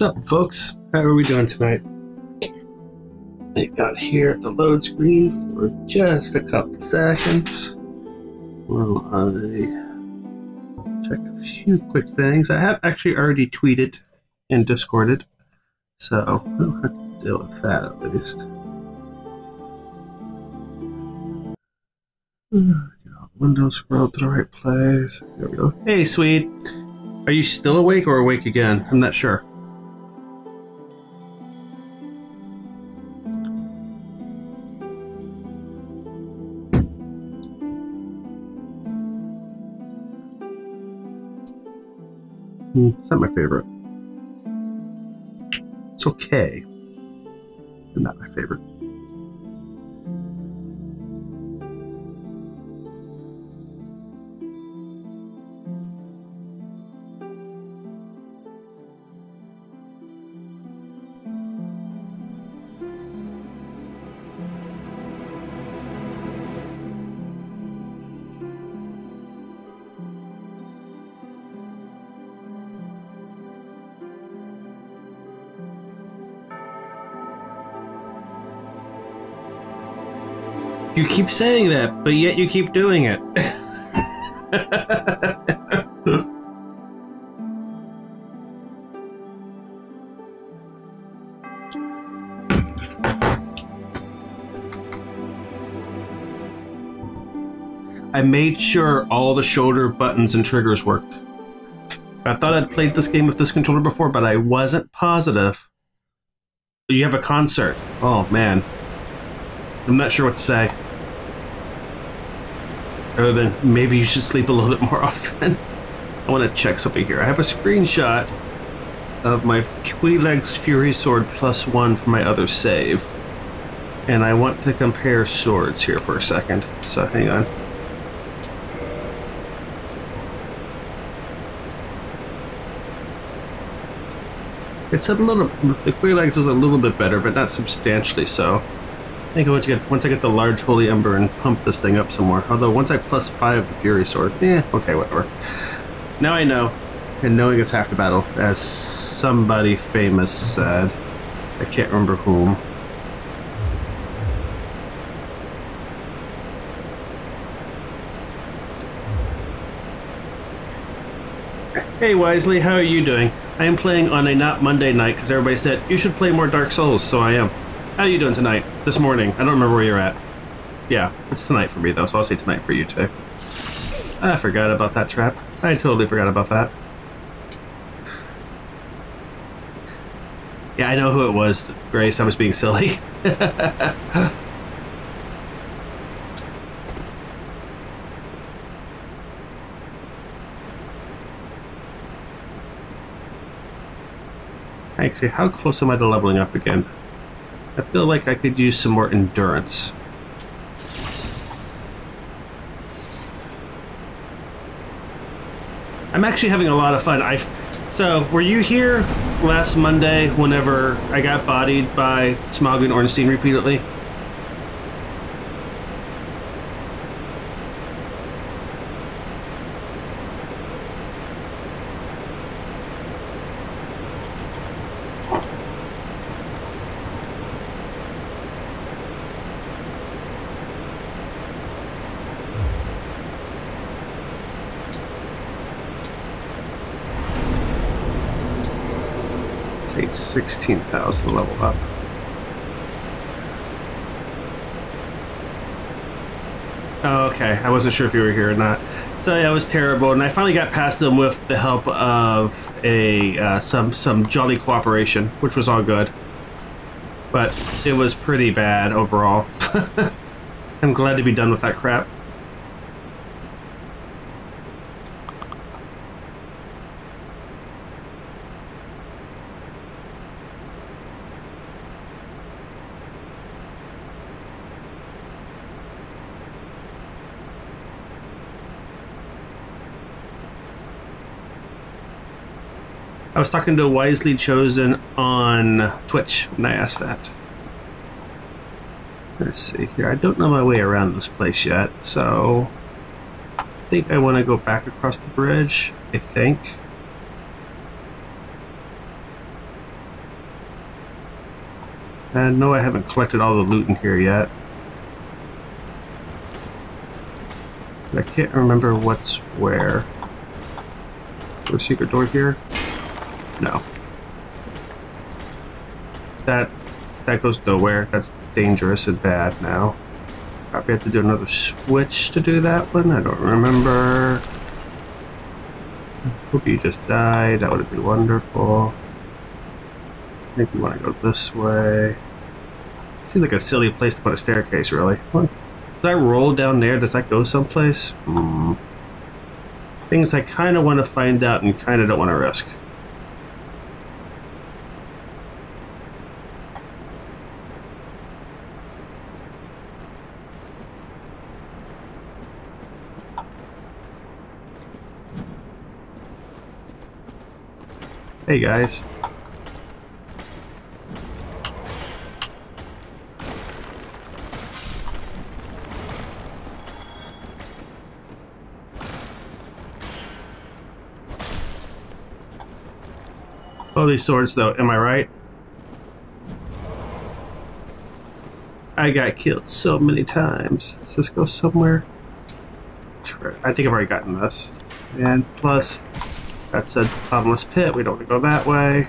What's up, folks? How are we doing tonight? I got here at the load screen for just a couple seconds while I check a few quick things. I have actually already tweeted and discorded, so I don't have to deal with that at least. Windows scrolled to the right place. There we go. Hey, Swede. Are you still awake or awake again? I'm not sure. Hmm, it's not my favorite. It's okay. But not my favorite. Keep saying that, but yet you keep doing it. I made sure all the shoulder buttons and triggers worked. I thought I'd played this game with this controller before, but I wasn't positive. You have a concert. Oh, man. I'm not sure what to say. Other than maybe you should sleep a little bit more often. I want to check something here. I have a screenshot of my Quelaag's Fury Sword plus one for my other save. And I want to compare swords here for a second. So hang on. It's a little, the Quelaag's is a little bit better, but not substantially so. I think once get once I get the large holy ember and pump this thing up some more. Although once I plus five the fury sword, yeah, okay, whatever. Now I know, and knowing is half the battle, as somebody famous said. I can't remember whom. Hey Wisely, how are you doing? I am playing on a not Monday night because everybody said you should play more Dark Souls, so I am. How are you doing tonight? This morning? I don't remember where you're at. Yeah, it's tonight for me though, so I'll say tonight for you too. I forgot about that trap. I totally forgot about that. Yeah, I know who it was, Grace. I was being silly. Actually, how close am I to leveling up again? I feel like I could use some more endurance. I'm actually having a lot of fun. I so were you here last Monday whenever I got bodied by Smough and Ornstein repeatedly? Say it's 16,000 level up. Oh, okay. I wasn't sure if you were here or not. So yeah, it was terrible, and I finally got past them with the help of a uh, some some jolly cooperation, which was all good. But it was pretty bad overall. I'm glad to be done with that crap. I was talking to Wisely Chosen on Twitch when I asked that. Let's see here. I don't know my way around this place yet, so I think I want to go back across the bridge. I think. And no, I haven't collected all the loot in here yet. I can't remember what's where. Is there a secret door here? No. That that goes nowhere. That's dangerous and bad now. Probably have to do another switch to do that one. I don't remember. Hope you just died. That would be wonderful. I think we want to go this way. Seems like a silly place to put a staircase, really. What? Did I roll down there? Does that go someplace? Hmm. Things I kind of want to find out and kind of don't want to risk. Hey guys. Oh, these swords, though, am I right? I got killed so many times. Does this go somewhere? I think I've already gotten this. And plus, that's a bottomless pit. We don't want to go that way.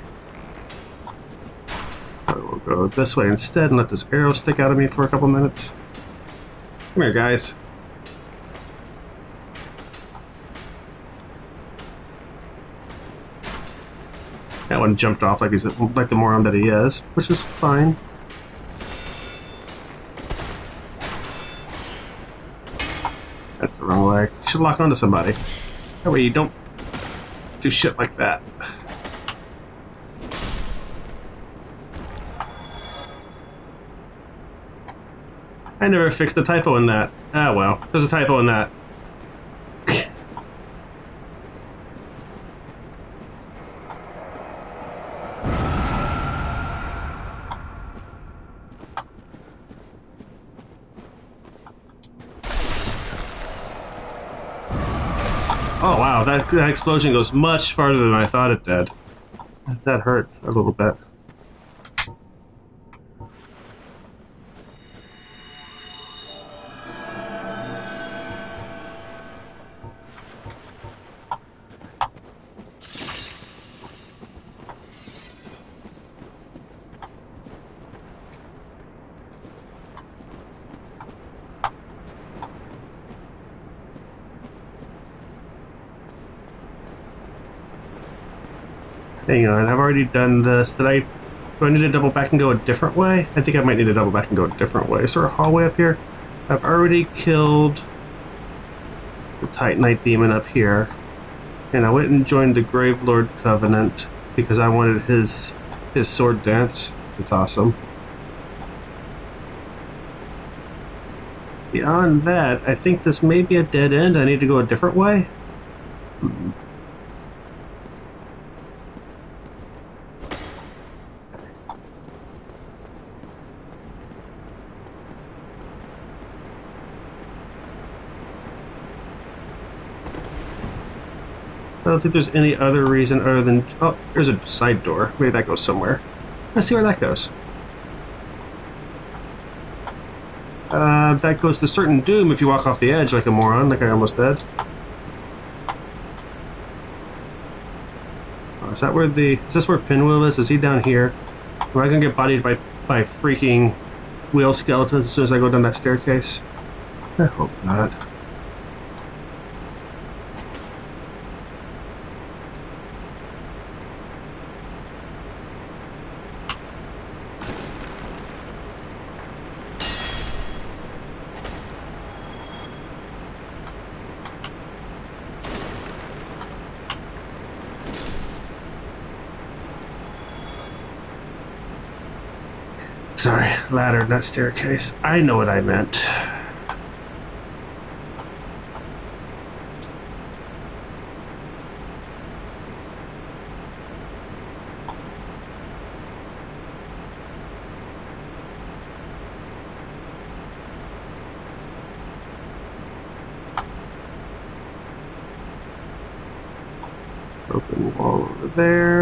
we'll go this way instead and let this arrow stick out of me for a couple minutes. Come here, guys. That one jumped off like he's like the moron that he is, which is fine. That's the wrong way. You should lock onto somebody. That way you don't do shit like that. I never fixed the typo in that. Ah well, there's a typo in that. That, explosion goes much farther than I thought it did. That hurt a little bit. Already done this. Did I... Do I need to double back and go a different way? I think I might need to double back and go a different way. Is there a hallway up here? I've already killed the Titanite demon up here. And I went and joined the Gravelord Covenant because I wanted his his sword dance. It's awesome. Beyond that, I think this may be a dead end. I need to go a different way. Don't think there's any other reason other than... Oh, there's a side door. Maybe that goes somewhere. Let's see where that goes. Uh, that goes to certain doom if you walk off the edge like a moron, like I almost did. Oh, is that where the... Is this where Pinwheel is? Is he down here? Am I gonna get bodied by, by freaking wheel skeletons as soon as I go down that staircase? I hope not. Sorry, ladder, not staircase. I know what I meant. Open wall over there.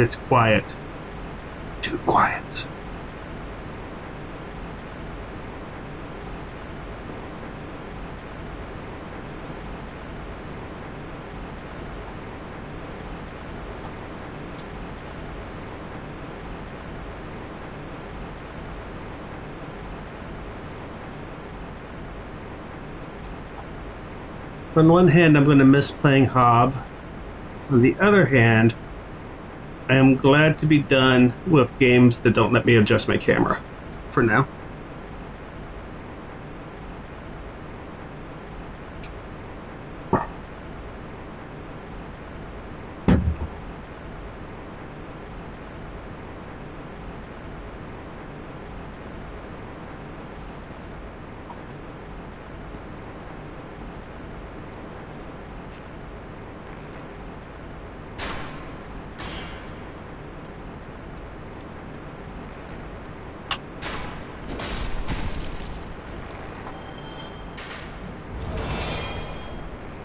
It's quiet. Too quiet. On one hand, I'm going to miss playing Hob. On the other hand, I am glad to be done with games that don't let me adjust my camera for now.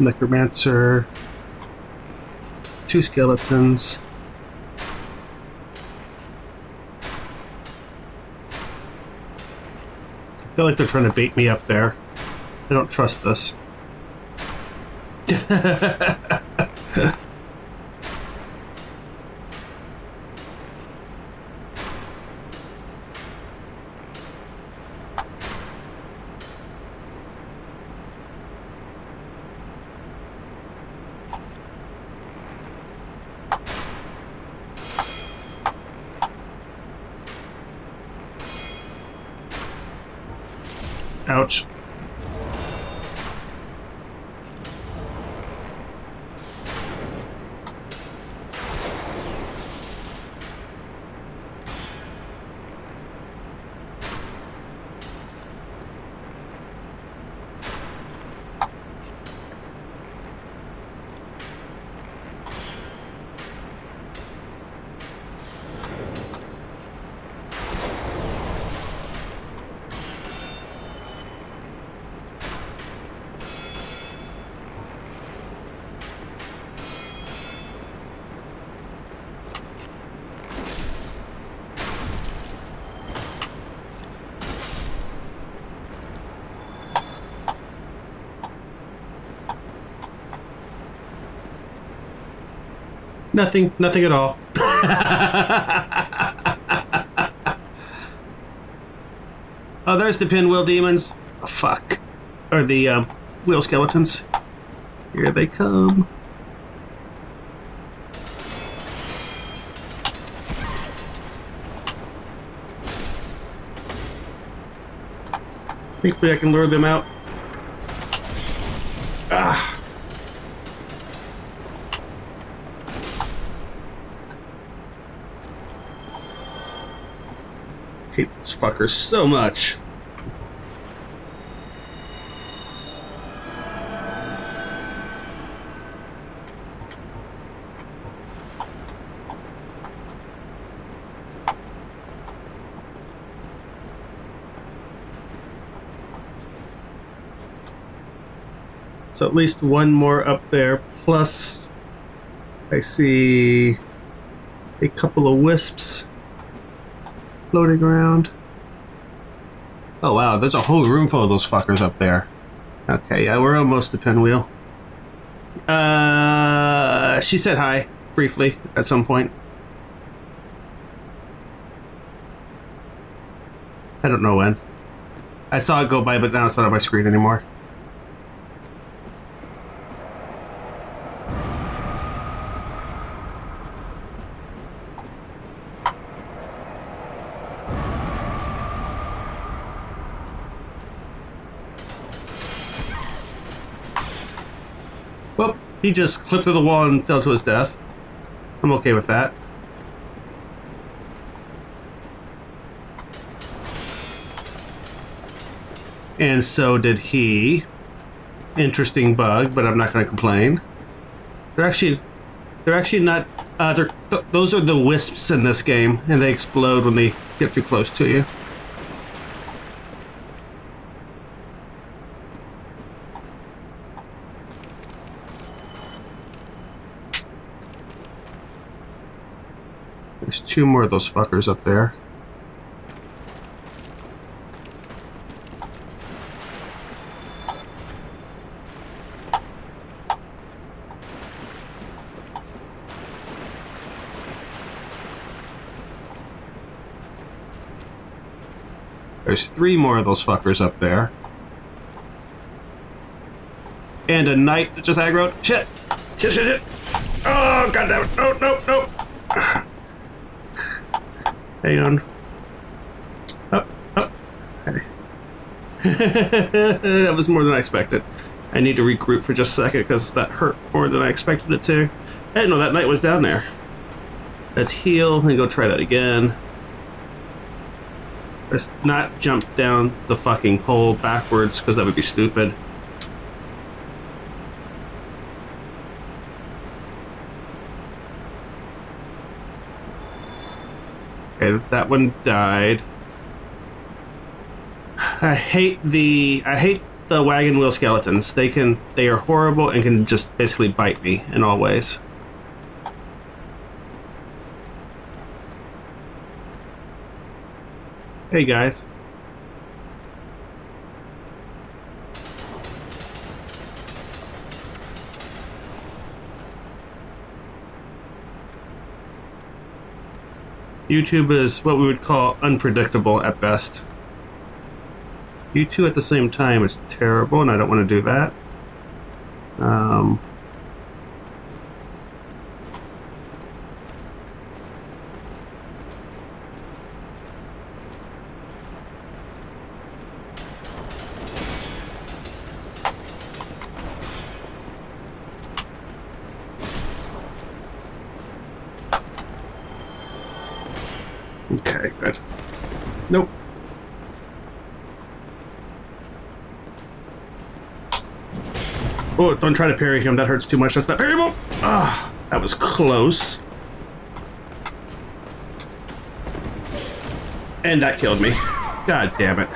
Necromancer, two skeletons. I feel like they're trying to bait me up there. I don't trust this. Ouch. Nothing, nothing at all. oh, there's the pinwheel demons. Oh, fuck. Or the um, wheel skeletons. Here they come. Hopefully I can lure them out. Fuckers so much. So at least one more up there, plus I see a couple of wisps floating around. Oh wow, there's a whole room full of those fuckers up there. Okay, yeah, we're almost to Pinwheel. Uh, she said hi, briefly, at some point. I don't know when. I saw it go by, but now it's not on my screen anymore. He just clipped through the wall and fell to his death. I'm okay with that. And so did he. Interesting bug, but I'm not going to complain. They're actually, they're actually not. Uh, they're th those are the wisps in this game, and they explode when they get too close to you. There's two more of those fuckers up there. There's three more of those fuckers up there. And a knight that just aggroed. Shit! Shit, shit, shit! Oh, goddammit! No, no, no! Hang on. Up, up. Okay. that was more than I expected. I need to regroup for just a second because that hurt more than I expected it to. I didn't know that knight was down there. Let's heal and go try that again. Let's not jump down the fucking hole backwards because that would be stupid. Okay, that one died. I hate the I hate the wagon wheel skeletons. They can they are horrible and can just basically bite me in all ways. Hey guys. YouTube is what we would call unpredictable at best. You two at the same time is terrible, and I don't want to do that. Um, Okay, good. Nope. Oh, don't try to parry him. That hurts too much. That's not parryable. Ah, that was close. And that killed me. God damn it.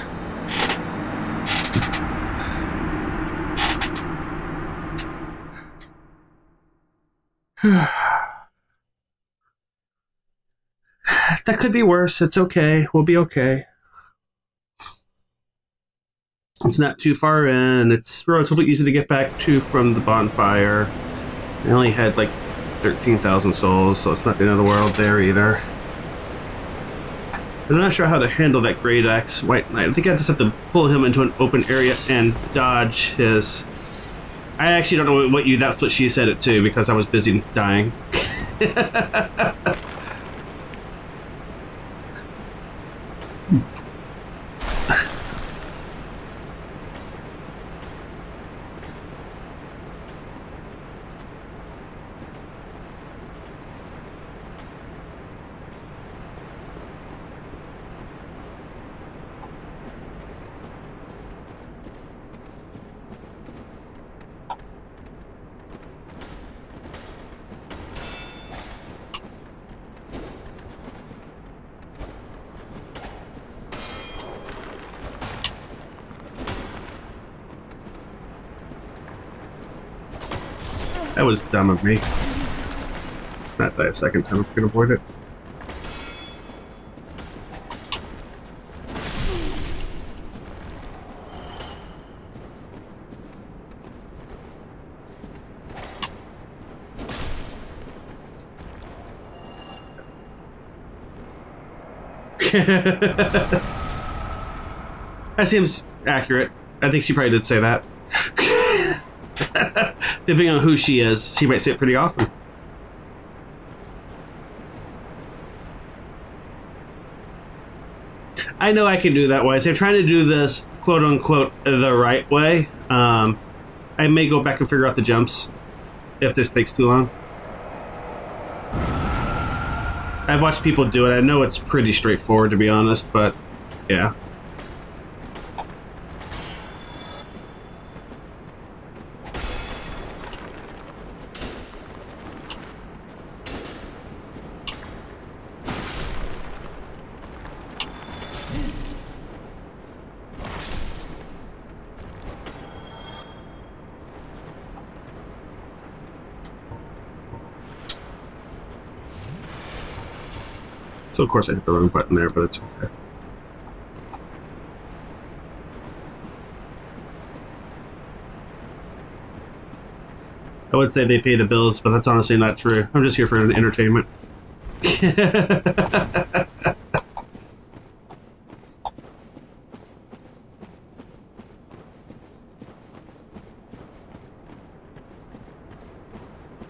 that could be worse. It's okay. We'll be okay. Not too far in. It's relatively easy to get back to from the bonfire. I only had like 13,000 souls, so it's not the end of the world there either. I'm not sure how to handle that Great Axe White Knight. I think I just have to pull him into an open area and dodge his... I actually don't know what you... That's what she said it to, because I was busy dying. was dumb of me. Let's not a second time if we can avoid it. that seems accurate. I think she probably did say that. Depending on who she is, she might say it pretty often. I know I can do that way. So I'm trying to do this quote unquote the right way. Um, I may go back and figure out the jumps if this takes too long. I've watched people do it. I know it's pretty straightforward to be honest, but yeah. Of course I hit the wrong button there, but it's okay. I would say they pay the bills, but that's honestly not true. I'm just here for entertainment.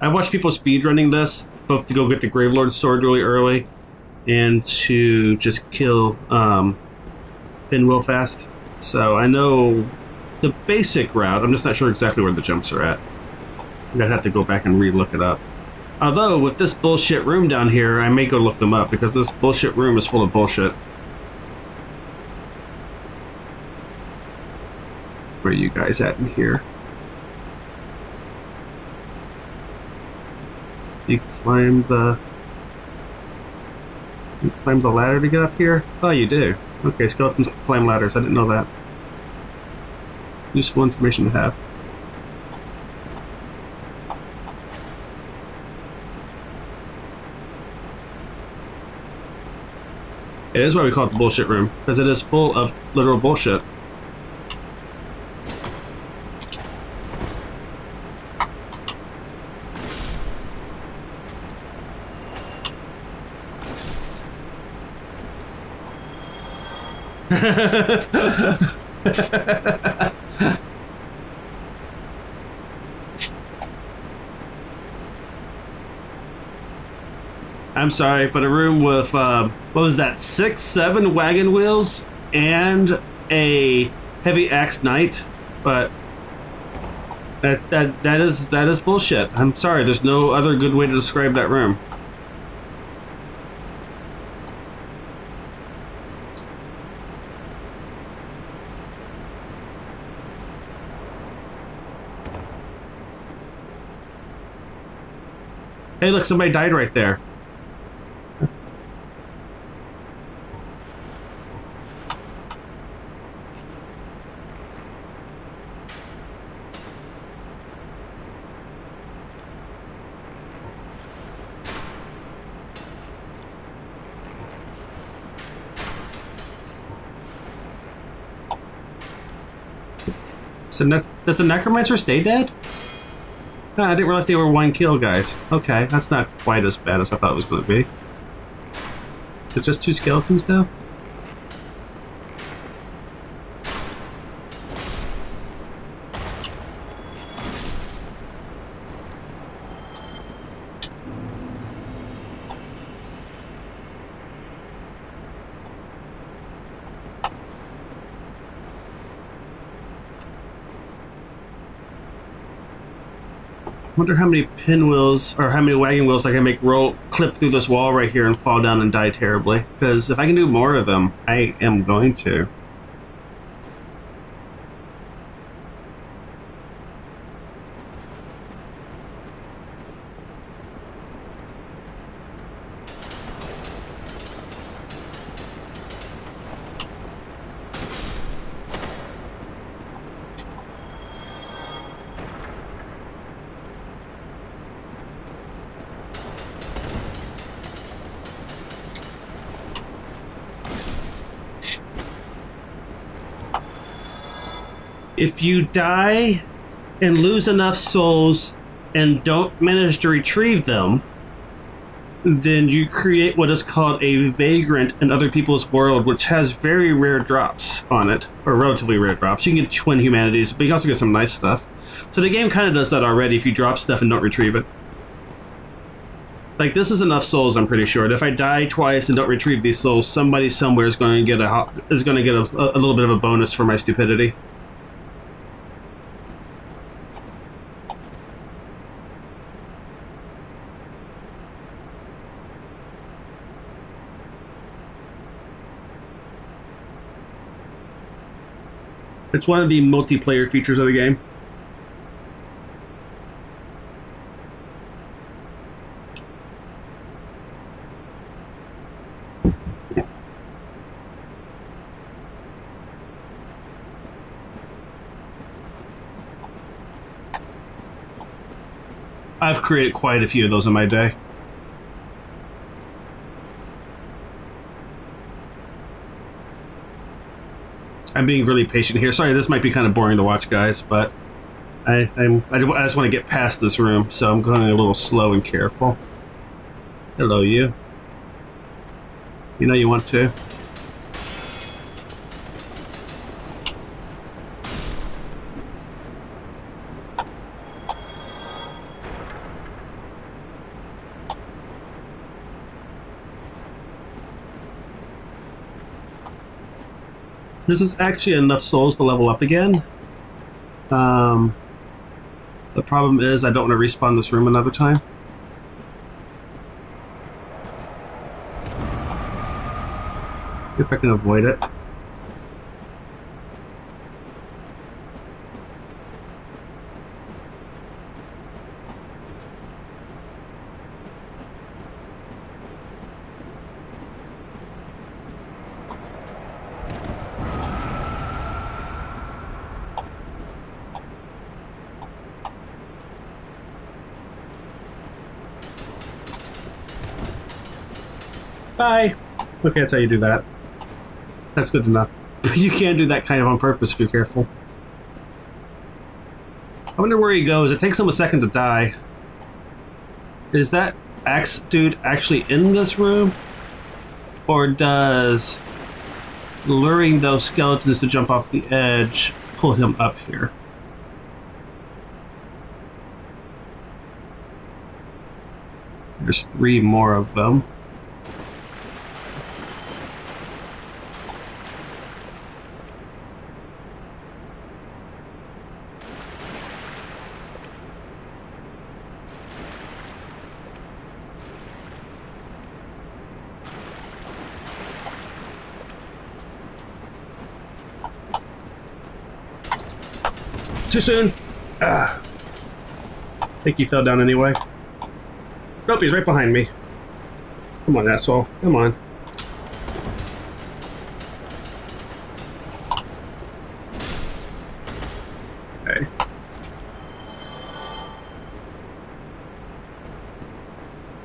I've watched people speedrunning this, both to go get the Gravelord sword really early and to just kill um, Pinwheel fast. So I know the basic route. I'm just not sure exactly where the jumps are at. I'd have to go back and re-look it up. Although, with this bullshit room down here, I may go look them up because this bullshit room is full of bullshit. Where are you guys at in here? You climb the... Climb the ladder to get up here? Oh, you do. Okay, skeletons climb ladders. I didn't know that. Useful information to have. It is why we call it the bullshit room, because it is full of literal bullshit. I'm sorry, but a room with uh, what was that? Six, seven wagon wheels and a heavy axe knight, but that that that is that is bullshit. I'm sorry. There's no other good way to describe that room. Hey, look, somebody died right there. So does the Necromancer stay dead? Oh, I didn't realize they were one kill guys. Okay, that's not quite as bad as I thought it was going to be. Is it just two skeletons now? Wonder how many pinwheels or how many wagon wheels I can make roll clip through this wall right here and fall down and die terribly. Because if I can do more of them, I am going to. If you die and lose enough souls and don't manage to retrieve them, then you create what is called a vagrant in other people's world, which has very rare drops on it, or relatively rare drops. You can get twin humanities, but you also get some nice stuff. So the game kind of does that already if you drop stuff and don't retrieve it. Like this is enough souls, I'm pretty sure. if I die twice and don't retrieve these souls, somebody somewhere is going to get a is going to get a, a little bit of a bonus for my stupidity. It's one of the multiplayer features of the game. I've created quite a few of those in my day. I'm being really patient here. Sorry, this might be kind of boring to watch, guys, but I, I'm, I just want to get past this room, so I'm going a little slow and careful. Hello, you. You know you want to. This is actually enough souls to level up again. Um, the problem is I don't want to respawn this room another time. If I can avoid it. Okay, that's how you do that. That's good enough. But you can't do that kind of on purpose if you're careful. I wonder where he goes. It takes him a second to die. Is that axe dude actually in this room? Or does luring those skeletons to jump off the edge pull him up here? There's three more of them. Too soon. Ah. I think he fell down anyway. Nope, he's right behind me. Come on, asshole. Come on. Okay.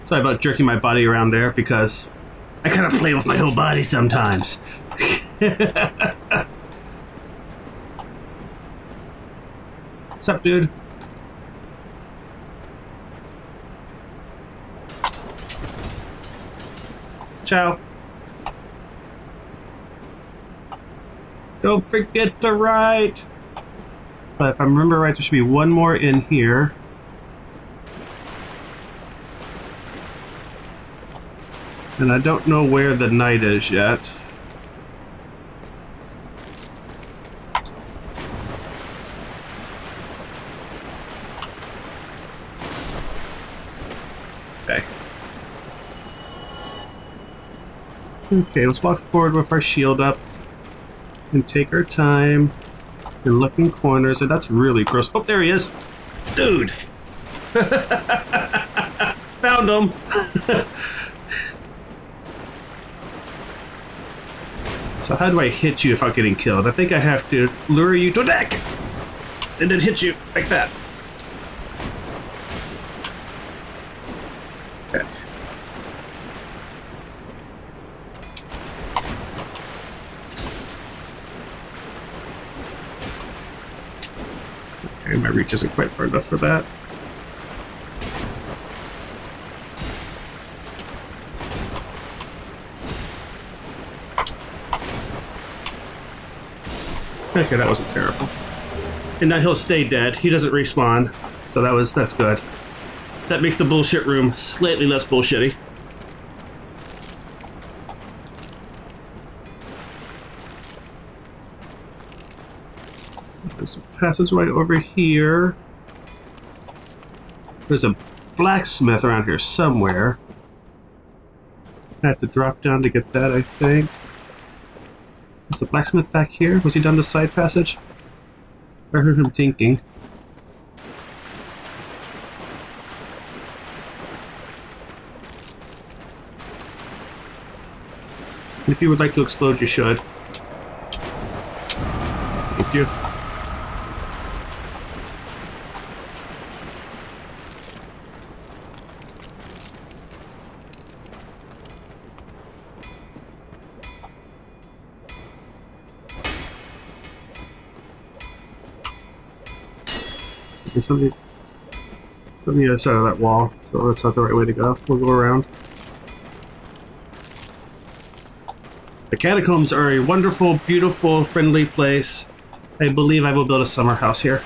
Sorry about jerking my body around there because I kind of play with my whole body sometimes. What's up, dude? Ciao. Don't forget to write. So if I remember right, there should be one more in here. And I don't know where the knight is yet. Okay, let's walk forward with our shield up and take our time and look in corners. And that's really gross. Oh, there he is. Dude! Found him! so how do I hit you without getting killed? I think I have to lure you to a deck! And then hit you like that. my reach isn't quite far enough for that. Okay, that wasn't terrible. And now he'll stay dead. He doesn't respawn. So that was that's good. That makes the bullshit room slightly less bullshitty. Passageway over here. There's a blacksmith around here somewhere. I have to drop down to get that, I think. Is the blacksmith back here? Was he done the side passage? I heard him thinking. If you would like to explode, you should. Thank you. Something. Somebody, from the other side of that wall. So that's not the right way to go. We'll go around. The catacombs are a wonderful, beautiful, friendly place. I believe I will build a summer house here.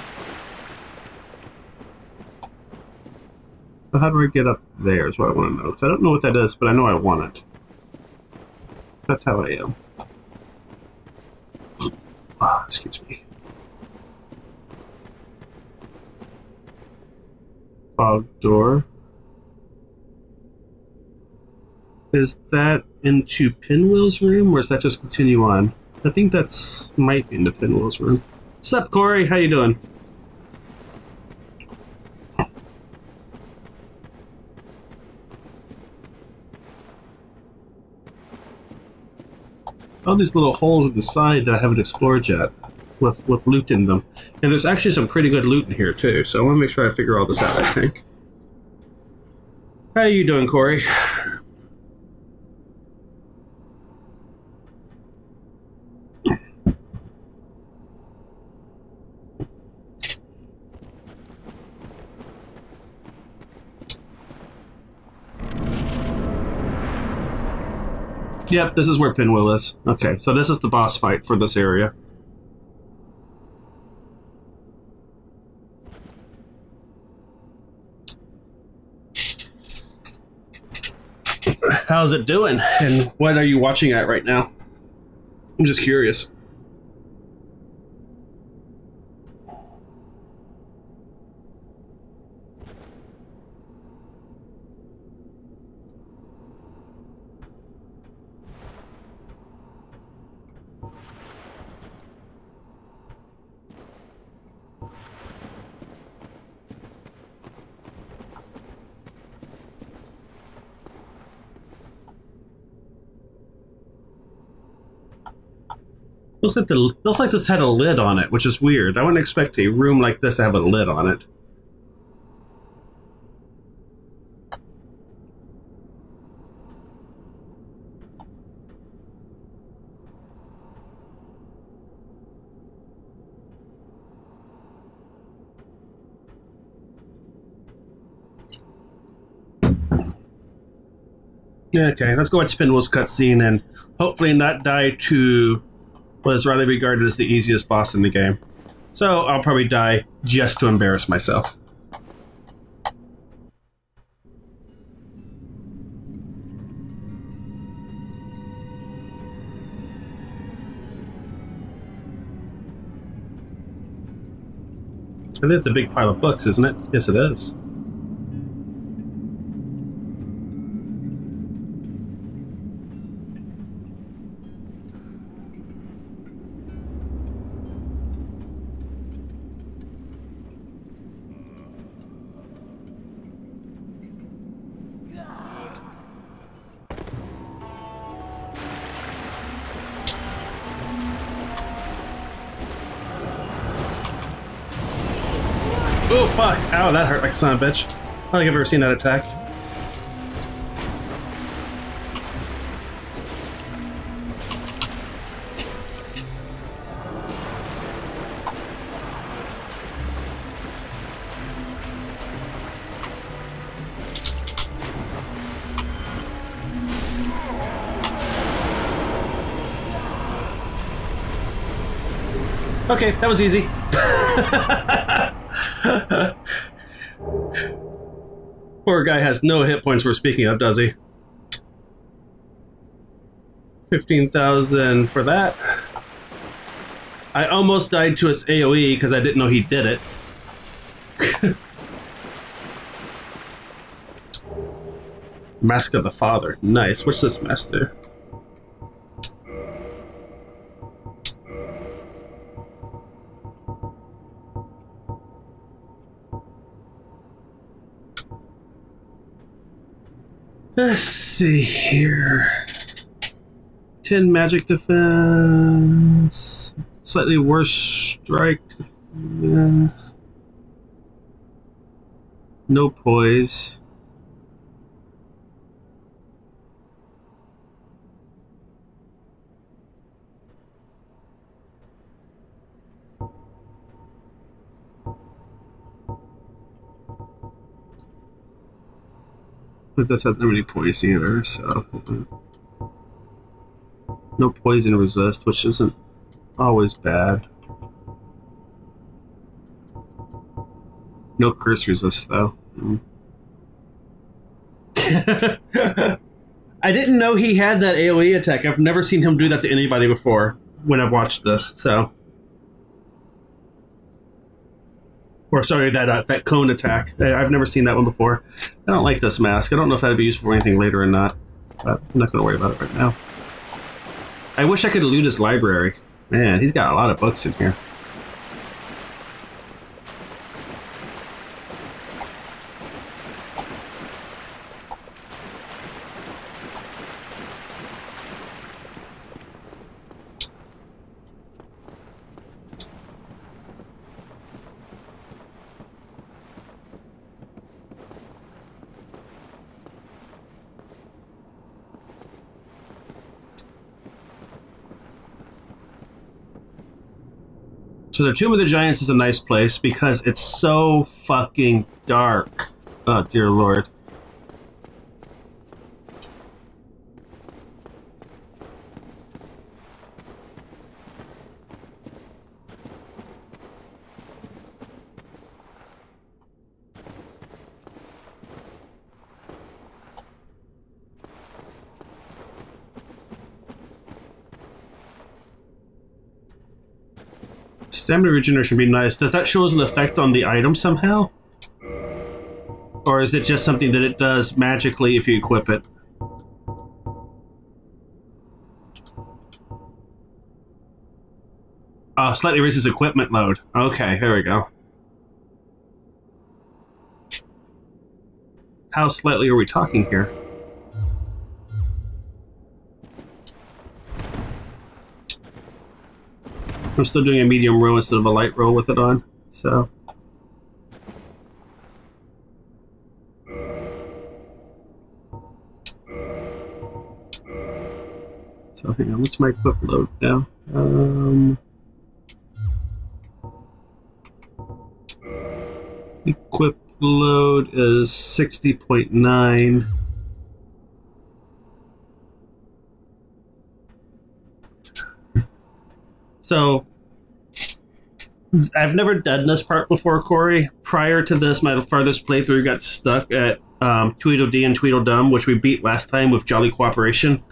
So how do I get up there is what I want to know. Because I don't know what that is, but I know I want it. That's how I am. Ah, excuse me. Door. Is that into Pinwheel's room, or is that just continue on? I think that's might be into Pinwheel's room. Sup, Corey? How you doing? All these little holes at the side that I haven't explored yet, with with loot in them, and there's actually some pretty good loot in here too. So I want to make sure I figure all this out. I think. How you doing, Corey? Yep, this is where Pinwheel is. Okay, so this is the boss fight for this area. How's it doing? And what are you watching at right now? I'm just curious. Looks like the looks like this had a lid on it, which is weird. I wouldn't expect a room like this to have a lid on it. Okay, let's go watch Pinwheel's cutscene and hopefully not die to is rightly regarded as the easiest boss in the game. So I'll probably die just to embarrass myself. I think it's a big pile of books, isn't it? Yes, it is. Son of a bitch. I don't think I've ever seen that attack. Okay, that was easy. Poor guy has no hit points we're speaking of, does he? 15,000 for that. I almost died to his AoE because I didn't know he did it. Mask of the Father. Nice. What's this master? Let's see here. 10 magic defense. Slightly worse strike defense. No poise. But this hasn't any poison either, so no poison resist, which isn't always bad. No curse resist though. Mm. I didn't know he had that AoE attack. I've never seen him do that to anybody before when I've watched this. So, or sorry, that uh, that cone attack. I've never seen that one before. I don't like this mask. I don't know if that'd be useful for anything later or not. But I'm not going to worry about it right now. I wish I could loot his library. Man, he's got a lot of books in here. So the Tomb of the Giants is a nice place because it's so fucking dark. Oh, dear lord. Stamina regeneration would be nice. Does that show us an effect on the item somehow? Or is it just something that it does magically if you equip it? Oh, slightly raises equipment load. Okay, there we go. How slightly are we talking here? I'm still doing a medium row instead of a light row with it on, so. So hang on, what's my equip load now? Um, equip load is 60.9. So I've never done this part before, Corey. Prior to this, my farthest playthrough got stuck at um, Tweedledee and Tweedledum, which we beat last time with Jolly Cooperation.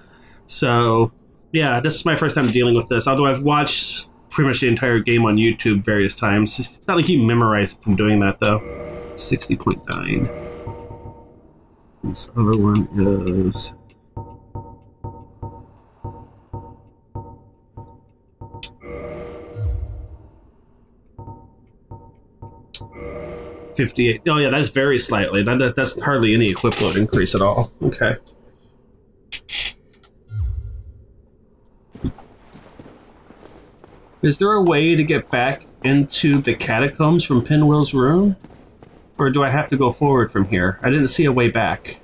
So, yeah, this is my first time dealing with this. Although I've watched pretty much the entire game on YouTube various times. It's not like you memorize it from doing that, though. 60.9. This other one is 58. Oh, yeah, that's very slightly. That, that, That's hardly any equip load increase at all. Okay. Is there a way to get back into the catacombs from Pinwheel's room? Or do I have to go forward from here? I didn't see a way back.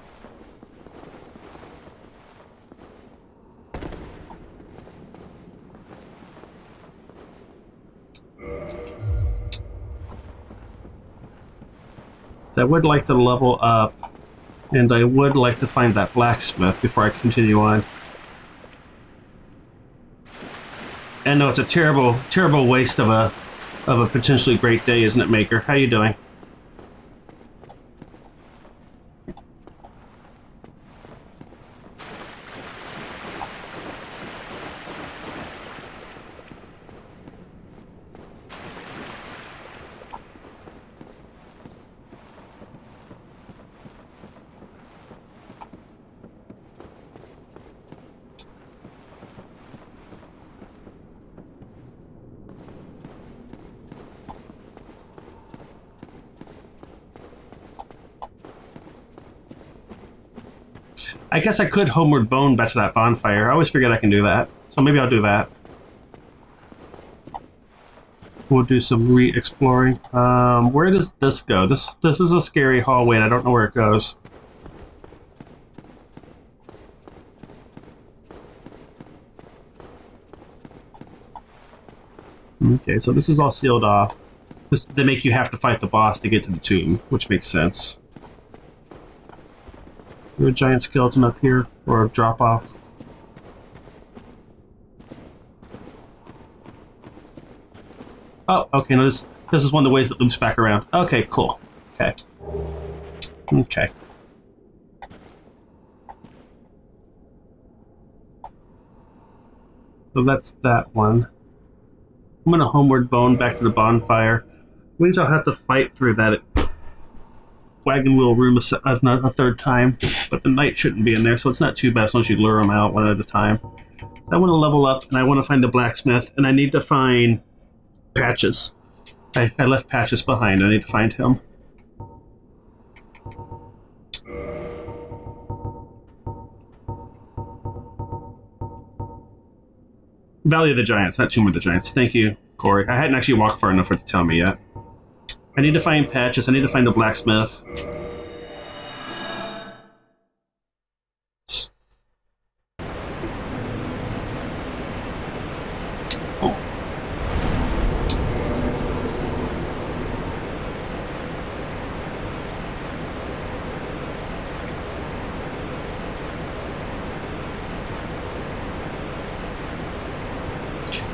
I would like to level up, and I would like to find that blacksmith before I continue on. And no, it's a terrible, terrible waste of a of a potentially great day, isn't it, Maker? How you doing? I guess I could homeward bone back to that bonfire. I always forget I can do that. So maybe I'll do that. We'll do some re-exploring. Um, where does this go? This this is a scary hallway and I don't know where it goes. Okay, so this is all sealed off. they make you have to fight the boss to get to the tomb, which makes sense. A giant skeleton up here? Or a drop off? Oh, okay, no, this, this is one of the ways that loops back around. Okay, cool. Okay. Okay. So that's that one. I'm gonna homeward bone back to the bonfire. Means I'll have to fight through that wagon wheel room a, a, third time, but the knight shouldn't be in there, so it's not too bad as long as you lure them out one at a time. I want to level up, and I want to find the blacksmith, and I need to find Patches. I, I left Patches behind. I need to find him. Valley of the Giants, not Tomb of the Giants. Thank you, Corey. I hadn't actually walked far enough for it to tell me yet. I need to find Patches. I need to find the blacksmith.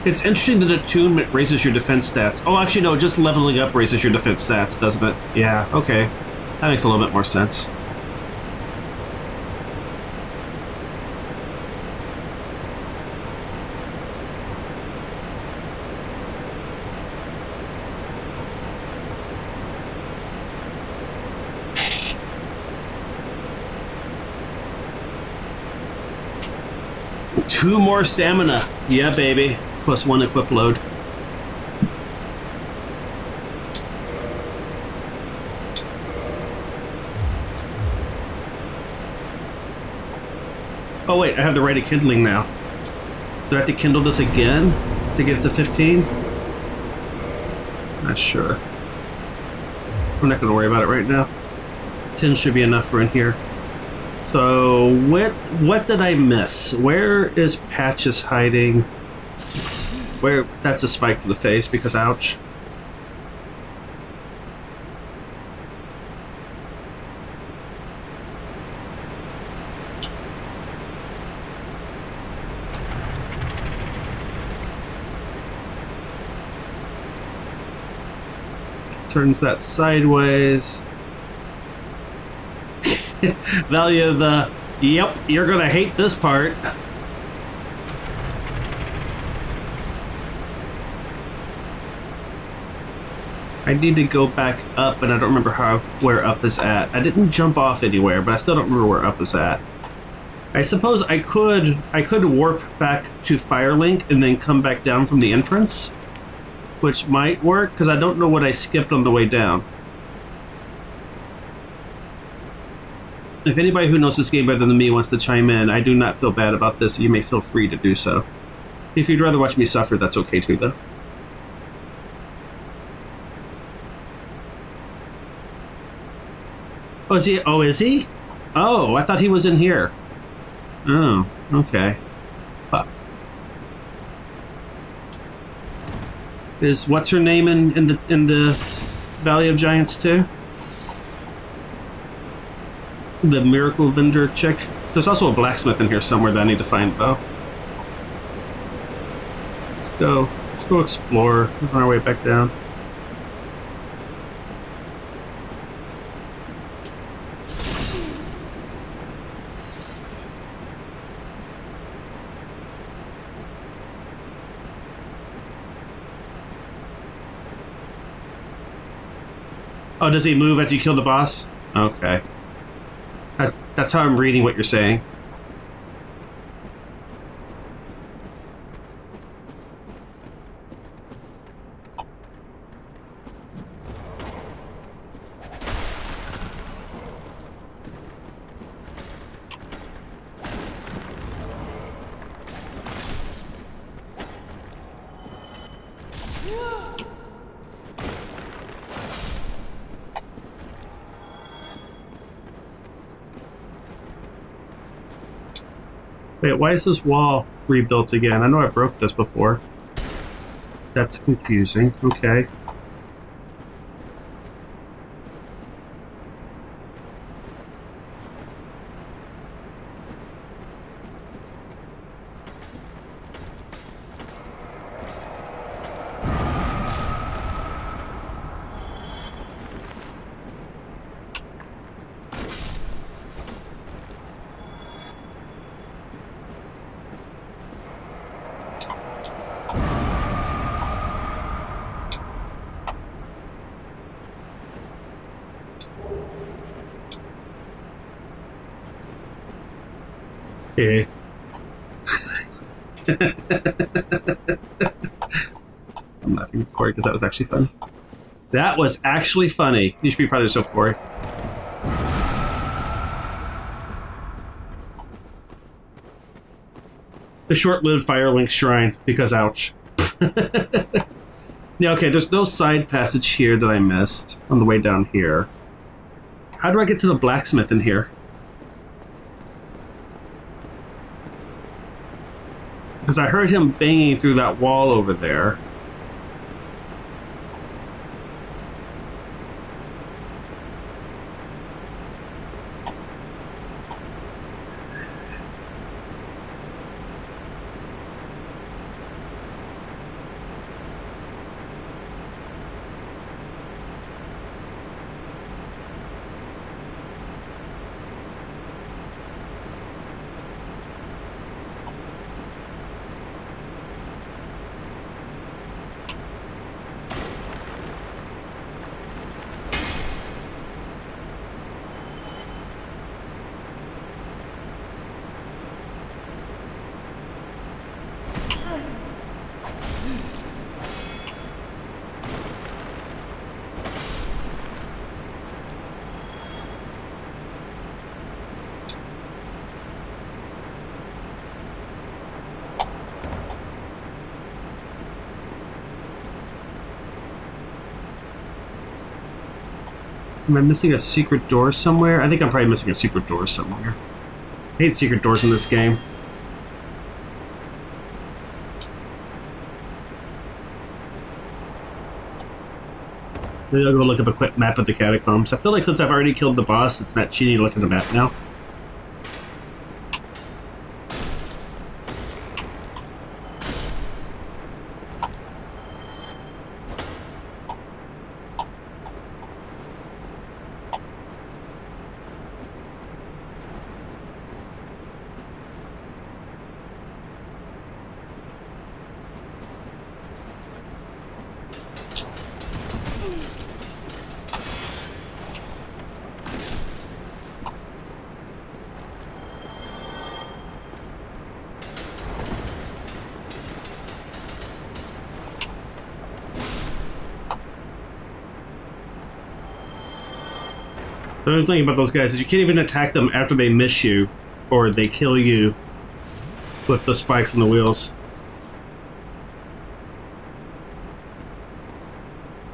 It's interesting that attunement raises your defense stats. Oh, actually, no, just leveling up raises your defense stats, doesn't it? Yeah, okay. That makes a little bit more sense. Two more stamina. Yeah, baby plus one equip load. Oh wait, I have the Rite of Kindling now. Do I have to kindle this again to get to 15? Not sure. I'm not going to worry about it right now. 10 should be enough for in here. So, what what did I miss? Where is Patches hiding? Where that's a spike to the face because ouch. Turns that sideways. Value the Yep, you're gonna hate this part. I need to go back up, and I don't remember how where up is at. I didn't jump off anywhere, but I still don't remember where up is at. I suppose I could I could warp back to Firelink and then come back down from the entrance, which might work because I don't know what I skipped on the way down. If anybody who knows this game better than me wants to chime in, I do not feel bad about this. You may feel free to do so. If you'd rather watch me suffer, that's okay too, though. Oh, is he? Oh, is he? Oh, I thought he was in here. Oh, okay. Fuck. Is what's her name in, in the in the Valley of Giants too? The miracle vendor chick. There's also a blacksmith in here somewhere that I need to find though. Let's go. Let's go explore on our way back down. Oh, does he move as you kill the boss? Okay. That's that's how I'm reading what you're saying. Wait, why is this wall rebuilt again? I know I broke this before. That's confusing. Okay. Okay. I'm laughing at Corey because that was actually fun. That was actually funny. You should be proud of yourself, Corey. The short-lived Firelink Shrine, because ouch. yeah, okay, there's no side passage here that I missed on the way down here. How do I get to the blacksmith in here? Because I heard him banging through that wall over there. Am I missing a secret door somewhere? I think I'm probably missing a secret door somewhere. I hate secret doors in this game. Maybe I'll go look up a quick map of the catacombs. I feel like since I've already killed the boss, it's not cheating to look at the map now. The only thing about those guys is you can't even attack them after they miss you, or they kill you with the spikes on the wheels.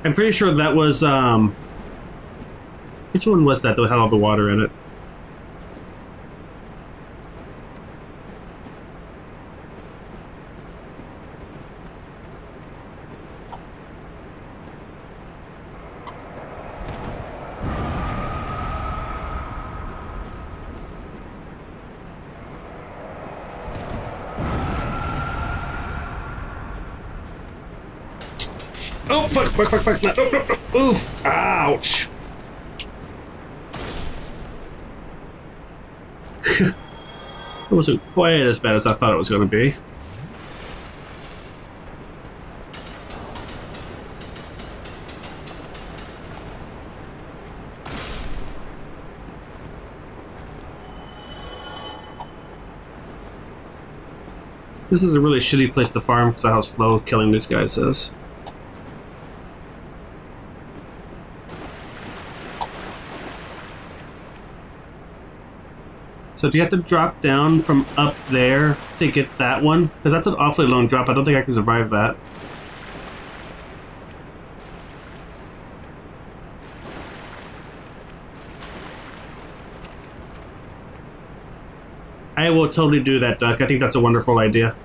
I'm pretty sure that was, um... Which one was that that had all the water in it? Oh, fuck, fuck, fuck, fuck. No, no, no. Oof. Ouch. it wasn't quite as bad as I thought it was going to be. This is a really shitty place to farm because of how slow killing these guys is. So do you have to drop down from up there to get that one? Because that's an awfully long drop. I don't think I can survive that. I will totally do that, Duck. I think that's a wonderful idea.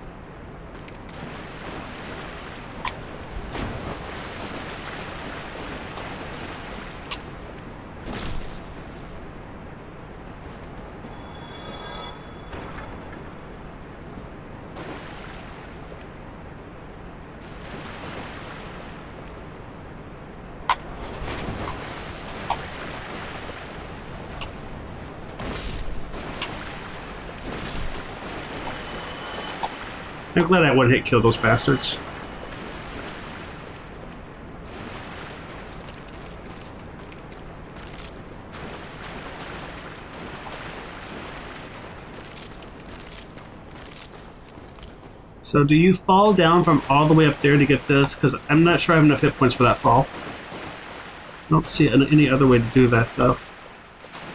I'm glad I one hit kill those bastards. So do you fall down from all the way up there to get this? Because I'm not sure I have enough hit points for that fall. I don't see any other way to do that, though.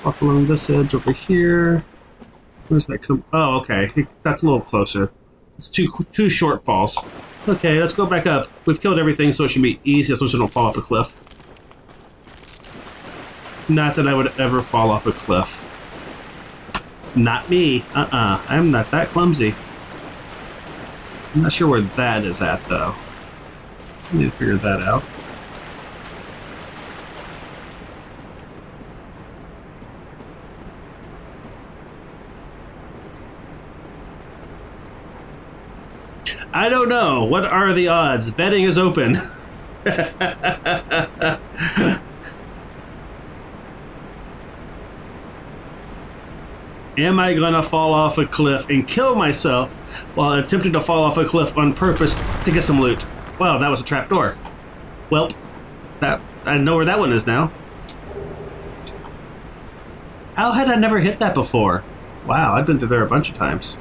Walk along this edge over here. Where's that come? Oh, okay. That's a little closer. It's two two short falls. Okay, let's go back up. We've killed everything, so it should be easy, so we don't fall off a cliff. Not that I would ever fall off a cliff. Not me. Uh-uh. I'm not that clumsy. I'm not sure where that is at, though. I need to figure that out. I don't know. What are the odds? Betting is open. Am I gonna fall off a cliff and kill myself while attempting to fall off a cliff on purpose to get some loot? Wow, that was a trap door. Well, that I know where that one is now. How had I never hit that before? Wow, I've been through there a bunch of times.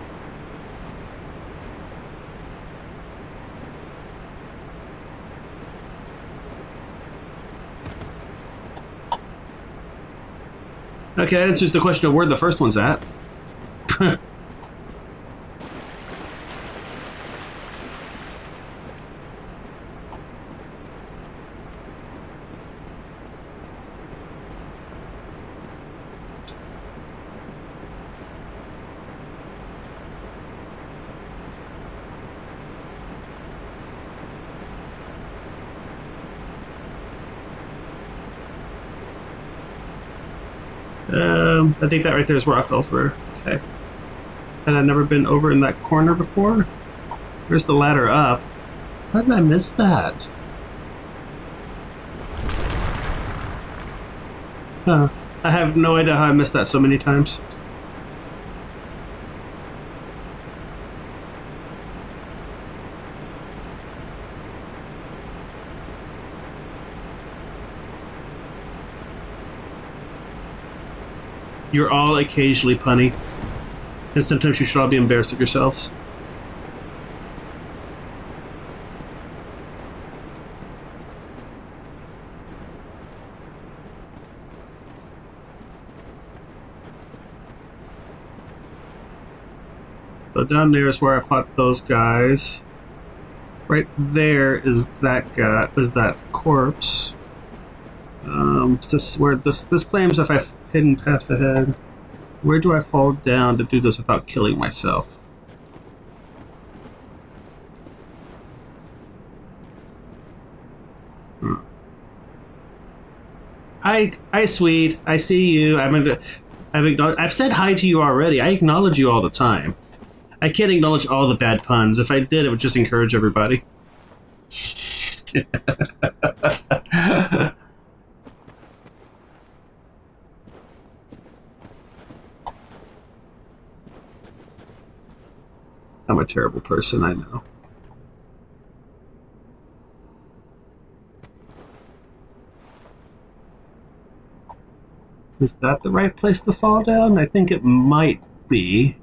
Okay, that answers the question of where the first one's at. Um, I think that right there is where I fell through. Okay. Had I never been over in that corner before? There's the ladder up. How did I miss that? Huh. I have no idea how I missed that so many times. You're all occasionally punny. And sometimes you should all be embarrassed of yourselves. So down there is where I fought those guys. Right there is that guy, is that corpse. Um, this where this this claims if I hidden path ahead. Where do I fall down to do this without killing myself? Hmm. Hi, hi, sweet. I see you. I'm. I've, I've said hi to you already. I acknowledge you all the time. I can't acknowledge all the bad puns. If I did, it would just encourage everybody. I'm a terrible person, I know. Is that the right place to fall down? I think it might be.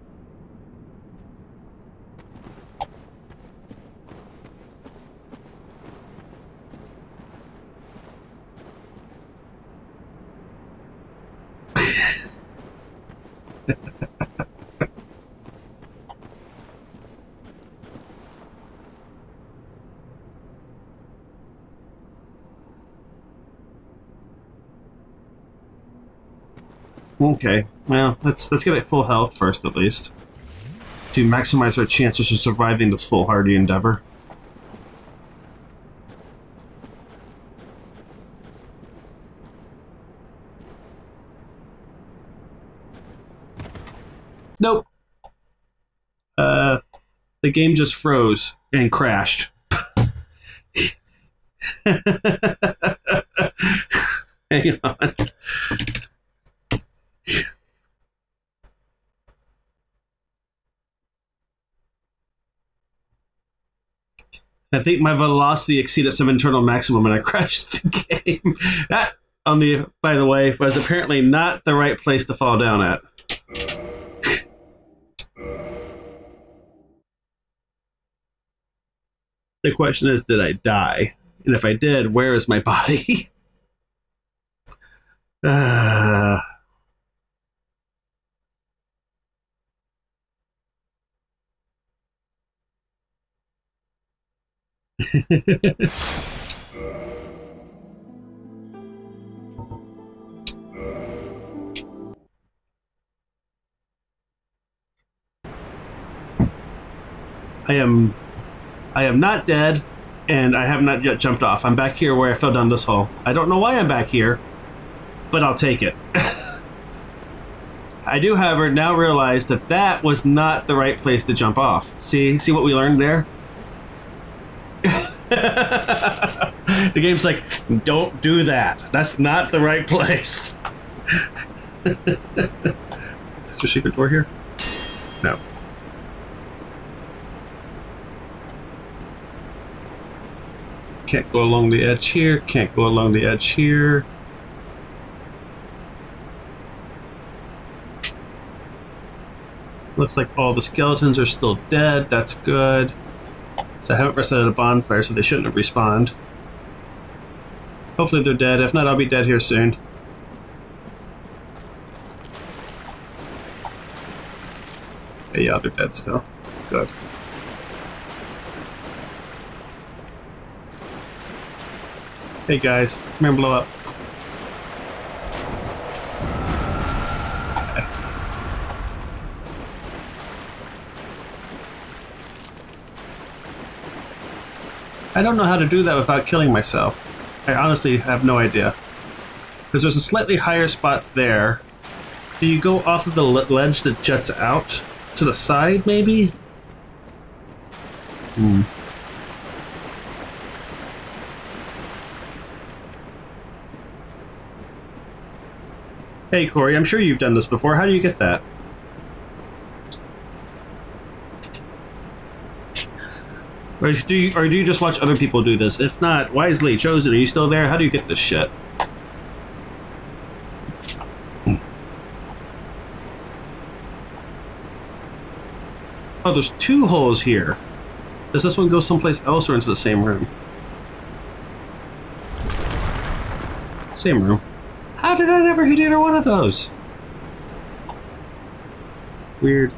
Okay, well, let's let's get it full health first, at least, to maximize our chances of surviving this foolhardy endeavor. Nope. Uh, the game just froze and crashed. Hang on. I think my velocity exceeded some internal maximum and I crashed the game. That, on the by the way, was apparently not the right place to fall down at. The question is, did I die? And if I did, where is my body? uh, I am I am not dead and I have not yet jumped off. I'm back here where I fell down this hole. I don't know why I'm back here, but I'll take it. I do, however, now realize that that was not the right place to jump off. See, see what we learned there? the game's like, don't do that. That's not the right place. Is there a secret door here? No. Can't go along the edge here. Can't go along the edge here. Looks like all the skeletons are still dead. That's good. So I haven't rested at a bonfire, so they shouldn't have respawned. Hopefully they're dead. If not, I'll be dead here soon. Hey, yeah, they're dead still. Good. Hey guys, come here and blow up. I don't know how to do that without killing myself. I honestly have no idea. Because there's a slightly higher spot there. Do you go off of the ledge that juts out to the side, maybe? Hmm. Hey, Corey, I'm sure you've done this before. How do you get that? Or do you, or do you just watch other people do this? If not, wisely chosen. Are you still there? How do you get this shit? Oh, there's two holes here. Does this one go someplace else or into the same room? Same room. How did I never hit either one of those? Weird.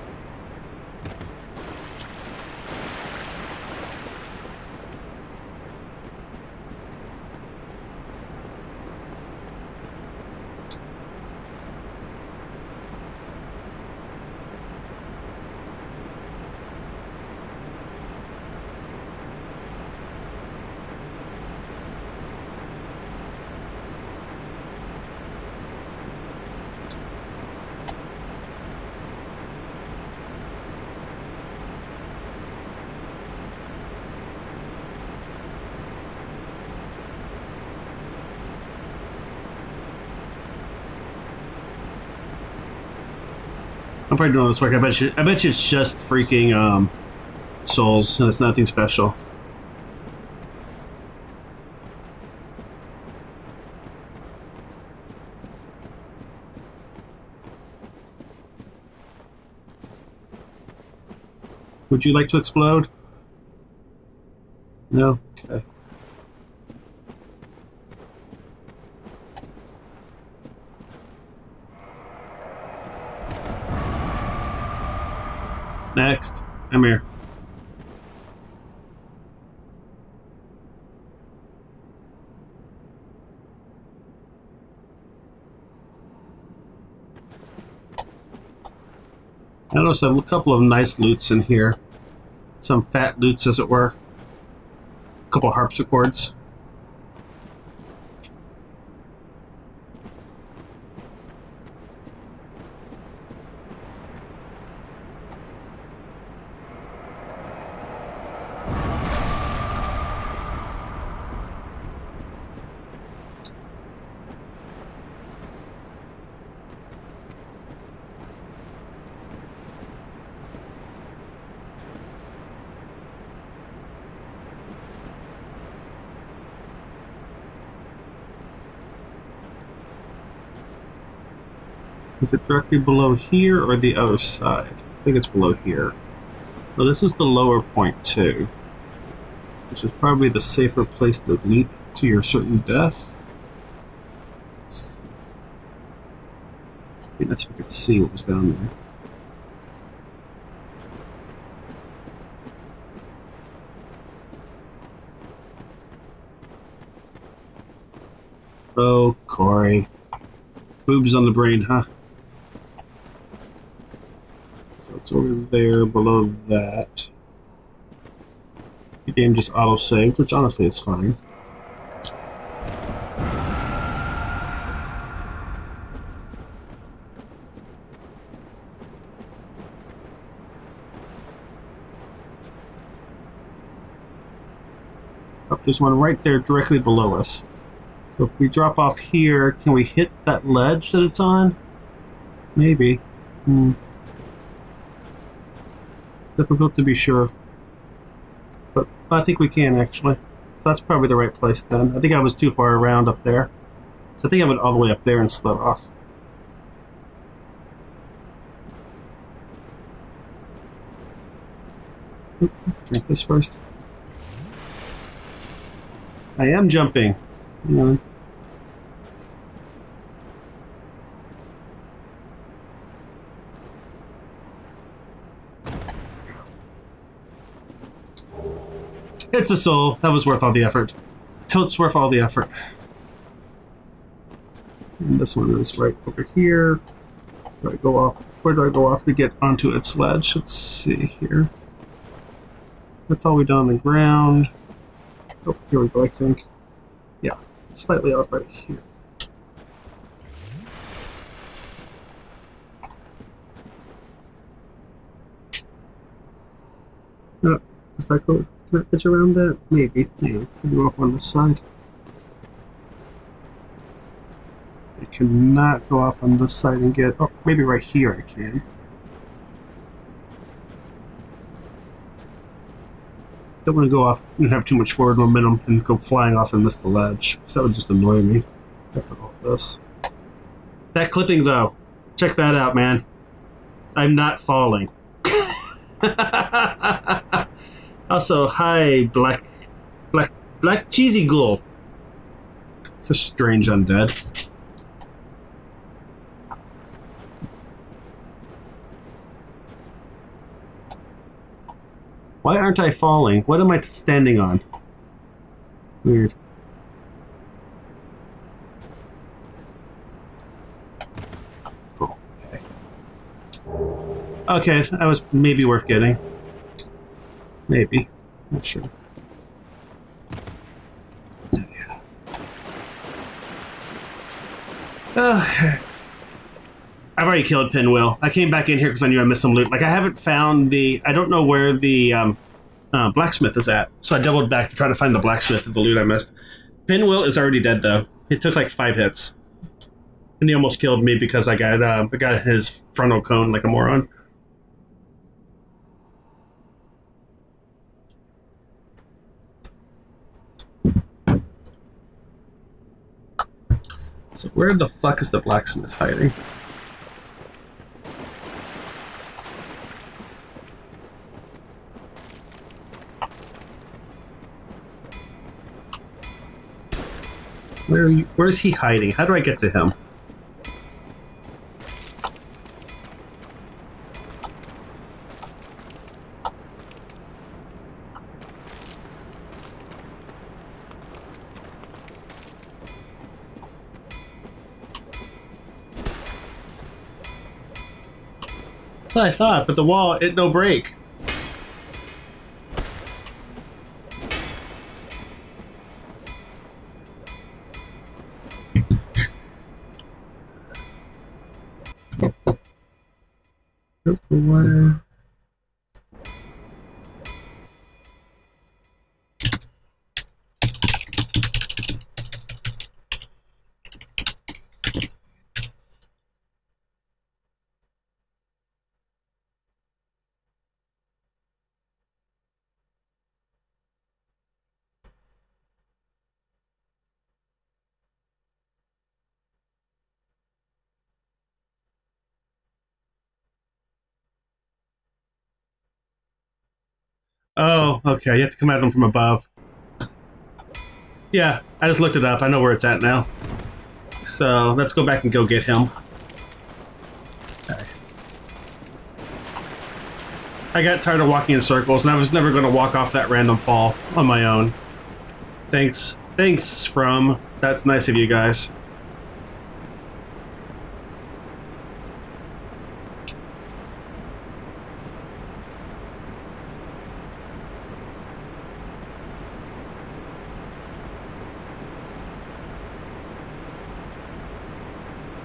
Probably doing all this work. I bet you. I bet you it's just freaking um, souls, and it's nothing special. Would you like to explode? No? Okay. Next. Come here. I noticed a couple of nice loots in here. Some fat loots, as it were. A couple harpsichords. Is it directly below here or the other side? I think it's below here. Well, this is the lower point too. which is probably the safer place to leap to your certain death. Let's see. If we could see what was down there. Oh, Corey. Boobs on the brain, huh? So it's over there below that. The game just auto-saved, which honestly is fine. Oh, there's one right there directly below us. So if we drop off here, can we hit that ledge that it's on? Maybe. Hmm. Difficult to be sure. But I think we can actually. So that's probably the right place then. I think I was too far around up there. So I think I went all the way up there and slid off. Drink this first. I am jumping. It's a soul. That was worth all the effort. Totes worth all the effort. And this one is right over here. Do I go off? Where do I go off to get onto its ledge? Let's see here. That's all we done on the ground. Oh, here we go, I think. Yeah, slightly off right here. Uh, does that go? Can edge around that? Maybe. Yeah, can go off on this side. I cannot go off on this side and get. Oh, maybe right here I can. Don't want to go off and have too much forward momentum and go flying off and miss the ledge, because that would just annoy me after all this. That clipping, though, check that out, man. I'm not falling. also, hi, black, black, black cheesy ghoul. It's a strange undead. Why aren't I falling? What am I standing on? Weird. Okay. Okay, that was maybe worth getting. Maybe. Not sure. Yeah. Uh, I've already killed Pinwheel. I came back in here because I knew I missed some loot. Like I haven't found the. I don't know where the um, uh, blacksmith is at, so I doubled back to try to find the blacksmith of the loot I missed. Pinwheel is already dead though. It took like five hits, and he almost killed me because I got uh, I got his frontal cone like a moron. So where the fuck is the blacksmith hiding? Where you, where is he hiding? How do I get to him? I thought, but the wall, it no break. away. Oh, okay. You have to come at them from above. Yeah, I just looked it up. I know where it's at now. So let's go back and go get him. Okay. I got tired of walking in circles, and I was never going to walk off that random fall on my own. Thanks. Thanks, From. That's nice of you guys.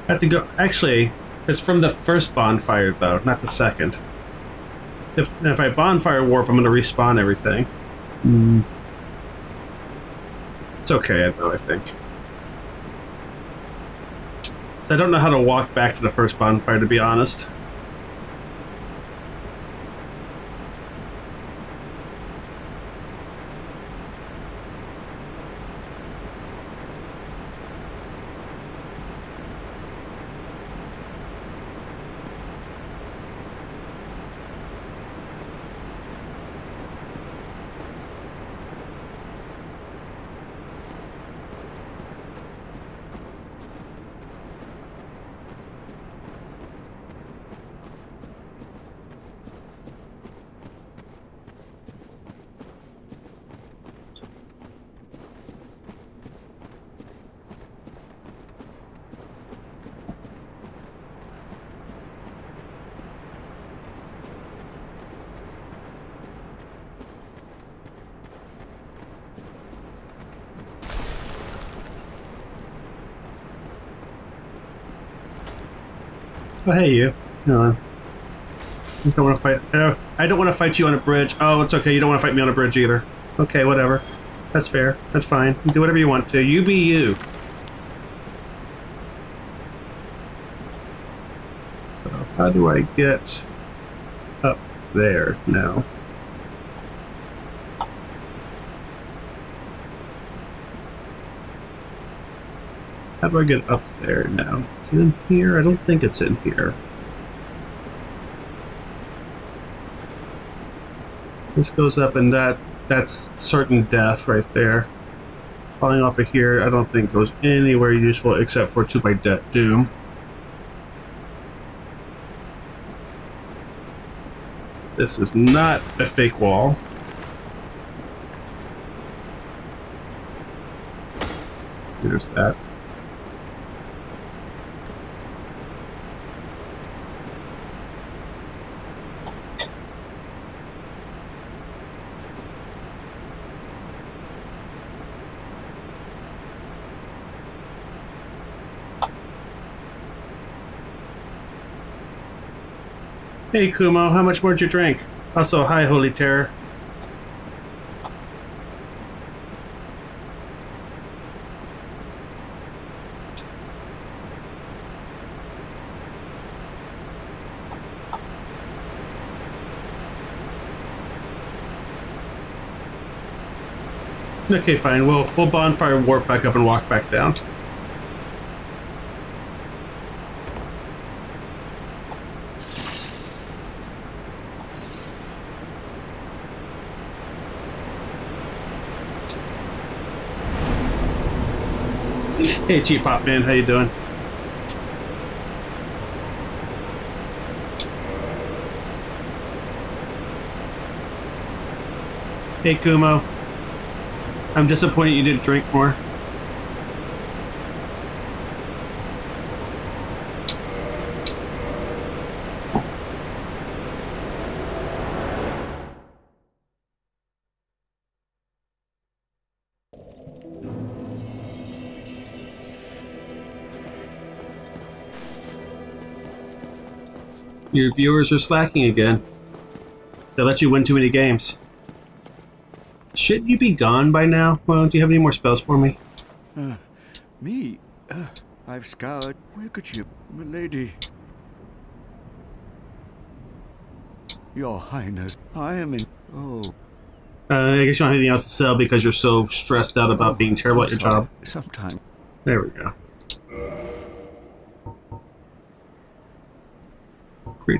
I have to go. Actually, it's from the first bonfire, though, not the second. If if I bonfire warp, I'm going to respawn everything. Hmm. It's okay, though, I think. So I don't know how to walk back to the first bonfire, to be honest. Oh, hey, you. I don't want to fight. I don't want to fight you on a bridge. Oh, it's okay. You don't want to fight me on a bridge either. Okay, whatever. That's fair. That's fine. You do whatever you want to. You be you. So, how do I get up there now? How do I get up there now? Is it in here? I don't think it's in here. This goes up and that that's certain death right there. Falling off of here, I don't think goes anywhere useful except for to my de doom. This is not a fake wall. There's that. Hey Kumo, how much more did you drink? Also, hi Holy Terror. Okay, fine. We'll we'll bonfire warp back up and walk back down. Hey, Cheap Pop Man, how you doing? Hey, Kumo. I'm disappointed you didn't drink more. Your viewers are slacking again. They let you win too many games. Shouldn't you be gone by now? Well, do you have any more spells for me? Uh, me? Uh, I've scoured. Where could you, milady? Your Highness, I am in. Oh. Uh, I guess you don't have anything else to sell because you're so stressed out about oh, being terrible I'm at your sorry. job. Sometime. There we go.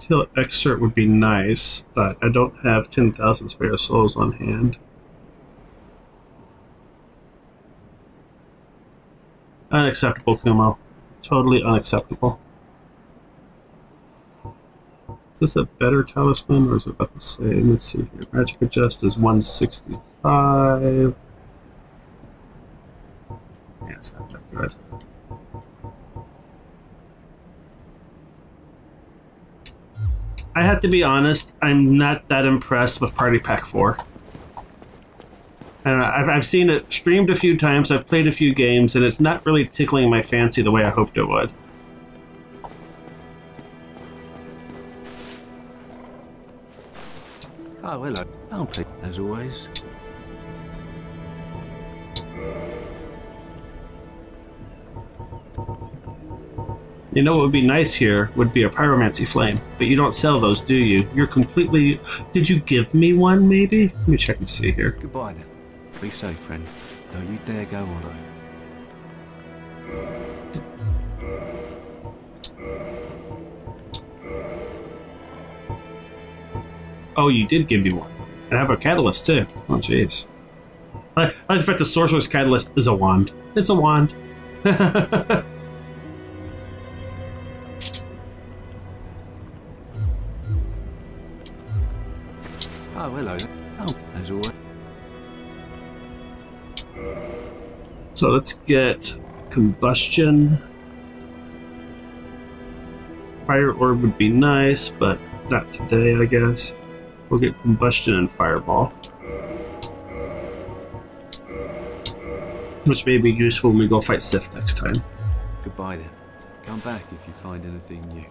Hill excerpt would be nice, but I don't have 10,000 spare souls on hand. Unacceptable, Kumo. Totally unacceptable. Is this a better talisman or is it about the same? Let's see here. Magic adjust is 165. Have to be honest, I'm not that impressed with Party Pack 4. And I've, I've seen it streamed a few times, I've played a few games, and it's not really tickling my fancy the way I hoped it would. Oh, hello. I'll play, as always. You know what would be nice here would be a pyromancy flame, but you don't sell those, do you? You're completely. Did you give me one, maybe? Let me check and see here. Goodbye then. Be safe, friend. Don't you dare go on. Oh, you did give me one. And I have a catalyst too. Oh, jeez. I, I like the fact the sorcerer's catalyst is a wand. It's a wand. hello. Oh, as always. so let's get combustion. Fire orb would be nice, but not today, I guess. We'll get combustion and fireball. Which may be useful when we go fight Sif next time. Goodbye then. Come back if you find anything new.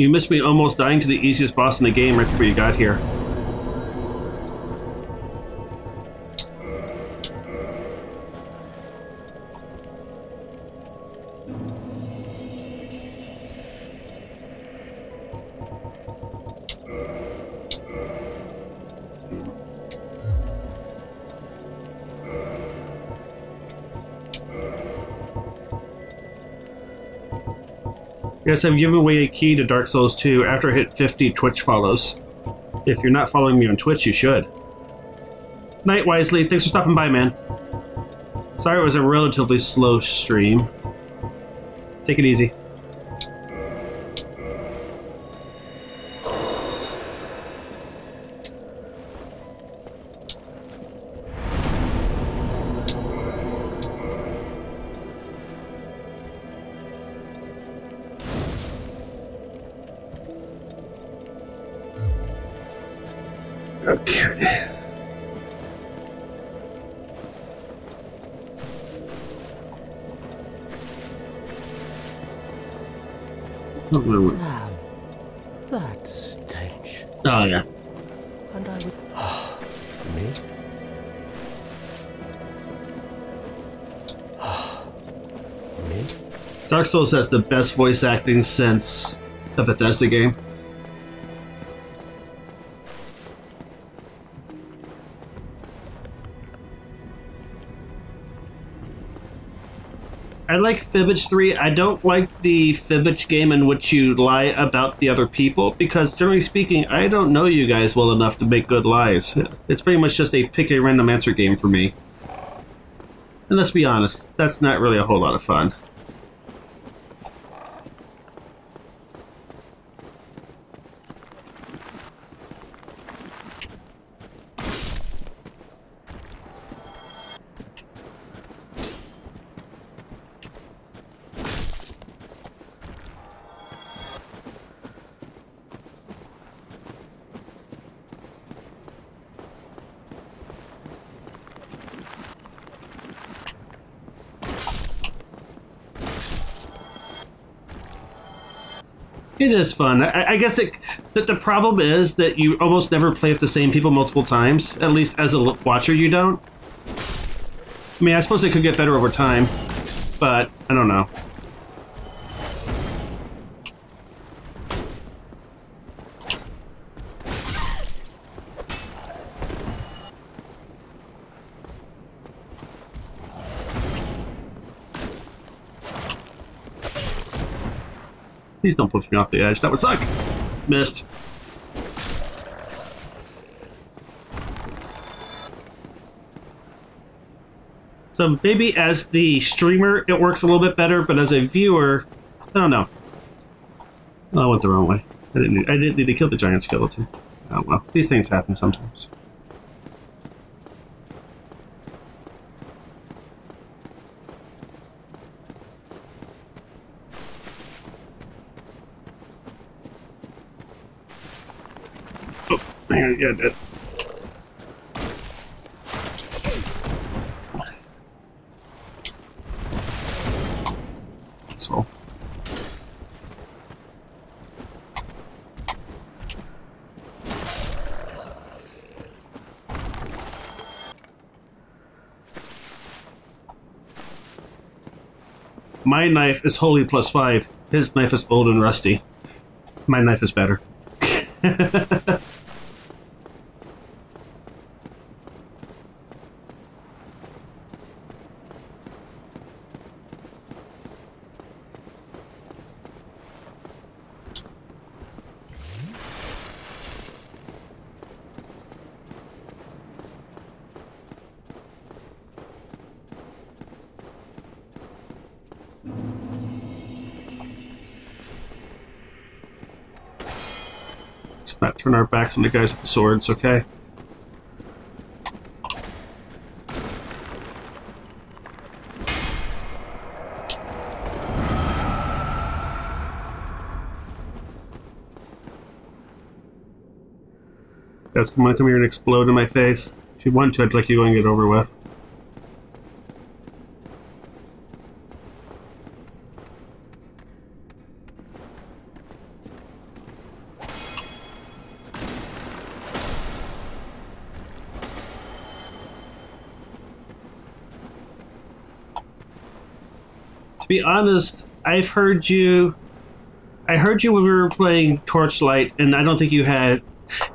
You missed me almost dying to the easiest boss in the game right before you got here. Yes, I'm giving away a key to Dark Souls 2 after I hit 50 Twitch follows. If you're not following me on Twitch, you should. Night Wisely, thanks for stopping by, man. Sorry it was a relatively slow stream. Take it easy. Souls has the best voice acting since the Bethesda game. I like Fibbage 3. I don't like the Fibbage game in which you lie about the other people because, generally speaking, I don't know you guys well enough to make good lies. It's pretty much just a pick a random answer game for me. And let's be honest, that's not really a whole lot of fun. It is fun. I, I guess it, that the problem is that you almost never play with the same people multiple times. At least as a watcher, you don't. I mean, I suppose it could get better over time, but I don't know. Please don't push me off the edge. That would suck. Missed. So maybe as the streamer, it works a little bit better, but as a viewer, I don't know. Oh, I went the wrong way. I didn't. Need, I didn't need to kill the giant skeleton. Oh well, these things happen sometimes. My knife is holy plus five. His knife is old and rusty. My knife is better. turn our backs on the guys with the swords, okay? Guys, come on, come here and explode in my face. If you want to, I'd like you to get over with. Honest, I've heard you. I heard you when we were playing Torchlight, and I don't think you had.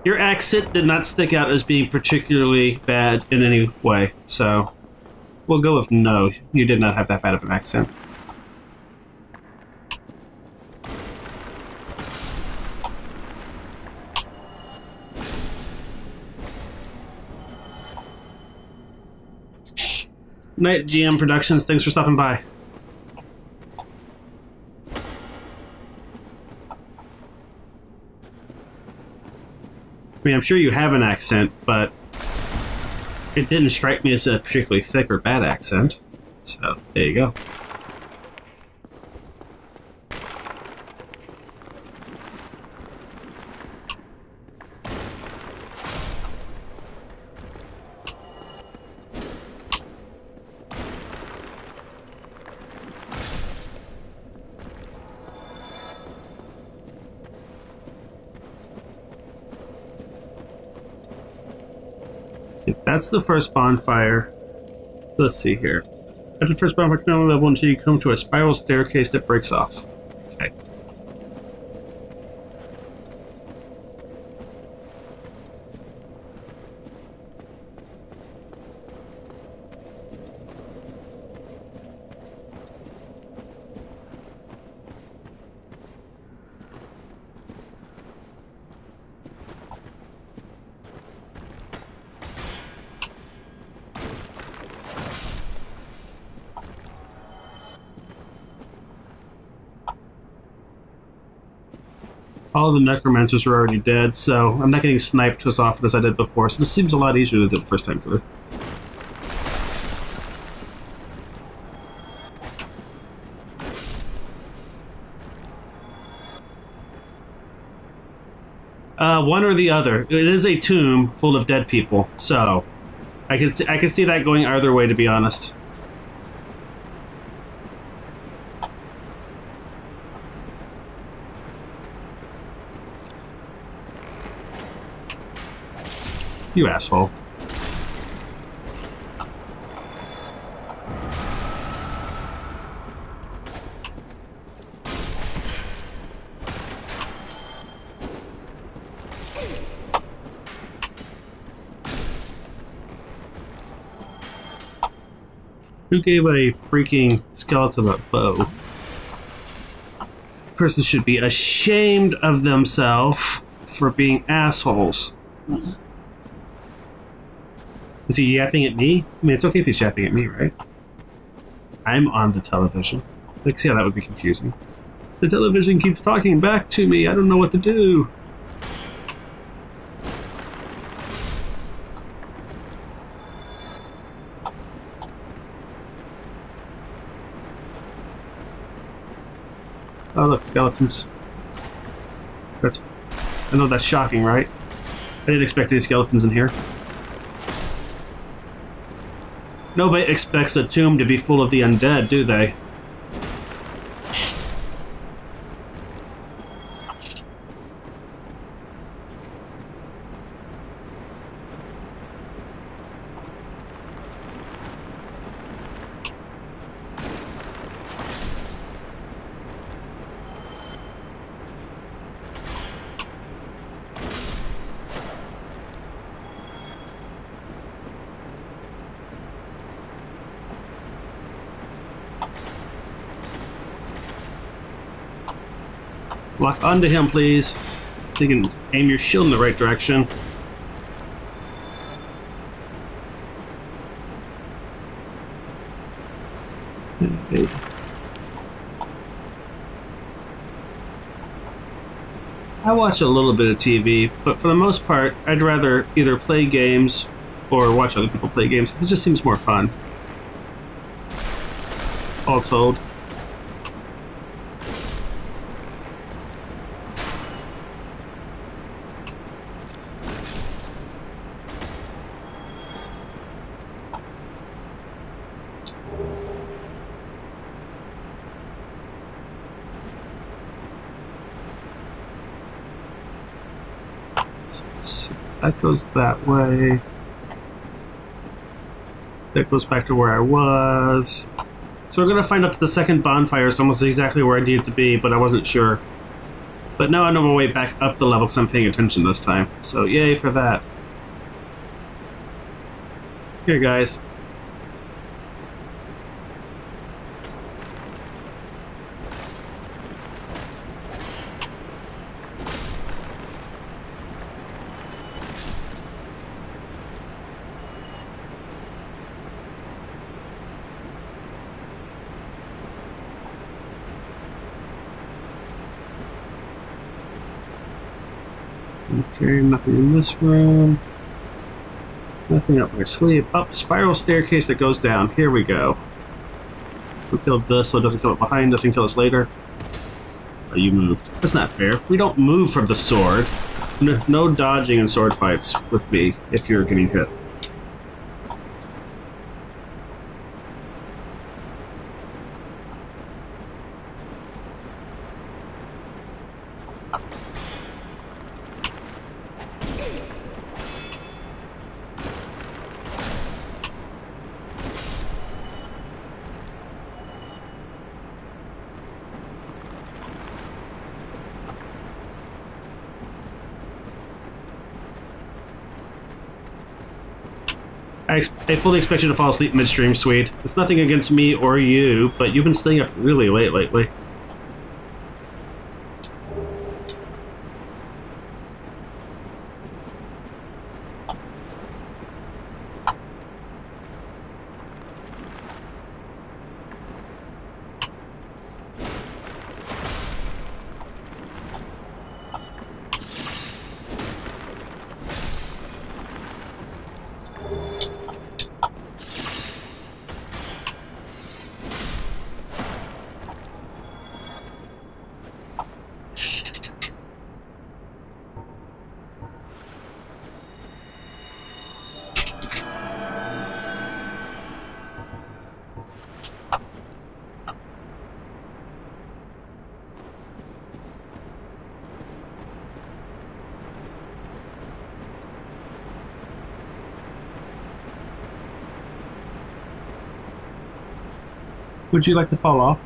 Your accent did not stick out as being particularly bad in any way, so we'll go with no. You did not have that bad of an accent. Night GM Productions, thanks for stopping by. I mean, I'm sure you have an accent, but it didn't strike me as a particularly thick or bad accent. So, there you go. That's the first bonfire. Let's see here. At the first bonfire, on level until you come to a spiral staircase that breaks off. All the necromancers are already dead, so I'm not getting sniped as often as I did before, so this seems a lot easier than the first time through. Uh, one or the other. It is a tomb full of dead people, so I can see I can see that going either way. To be honest. You asshole. Who gave a freaking skeleton a bow? Person should be ashamed of themselves for being assholes. Is he yapping at me? I mean, it's okay if he's yapping at me, right? I'm on the television. Like, see how that would be confusing. The television keeps talking back to me. I don't know what to do. Oh, look, skeletons. That's. I know that's shocking, right? I didn't expect any skeletons in here. Nobody expects a tomb to be full of the undead, do they? Lock onto him, please. So you can aim your shield in the right direction. I watch a little bit of TV, but for the most part, I'd rather either play games or watch other people play games because it just seems more fun. All told. Let's see. That goes that way. That goes back to where I was. So we're gonna find out that the second bonfire is almost exactly where I needed to be, but I wasn't sure. But now I know my way back up the level because I'm paying attention this time. So yay for that. Here, guys. Okay, nothing in room. Nothing up my sleeve. Up, spiral staircase that goes down. Here we go. We killed this so it doesn't come up behind us and kill us later. Oh, you moved. That's not fair. We don't move from the sword. No, no dodging in sword fights with me if you're getting hit. I fully expect you to fall asleep midstream, Swede. It's nothing against me or you, but you've been staying up really late lately. Would you like to fall off?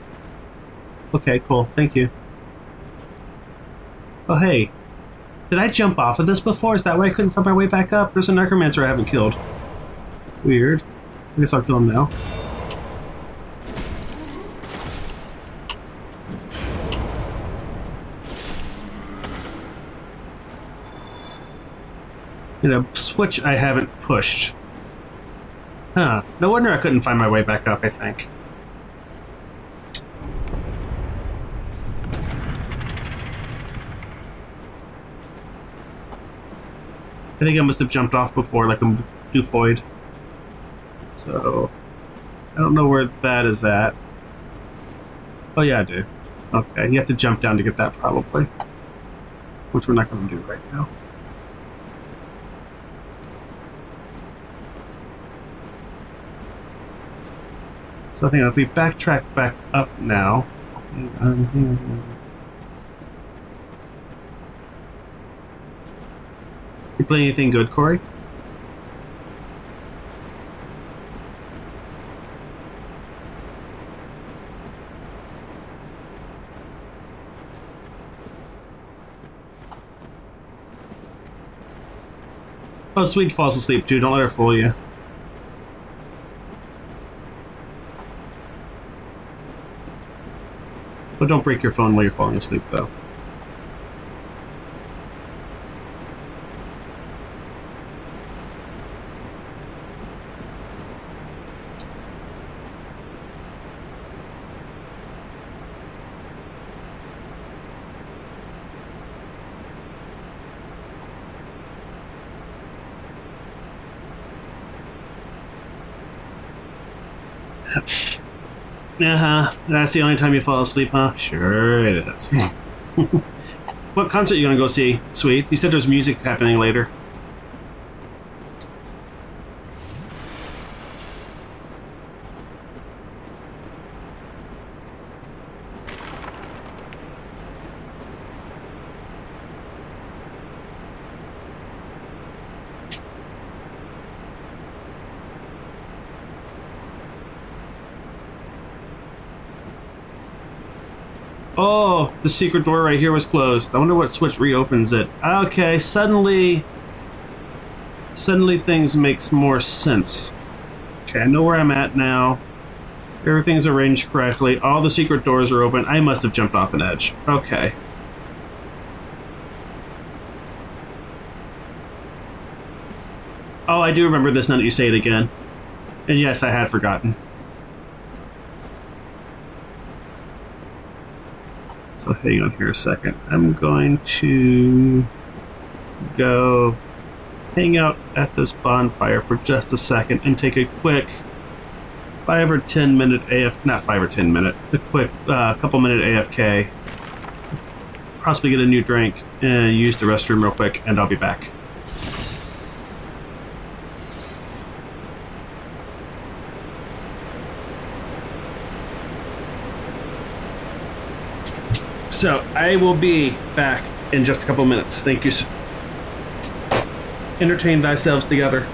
Okay, cool. Thank you. Oh, hey. Did I jump off of this before? Is that why I couldn't find my way back up? There's a necromancer I haven't killed. Weird. I guess I'll kill him now. You know, switch I haven't pushed. Huh. No wonder I couldn't find my way back up, I think. I think I must have jumped off before, like I'm Dufoid. So, I don't know where that is at. Oh yeah, I do. Okay, you have to jump down to get that probably. Which we're not going to do right now. So I think if we backtrack back up now. Play anything good, Corey? Oh, Sweet falls asleep too. Don't let her fool you. But don't break your phone while you're falling asleep, though. Uh huh. That's the only time you fall asleep, huh? Sure it is. what concert you gonna go see, sweet? You said there's music happening later. Oh, the secret door right here was closed. I wonder what switch reopens it. Okay, suddenly... Suddenly things makes more sense. Okay, I know where I'm at now. Everything's arranged correctly. All the secret doors are open. I must have jumped off an edge. Okay. Oh, I do remember this now that you say it again. And yes, I had forgotten. So hang on here a second. I'm going to go hang out at this bonfire for just a second and take a quick five or ten minute AF not five or ten minute a quick uh, couple minute AFK. Possibly get a new drink and use the restroom real quick, and I'll be back. So I will be back in just a couple minutes. Thank you. Entertain thyself together.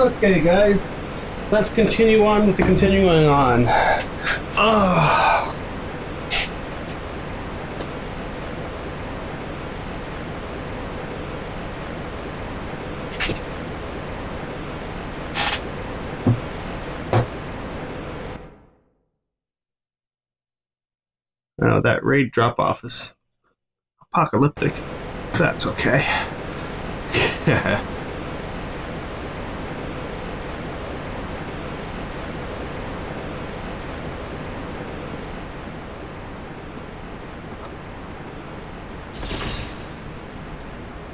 Okay, guys, let's continue on with the continuing on. Ah. Oh, that raid drop off is apocalyptic. That's okay.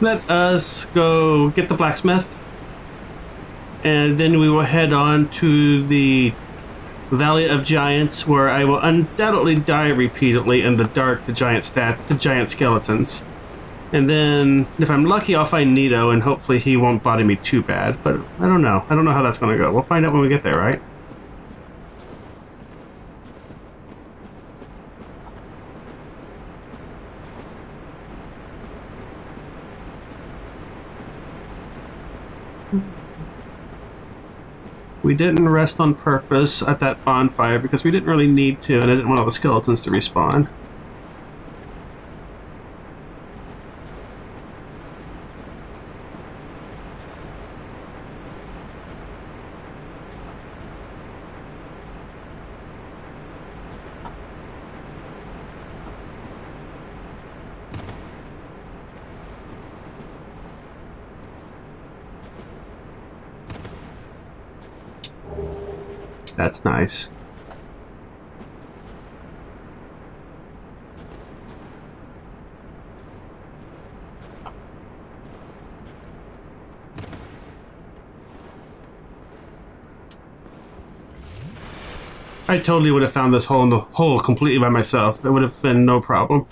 Let us go get the blacksmith. And then we will head on to the Valley of Giants, where I will undoubtedly die repeatedly in the dark to giant stat to giant skeletons. And then, if I'm lucky, I'll find Nito, and hopefully he won't body me too bad. But I don't know. I don't know how that's going to go. We'll find out when we get there, right? We didn't rest on purpose at that bonfire because we didn't really need to, and I didn't want all the skeletons to respawn. That's nice. I totally would have found this hole in the hole completely by myself. It would have been no problem.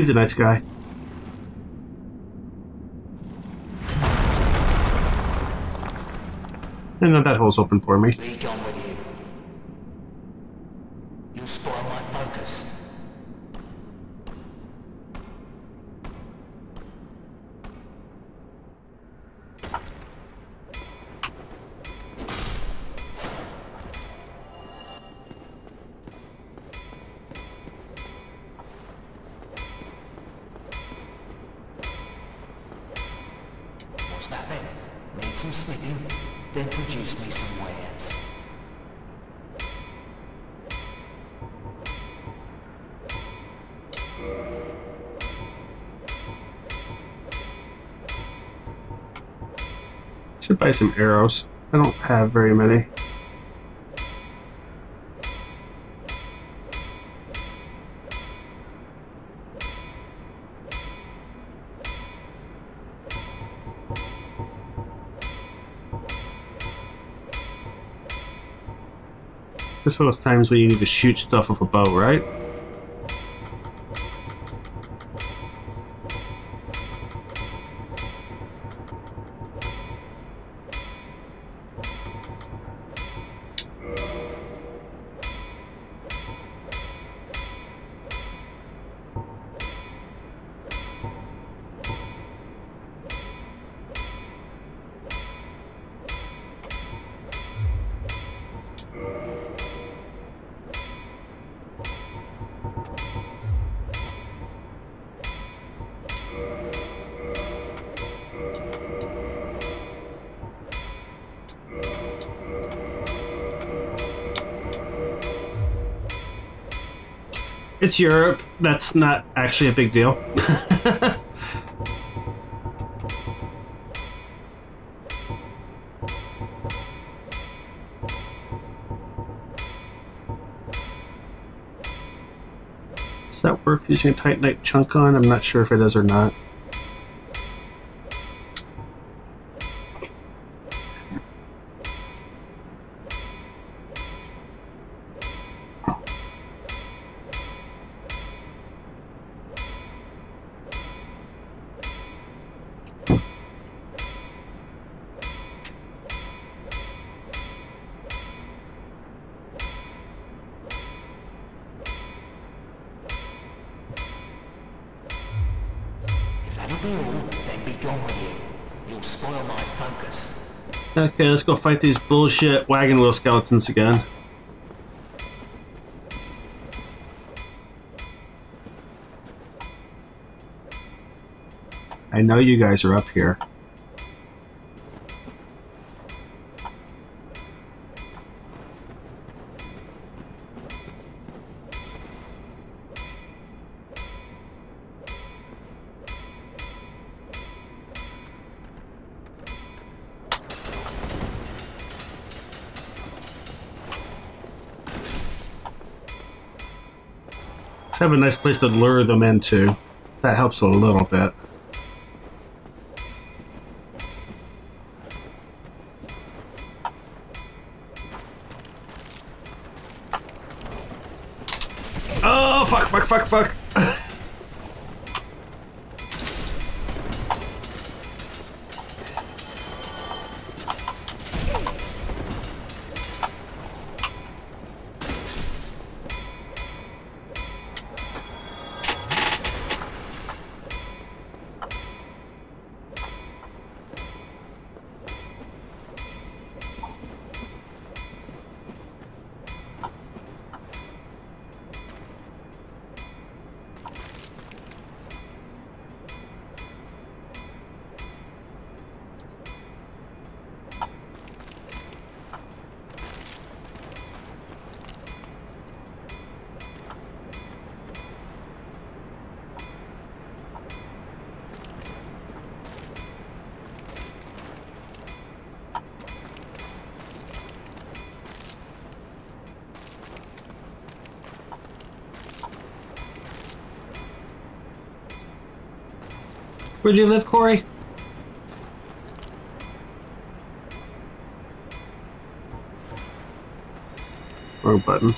He's a nice guy. And now that hole's open for me. Buy some arrows. I don't have very many. This one of those times when you need to shoot stuff with a bow, right? It's Europe. That's not actually a big deal. Is that worth using a tight Titanite chunk on? I'm not sure if it is or not. Okay, let's go fight these bullshit wagon wheel skeletons again. I know you guys are up here. Have a nice place to lure them into. That helps a little bit. Where do you live, Corey? Wrong button.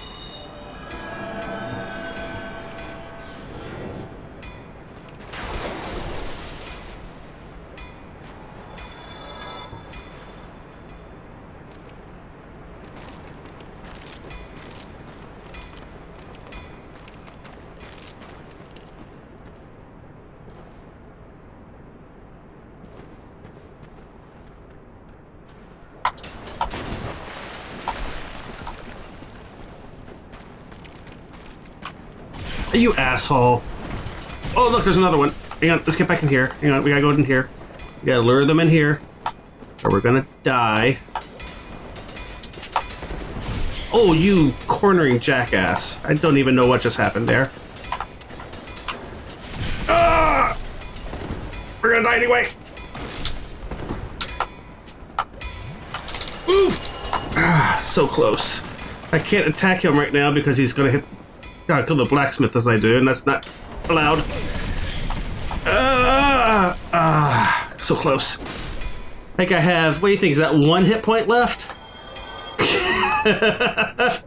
You asshole. Oh, look, there's another one. Hang on, let's get back in here. Hang on, we gotta go in here. We gotta lure them in here. Or we're gonna die. Oh, you cornering jackass. I don't even know what just happened there. Ah! We're gonna die anyway. Oof! Ah, so close. I can't attack him right now because he's gonna hit Gotta kill the blacksmith as I do, and that's not allowed. Ah, ah, so close. I think I have. What do you think? Is that one hit point left?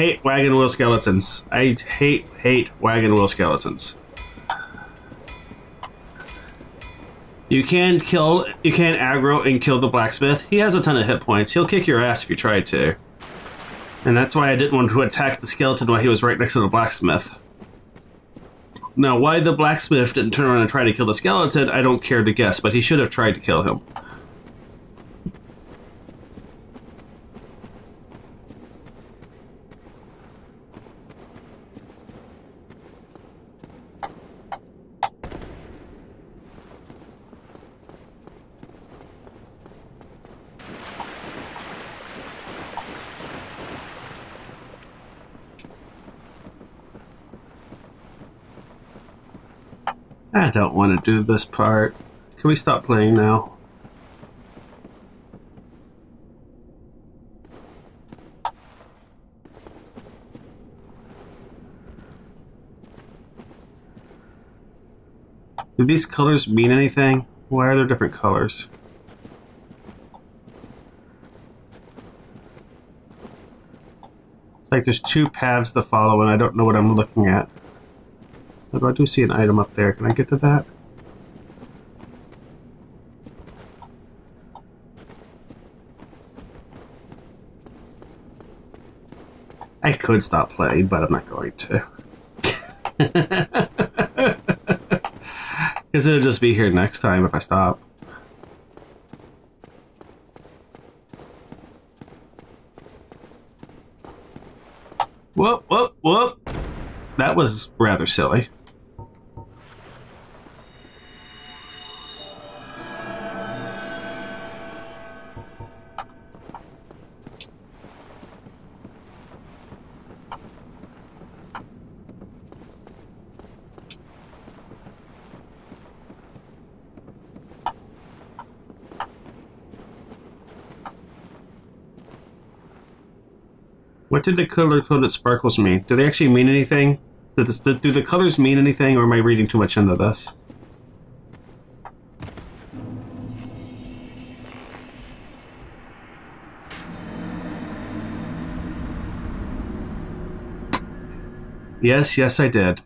hate wagon wheel skeletons. I hate, hate wagon wheel skeletons. You can kill, you can aggro and kill the blacksmith. He has a ton of hit points. He'll kick your ass if you try to. And that's why I didn't want to attack the skeleton while he was right next to the blacksmith. Now, why the blacksmith didn't turn around and try to kill the skeleton, I don't care to guess, but he should have tried to kill him. I don't want to do this part. Can we stop playing now? Do these colors mean anything? Why are there different colors? It's like there's two paths to follow and I don't know what I'm looking at. Although I do see an item up there. Can I get to that? I could stop playing, but I'm not going to. Because it'll just be here next time if I stop. Whoop, whoop, whoop. That was rather silly. What did the color coded sparkles mean? Do they actually mean anything? Do, this, do the colors mean anything, or am I reading too much into this? Yes, yes, I did.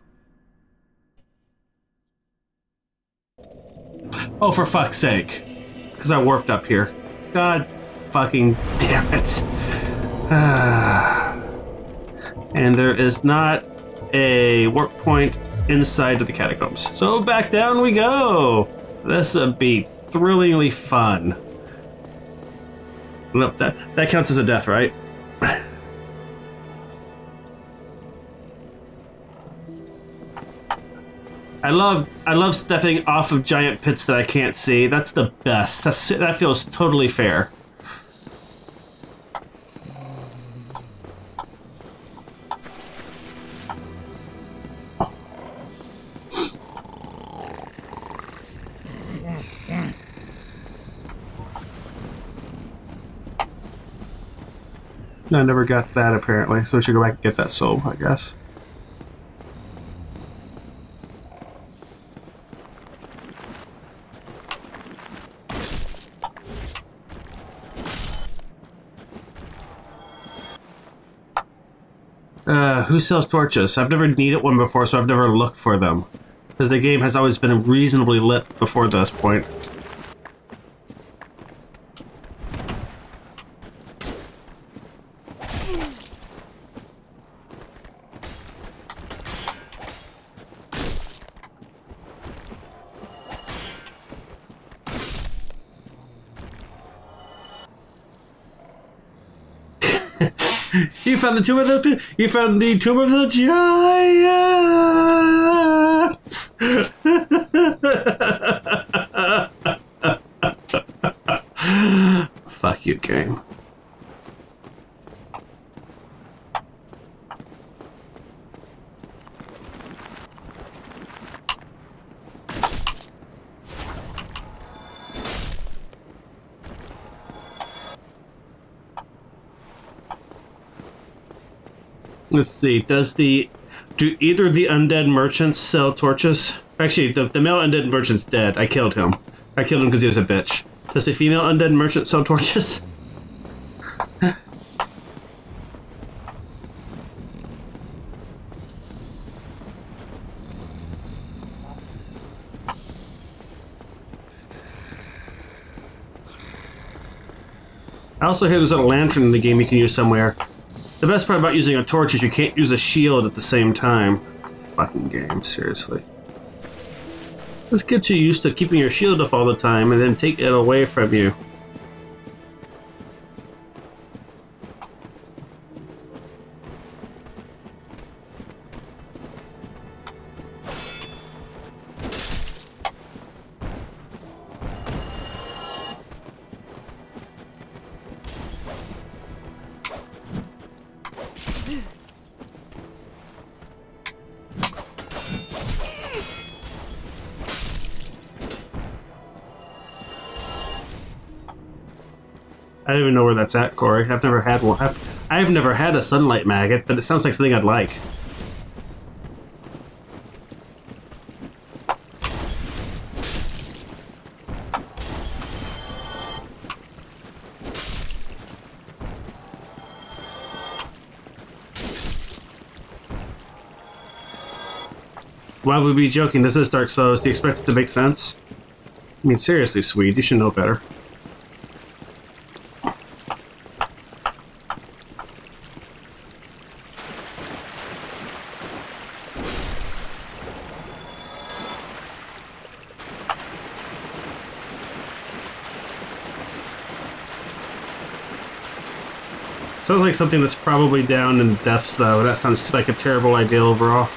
Oh, for fuck's sake. Because I warped up here. God fucking damn it. Ah. And there is not a warp point inside of the catacombs. So back down we go. This will be thrillingly fun. Nope, that, that counts as a death, right? I love I love stepping off of giant pits that I can't see. That's the best. That's that feels totally fair. I never got that apparently, so we should go back and get that soul, I guess. Uh, who sells torches? I've never needed one before, so I've never looked for them. Because the game has always been reasonably lit before this point. You found the tomb of the you found the tomb of the giants. Fuck you, game. Does the do either the undead merchants sell torches? Actually, the, the male undead merchant's dead. I killed him. I killed him because he was a bitch. Does the female undead merchant sell torches? I also hear there's a lantern in the game you can use somewhere. The best part about using a torch is you can't use a shield at the same time. Fucking game, seriously. This gets you used to keeping your shield up all the time and then take it away from you. that, Corey. I've never had one. I've, I've never had a sunlight maggot, but it sounds like something I'd like. Why would we be joking? This is Dark Souls. Do you expect it to make sense? I mean, seriously, Swede, you should know better. Like something that's probably down in depths, though. That sounds like a terrible idea overall.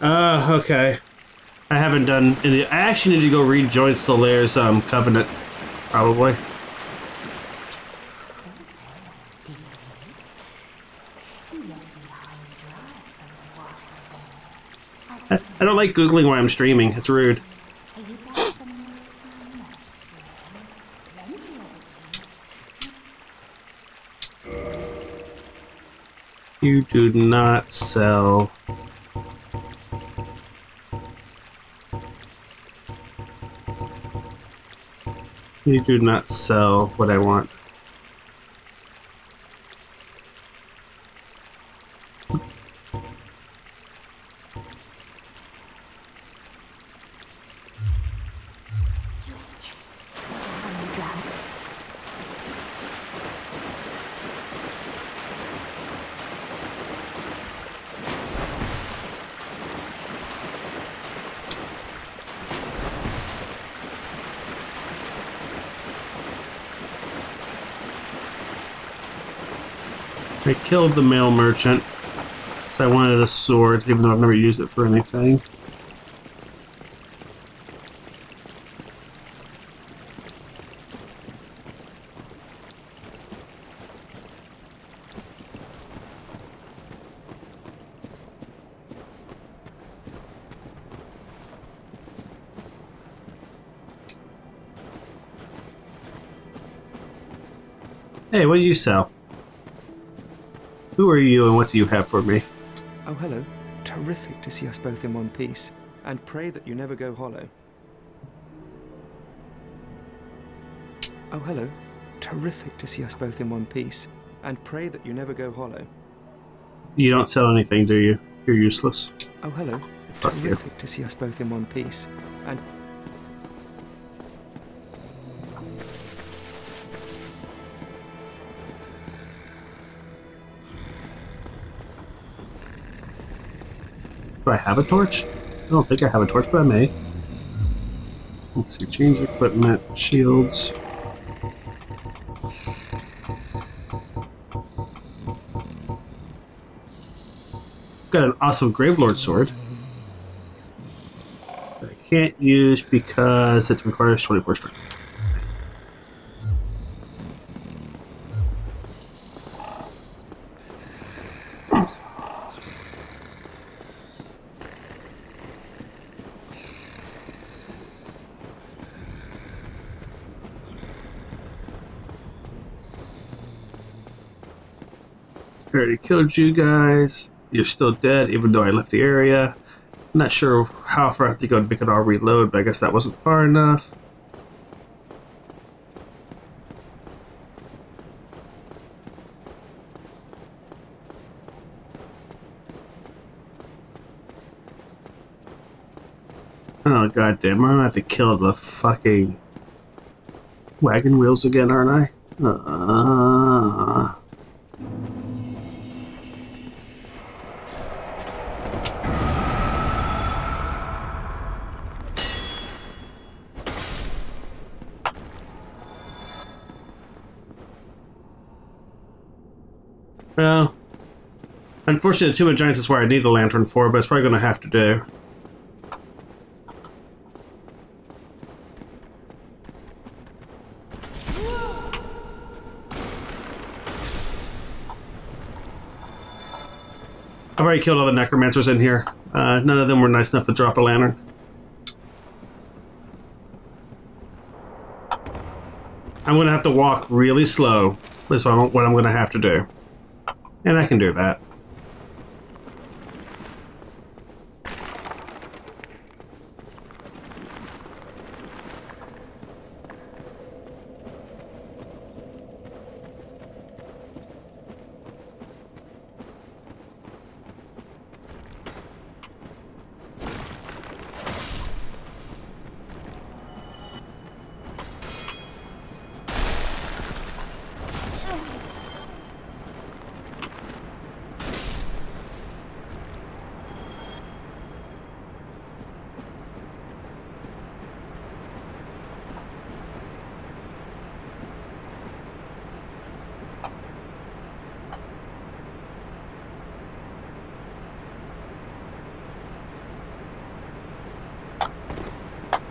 Uh, okay. I haven't done any. I actually need to go rejoin Solaire's um, Covenant, probably. I, don't like Googling while I'm streaming. It's rude. You do not sell. You do not sell what I want. Killed the male merchant. So I wanted a sword, even though I've never used it for anything. Hey, what do you sell? Who are you and what do you have for me? Oh, hello. Terrific to see us both in one piece. And pray that you never go hollow. Oh, hello. Terrific to see us both in one piece. And pray that you never go hollow. You don't sell anything, do you? You're useless. Oh, hello. Fuck you. Terrific to see us both in one piece. And I have a torch? I don't think I have a torch, but I may. Let's see, change equipment, shields. Got an awesome Gravelord sword. I can't use because it requires 24 strength. I already killed you guys. You're still dead, even though I left the area. I'm not sure how far I have to go to make it all reload, but I guess that wasn't far enough. Oh goddamn! I'm gonna have to kill the fucking wagon wheels again, aren't I? Uh, unfortunately, the Tomb of Giants is where I need the lantern for, but it's probably going to have to do. I've already killed all the necromancers in here. Uh, none of them were nice enough to drop a lantern. I'm going to have to walk really slow. That's what I'm, what I'm going to have to do. And I can do that.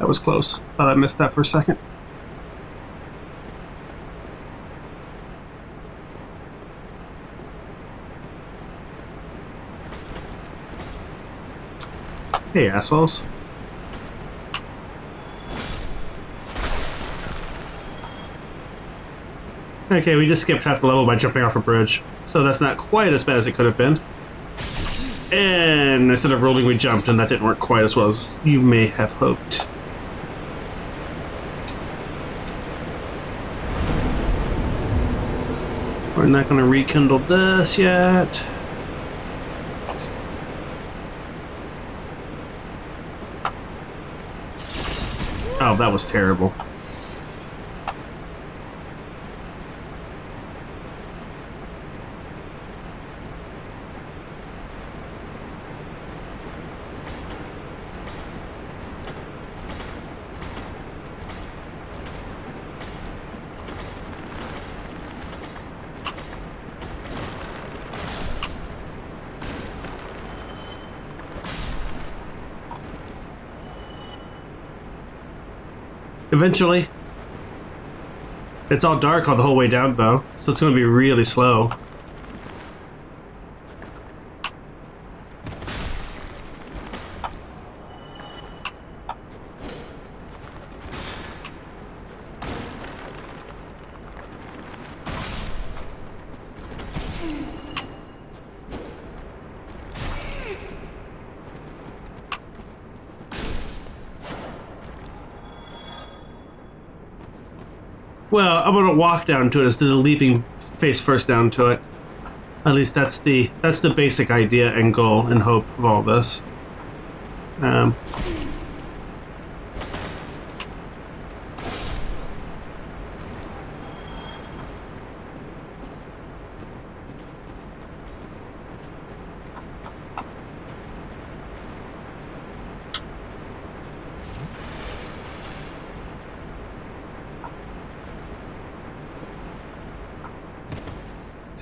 That was close. Thought I missed that for a second. Hey, assholes. Okay, we just skipped half the level by jumping off a bridge, so that's not quite as bad as it could have been. And instead of rolling, we jumped, and that didn't work quite as well as you may have hoped. We're not going to rekindle this yet. Oh, that was terrible. Eventually. It's all dark all the whole way down, though, so it's going to be really slow. I'm gonna walk down to it instead of leaping face first down to it. At least that's the that's the basic idea and goal and hope of all this. Um,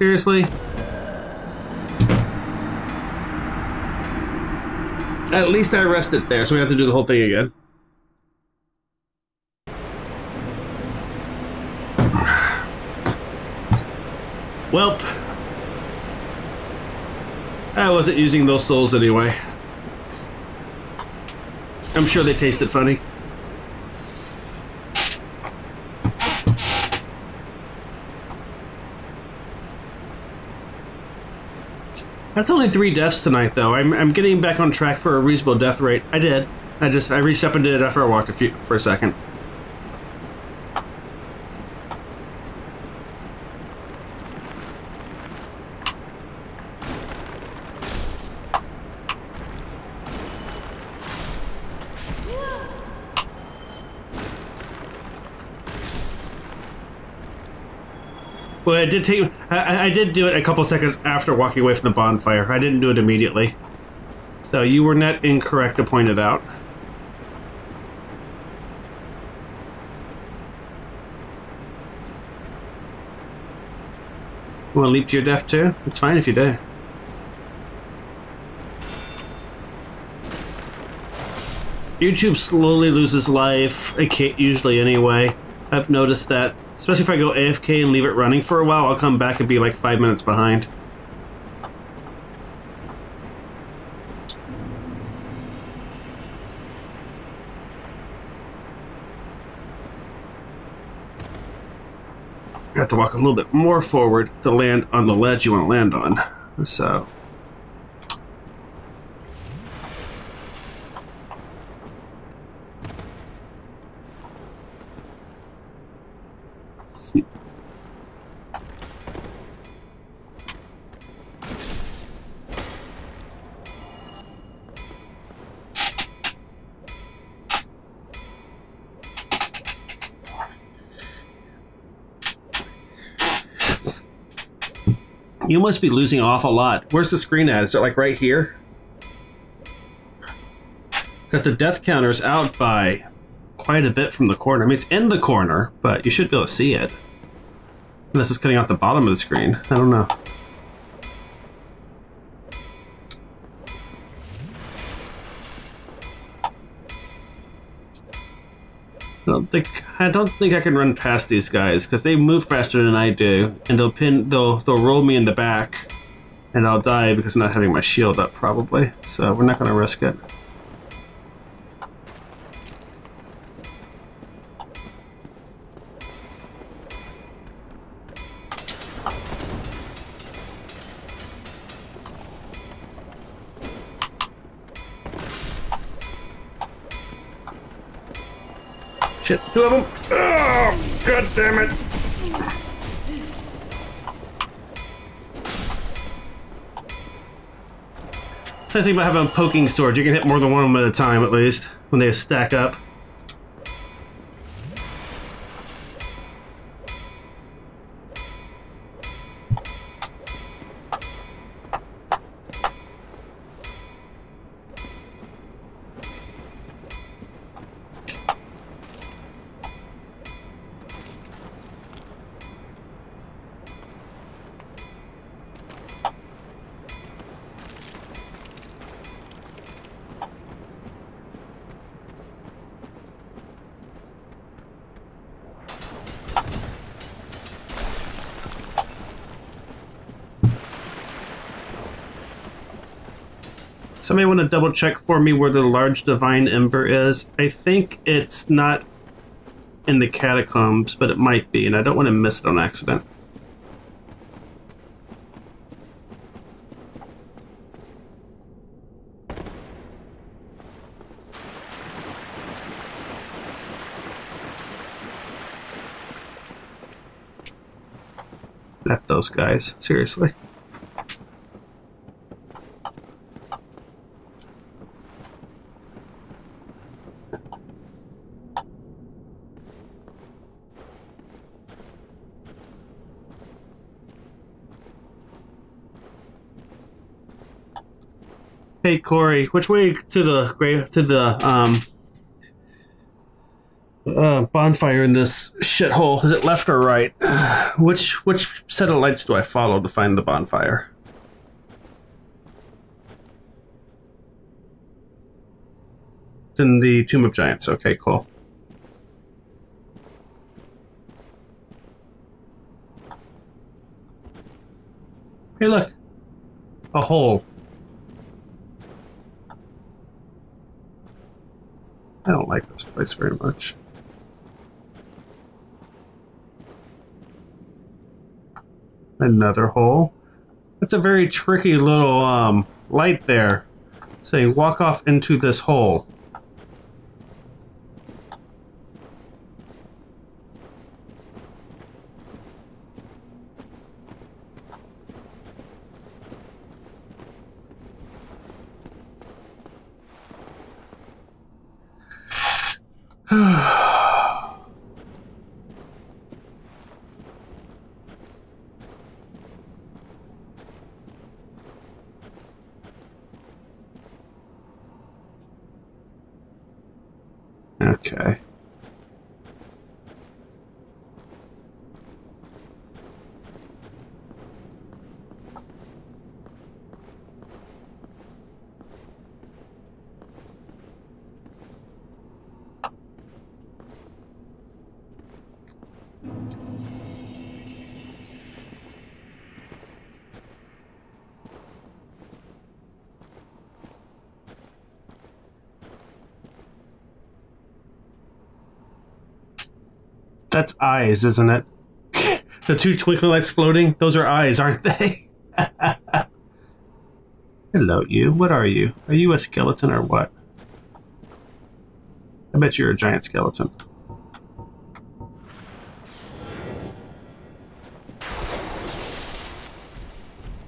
seriously? At least I rested there, so we have to do the whole thing again. Welp. I wasn't using those souls anyway. I'm sure they tasted funny. That's only three deaths tonight, though. I'm, I'm getting back on track for a reasonable death rate. I did. I just I reached up and did it after I walked a few for a second. Well, it did take. I, I did do it a couple seconds after walking away from the bonfire. I didn't do it immediately. So you were not incorrect to point it out. You want to leap to your death too? It's fine if you do. YouTube slowly loses life, I can't usually anyway. I've noticed that Especially if I go AFK and leave it running for a while, I'll come back and be like five minutes behind. You have to walk a little bit more forward to land on the ledge you want to land on. So You must be losing an awful lot. Where's the screen at? Is it like right here? Because the death counter is out by quite a bit from the corner. I mean, it's in the corner, but you should be able to see it. Unless it's cutting out the bottom of the screen. I don't know. think I don't think I can run past these guys because they move faster than I do, and they'll pin they'll they'll roll me in the back, and I'll die because of not having my shield up probably. So we're not going to risk it. Shit, two of them. Oh, god damn it. Nice thing about having a poking sword, you can hit more than one of them at a time at least, when they stack up. Double check for me where the large divine ember is? I think it's not in the catacombs, but it might be, and I don't want to miss it on accident. Left those guys, seriously. Hey Corey, which way to the gra- to the um uh, bonfire in this shithole? Is it left or right? Which which set of lights do I follow to find the bonfire? It's in the Tomb of Giants. Okay, cool. Hey, look, a hole. I don't like this place very much. Another hole. That's a very tricky little um, light there. Saying walk off into this hole. Okay. That's eyes, isn't it? the two twinkling lights floating, those are eyes, aren't they? Hello, you. What are you? Are you a skeleton or what? I bet you're a giant skeleton.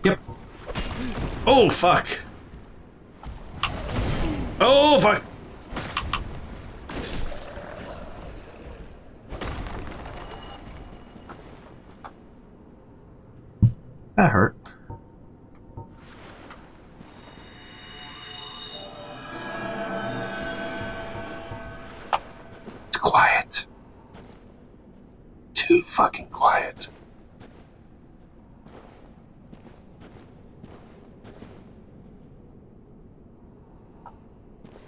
Yep. Oh, fuck. Oh, fuck.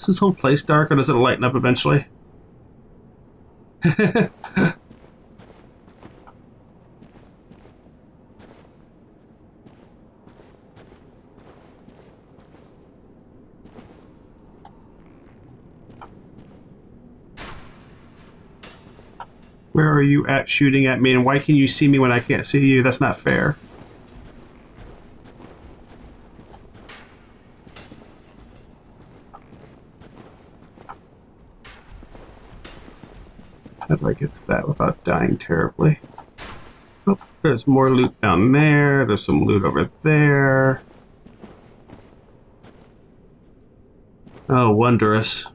This whole place dark or does it lighten up eventually? Where are you at shooting at me, and why can you see me when I can't see you? That's not fair. I get to that without dying terribly? Oh, there's more loot down there. There's some loot over there. Oh, wondrous.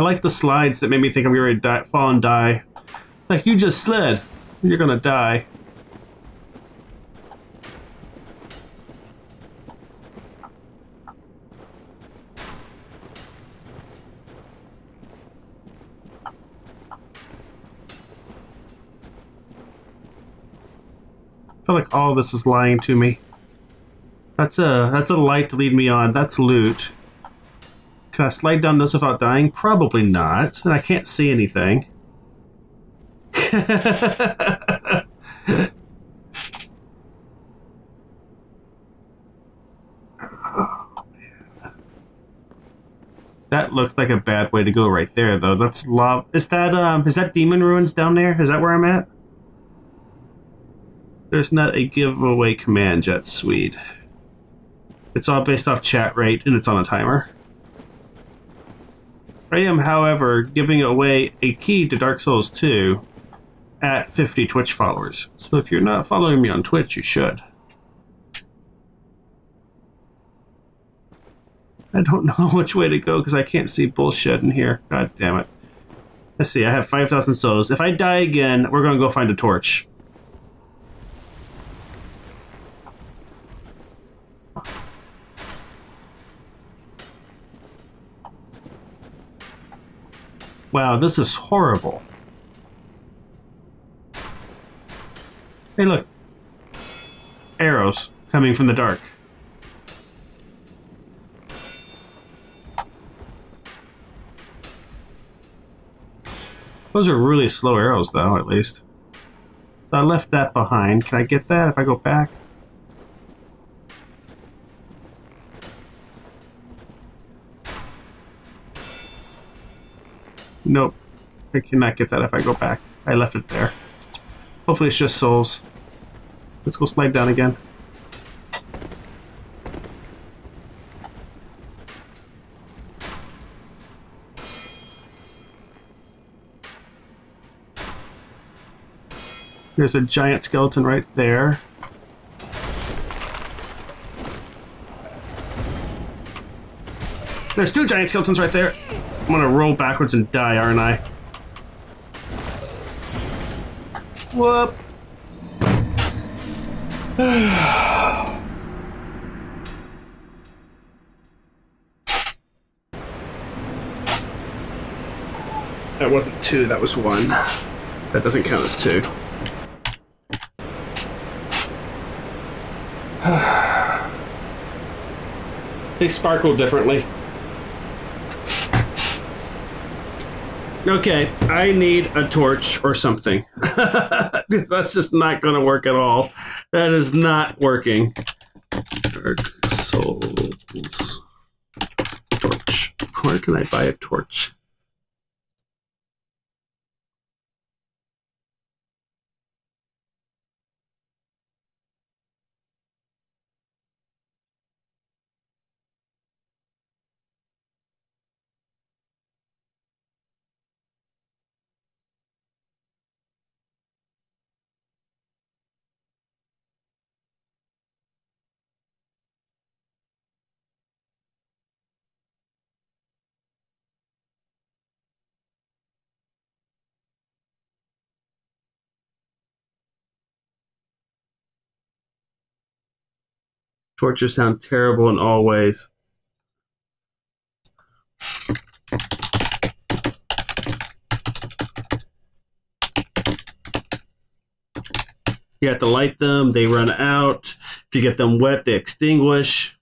I like the slides that made me think I'm going to die, fall and die. Like, you just slid. You're going to die. I feel like all this is lying to me. That's a that's a light to lead me on. That's loot. Can I slide down this without dying? Probably not. And I can't see anything. That looks like a bad way to go right there, though. That's lava. Is that um? Is that demon ruins down there? Is that where I'm at? There's not a giveaway command yet, Swede. It's all based off chat rate, and it's on a timer. I am, however, giving away a key to Dark Souls 2 at 50 Twitch followers. So if you're not following me on Twitch, you should. I don't know which way to go because I can't see bullshit in here. God damn it. Let's see, I have 5,000 souls. If I die again, we're going to go find a torch. Wow, this is horrible. Hey, look. Arrows coming from the dark. Those are really slow arrows, though, at least. So I left that behind. Can I get that if I go back? Nope. I cannot get that if I go back. I left it there. Hopefully it's just souls. Let's go slide down again. There's a giant skeleton right there. There's two giant skeletons right there. I'm gonna roll backwards and die, aren't I? Whoop. that wasn't two, that was one. That doesn't count as two. they sparkle differently. Okay, I need a torch or something. That's just not going to work at all. That is not working. Dark Souls torch. Where can I buy a torch? Torture sound terrible in all ways. You have to light them, they run out. If you get them wet, they extinguish.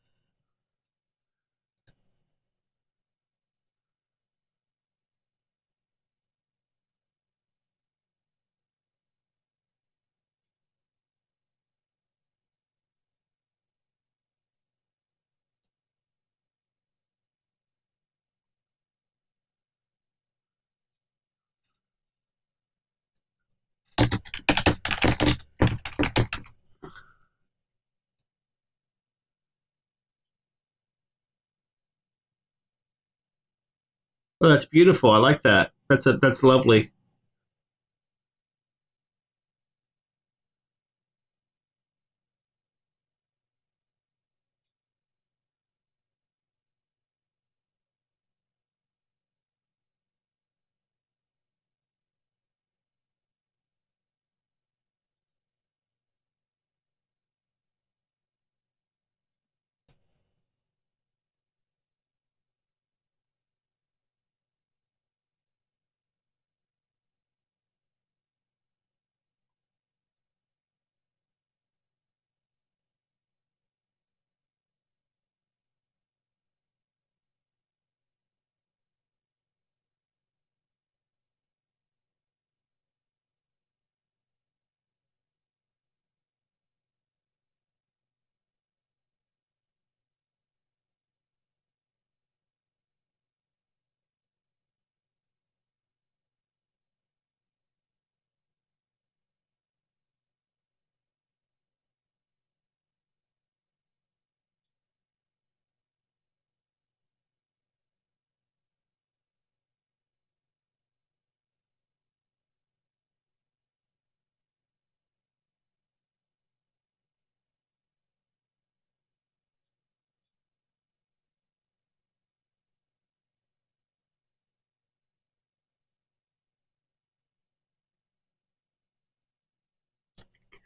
Oh, that's beautiful. I like that. That's a, that's lovely.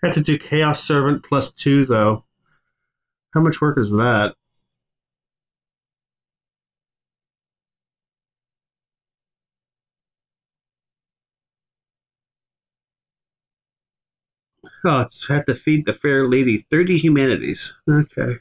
Have to do Chaos Servant plus two, though. How much work is that? Oh, it's had to feed the fair lady 30 humanities. Okay.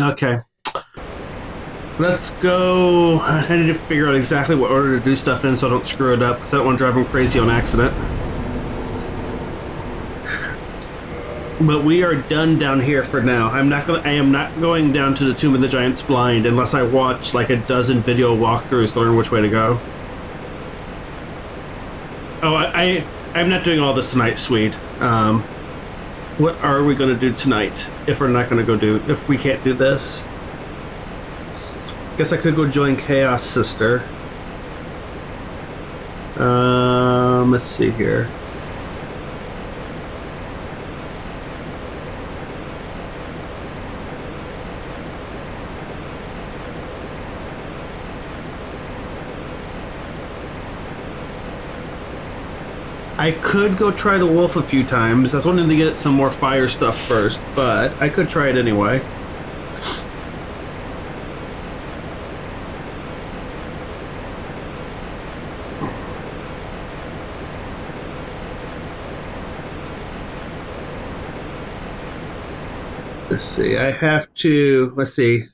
Okay. Let's go. I need to figure out exactly what order to do stuff in so I don't screw it up because I don't want to drive him crazy on accident. But we are done down here for now. I'm not gonna. I am not going down to the Tomb of the Giants blind unless I watch like a dozen video walkthroughs to learn which way to go. Oh, I, I I'm not doing all this tonight, Swede. Um, what are we going to do tonight if we're not going to go do if we can't do this? Guess i could go join chaos sister. Um let's see here I could go try the wolf a few times. I was wanting to get some more fire stuff first, but I could try it anyway. Let's see, I have to, let's see.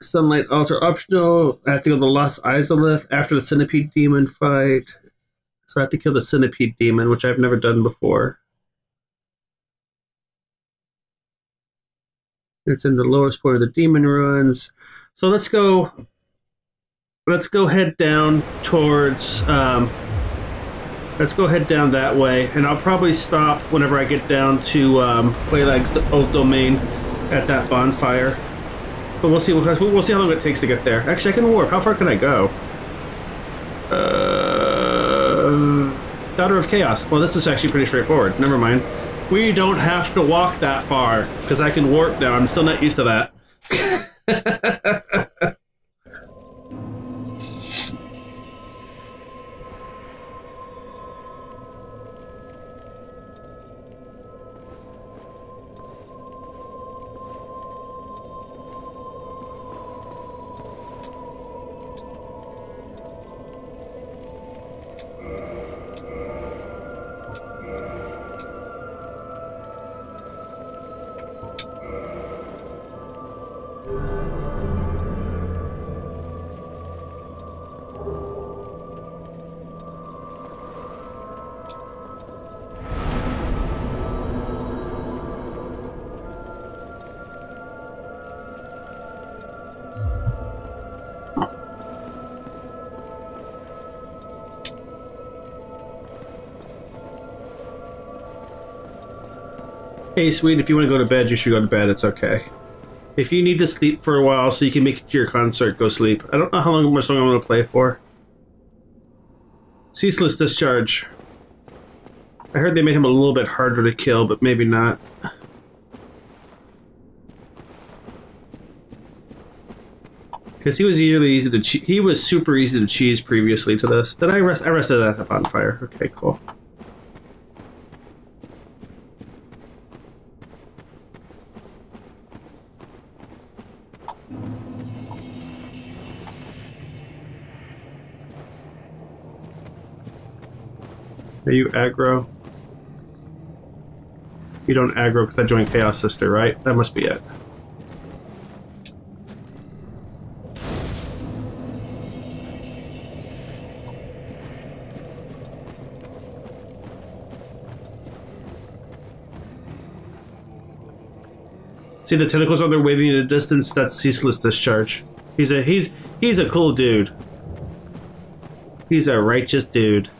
Sunlight Altar optional. I have to go to the Lost Izalith after the Centipede Demon fight. So I have to kill the centipede demon, which I've never done before. It's in the lowest part of the demon ruins. So let's go. Let's go head down towards. Um, let's go head down that way, and I'll probably stop whenever I get down to um, Quelaag's old domain at that bonfire. But we'll see. We'll see how long it takes to get there. Actually, I can warp. How far can I go? Uh Uh, Daughter of Chaos. Well, this is actually pretty straightforward. Never mind. We don't have to walk that far because I can warp now. I'm still not used to that. Hey, Swede, if you want to go to bed, you should go to bed. It's okay. If you need to sleep for a while so you can make it to your concert, go sleep. I don't know how long much longer I'm going to play for. Ceaseless Discharge. I heard they made him a little bit harder to kill, but maybe not. Because he was really easy to he was super easy to cheese previously to this. Then I rest I rested at the bonfire. Okay, cool. Are you aggro? You don't aggro because I joined Chaos Sister, right? That must be it. See the tentacles are there waving in the distance? That's ceaseless discharge. He's a he's he's a cool dude. He's a righteous dude.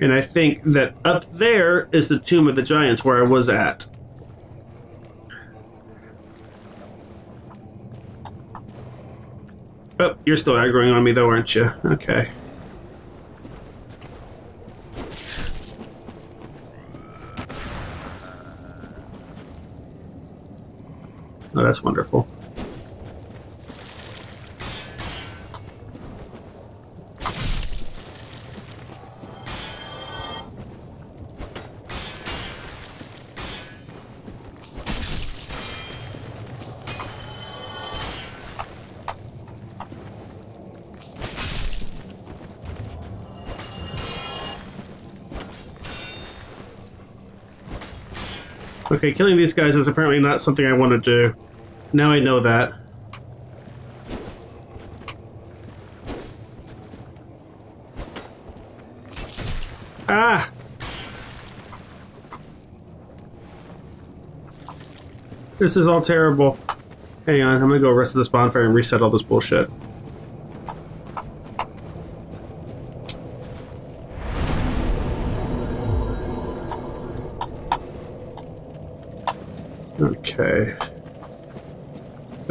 And I think that up there is the Tomb of the Giants where I was at. Oh, you're still aggroing on me though, aren't you? Okay. Oh, that's wonderful. Okay, killing these guys is apparently not something I want to do. Now I know that. Ah! This is all terrible. Hang on, I'm gonna go rest of this bonfire and reset all this bullshit.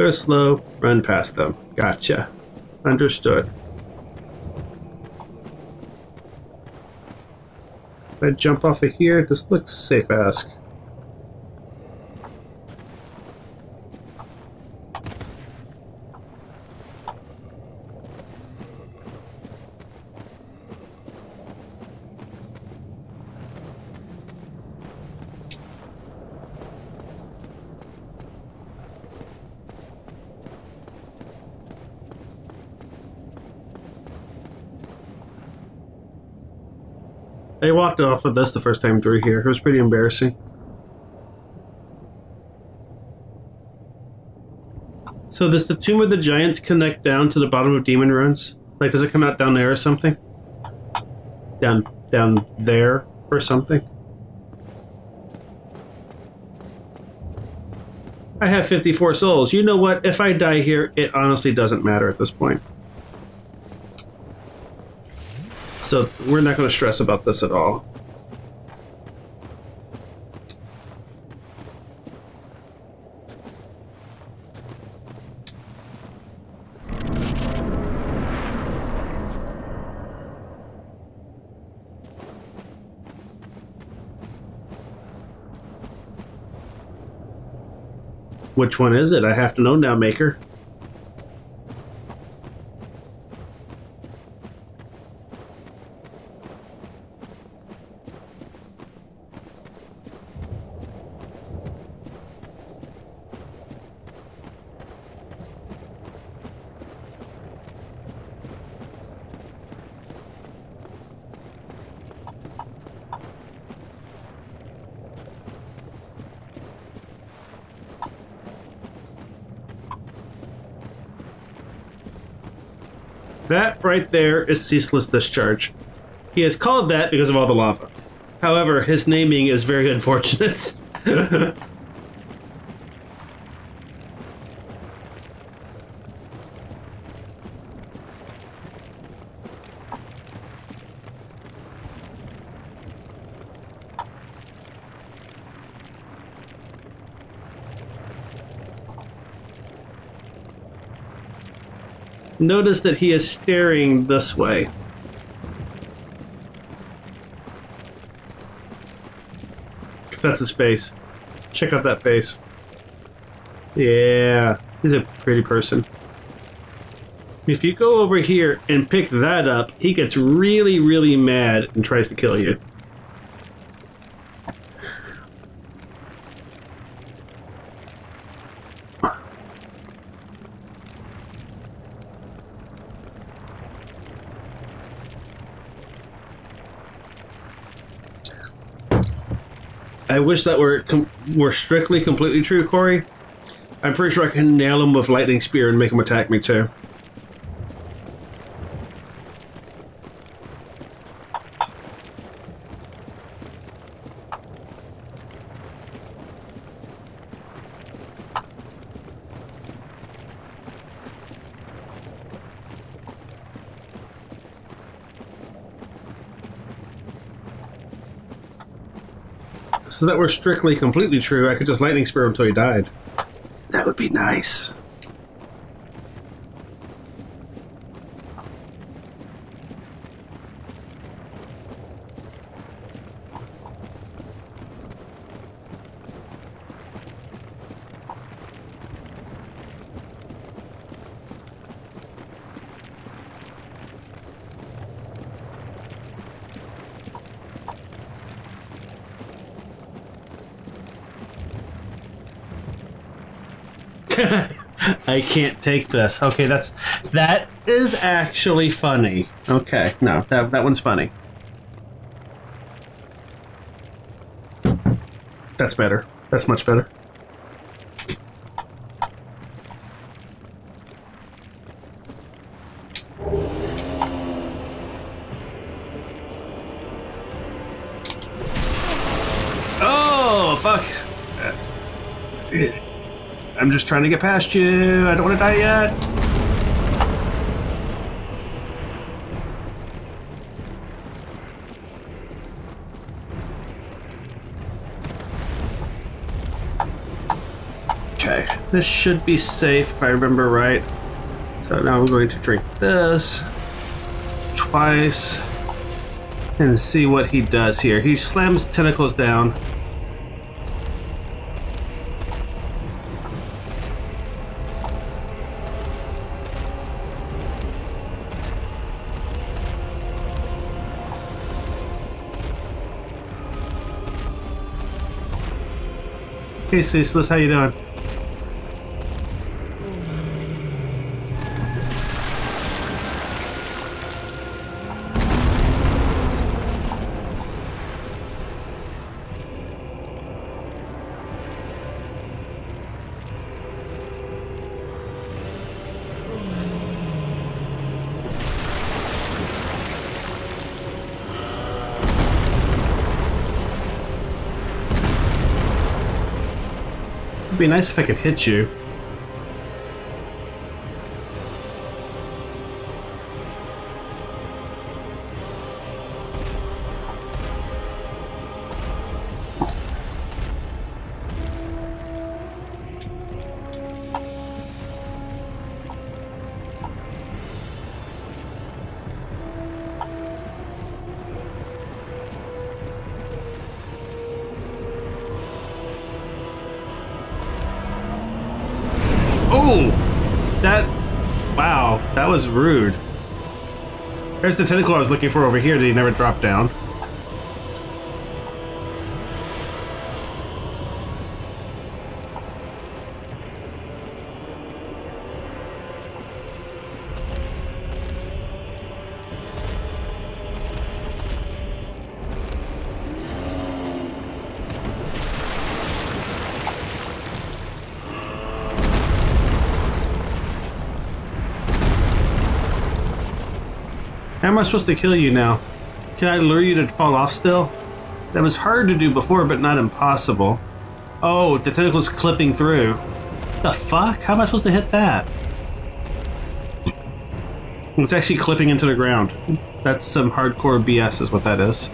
They're slow, run past them. Gotcha. Understood. If I jump off of here, this looks safe ask. I walked off of this the first time through here. It was pretty embarrassing. So does the Tomb of the Giants connect down to the bottom of Demon Ruins? Like, does it come out down there or something? Down, down there or something? I have 54 souls. You know what? If I die here, it honestly doesn't matter at this point. So we're not going to stress about this at all. Which one is it? I have to know now, Maker. Right there is Ceaseless Discharge. He is called that because of all the lava. However, his naming is very unfortunate. Notice that he is staring this way. Because that's his face. Check out that face. Yeah, he's a pretty person. If you go over here and pick that up, he gets really, really mad and tries to kill you. Wish that were were strictly completely true, Corey. I'm pretty sure I can nail him with lightning spear and make him attack me too. That were strictly completely true, I could just lightning spear him until he died. That would be nice. I can't take this. Okay, that's that is actually funny. Okay, no, that that one's funny. That's better. That's much better. I'm just trying to get past you. I don't want to die yet. Okay, this should be safe if I remember right. So now I'm going to drink this twice and see what he does here. He slams tentacles down. Hey Ceaseless, how you doing? Be nice if I could hit you. Rude. There's the tentacle I was looking for over here that he never dropped down. Supposed to kill you now? Can I lure you to fall off still? That was hard to do before, but not impossible. Oh, the tentacle's clipping through. The fuck? How am I supposed to hit that? It's actually clipping into the ground. That's some hardcore BS, is what that is.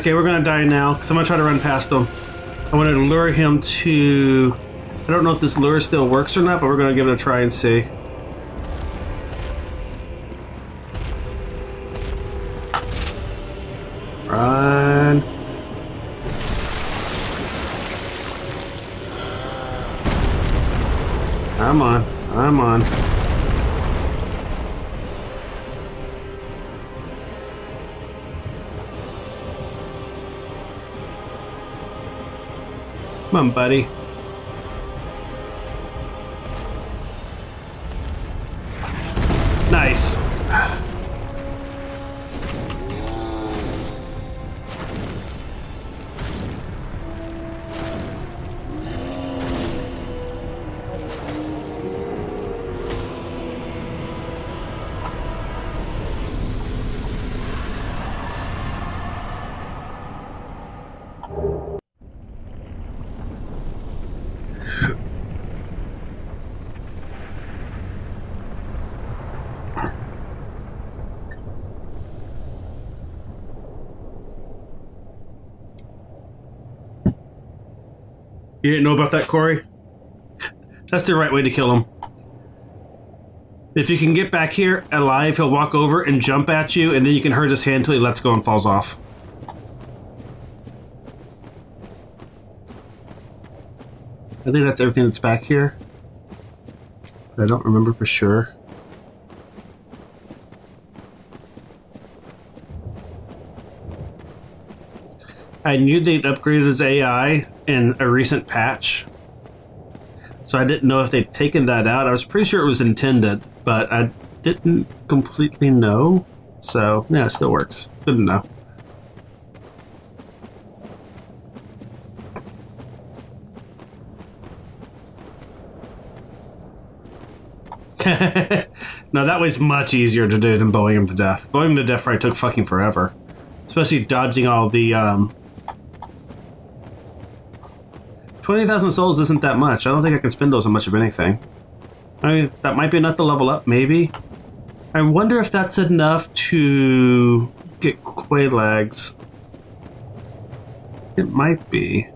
Okay, we're gonna die now because I'm gonna try to run past him. I want to lure him to. I don't know if this lure still works or not, but we're gonna give it a try and see. Come on, buddy. You didn't know about that, Corey? That's the right way to kill him. If you can get back here alive, he'll walk over and jump at you, and then you can hurt his hand until he lets go and falls off. I think that's everything that's back here. I don't remember for sure. I knew they'd upgraded his AI in a recent patch. So I didn't know if they'd taken that out. I was pretty sure it was intended, but I didn't completely know. So, yeah, it still works. Good to know. no, that was much easier to do than bowing him to death. Bowing him to death right took fucking forever. Especially dodging all the um, 20,000 souls isn't that much. I don't think I can spend those on much of anything. I mean, that might be enough to level up, maybe. I wonder if that's enough to get Quelaag's. It might be.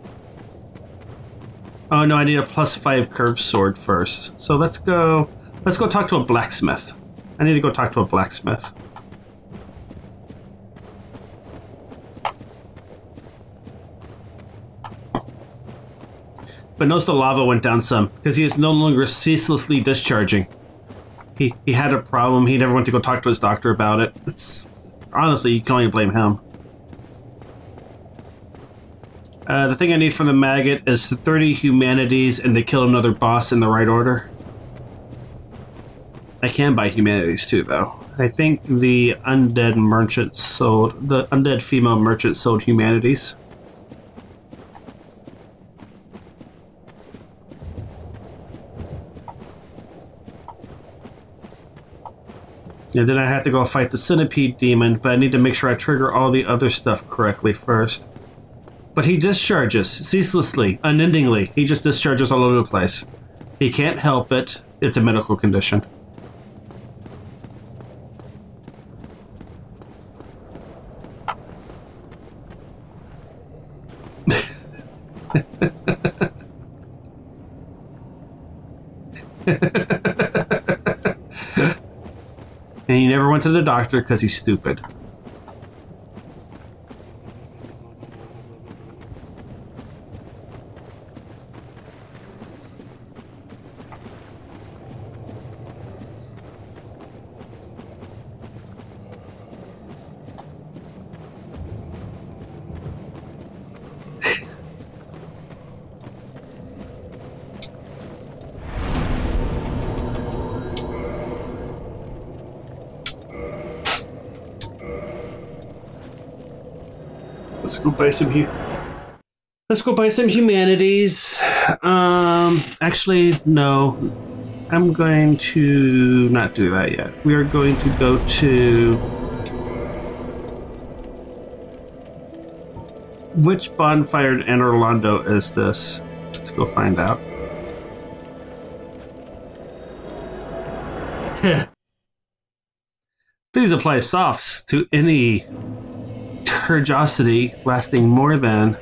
Oh no, I need a plus five curved sword first. So let's go. Let's go talk to a blacksmith. I need to go talk to a blacksmith. But notice the lava went down some because he is no longer ceaselessly discharging. He he had a problem. He never went to go talk to his doctor about it. It's honestly you can only blame him. Uh, the thing I need from the maggot is 30 humanities and to kill another boss in the right order. I can buy humanities too, though. I think the undead merchant sold the undead female merchant sold humanities. And then I have to go fight the centipede demon, but I need to make sure I trigger all the other stuff correctly first. But he discharges ceaselessly, unendingly. He just discharges all over the place. He can't help it. It's a medical condition. and he never went to the doctor because he's stupid. Some Let's go buy some humanities. Um, actually, no. I'm going to not do that yet. We are going to go to which bonfire in Orlando is this? Let's go find out. Please apply softs to any turgosity lasting more than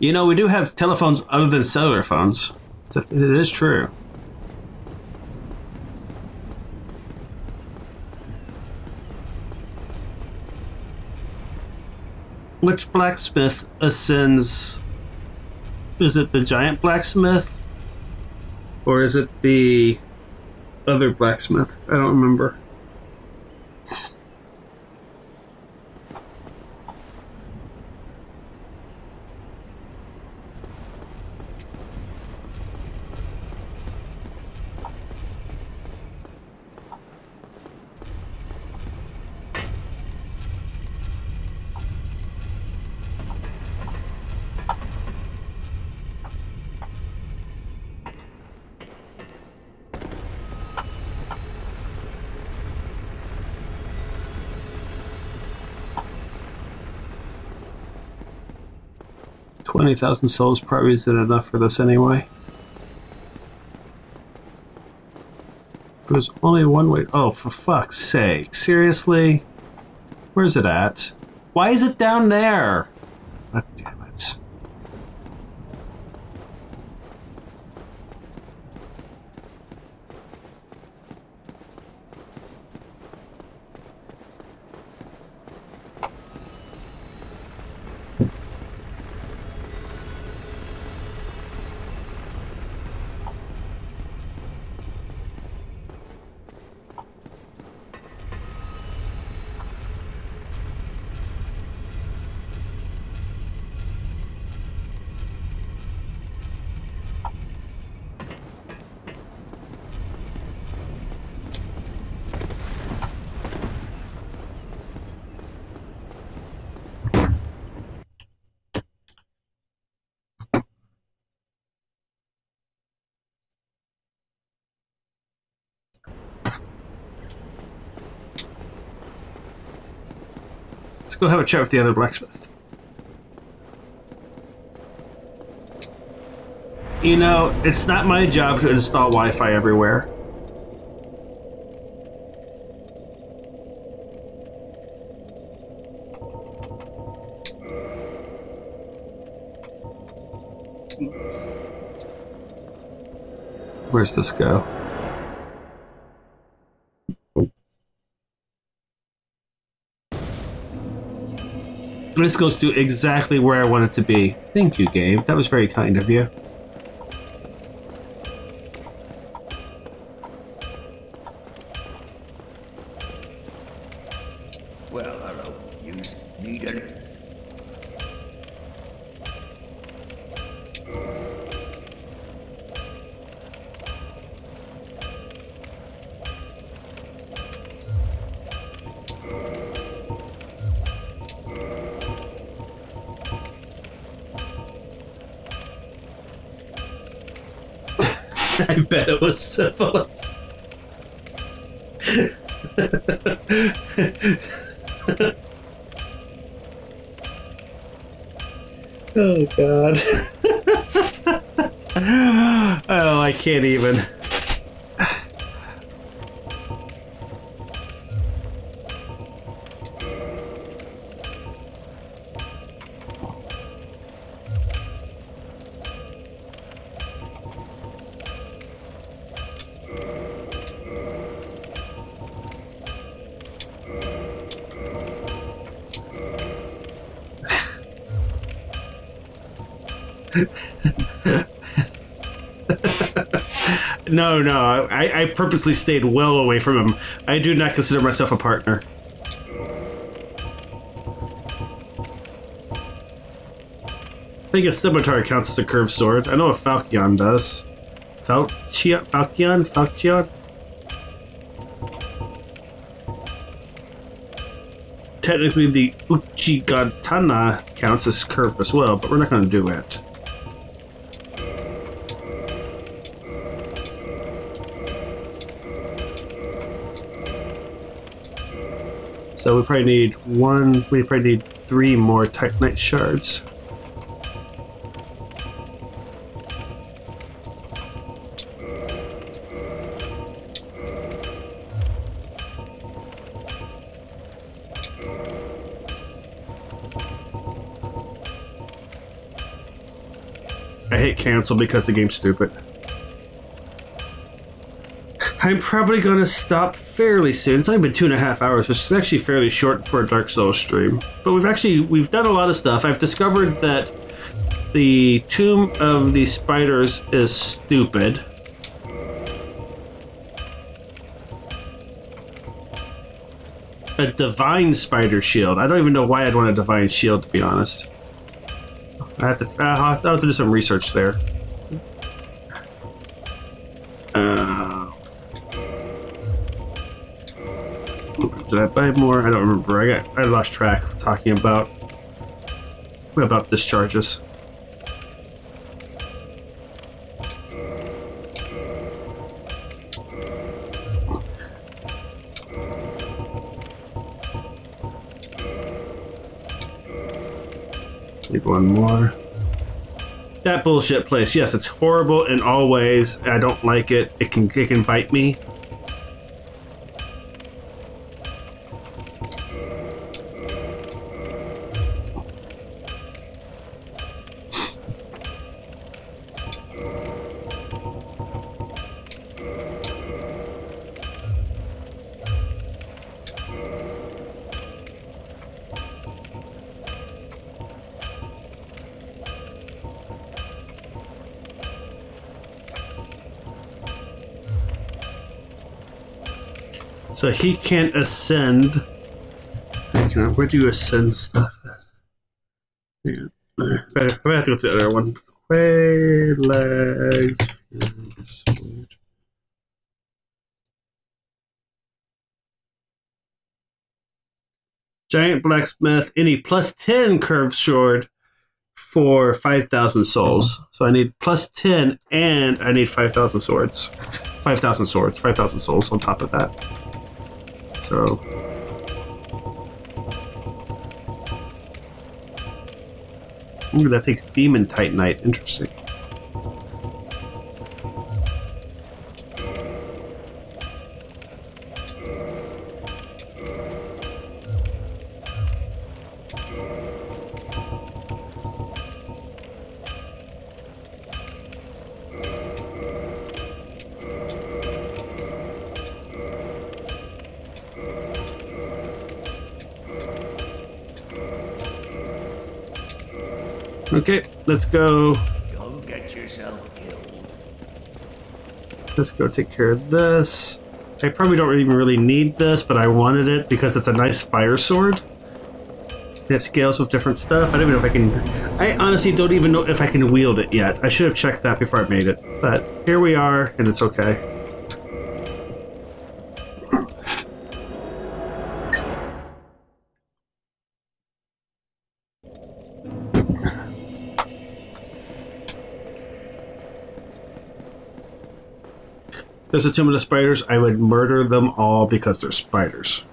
You know, we do have telephones other than cellular phones. It is true. Which blacksmith ascends? Is it the giant blacksmith? Or is it the other blacksmith? I don't remember. Twenty thousand souls probably isn't enough for this anyway. There's only one way. Oh, for fuck's sake! Seriously, where's it at? Why is it down there? God damn go have a chat with the other blacksmith. You know, it's not my job to install Wi-Fi everywhere. Where's this go? This goes to exactly where I want it to be. Thank you, game. That was very kind of you. It no, no, I, I purposely stayed well away from him. I do not consider myself a partner. I think a scimitar counts as a curved sword. I know a falchion does. Falchion? Falchion? Falchion? Technically, the Uchigatana counts as curved as well, but we're not going to do it. So we probably need one, we probably need three more Titanite shards. I hit cancel because the game's stupid. I'm probably to stop fairly soon. It's only been two and a half hours, which is actually fairly short for a Dark Souls stream. But we've actually we've done a lot of stuff. I've discovered that the Tomb of the Spiders is stupid. A divine spider shield. I don't even know why I'd want a divine shield, to be honest. I have to. Uh, I'll have to do some research there. Buy more? I don't remember. I got. I lost track of talking about about discharges. Need one more. That bullshit place. Yes, it's horrible in all ways. I don't like it. It can it can bite me. He can't ascend. Where do you ascend stuff at? Yeah. Better, I have to go to the other one. Way legs. Giant blacksmith, any plus 10 curved sword for 5,000 souls. So I need plus 10 and I need 5,000 swords. 5,000 swords, 5,000 souls on top of that. So. Ooh, that takes Demon Titanite. Interesting. Go. Go get yourself killed. Let's go take care of this. I probably don't even really need this, but I wanted it because it's a nice fire sword. It scales with different stuff. I don't even know if I can... I honestly don't even know if I can wield it yet. I should have checked that before I made it. But here we are, and it's okay. There's a tomb of the spiders. I would murder them all because they're spiders.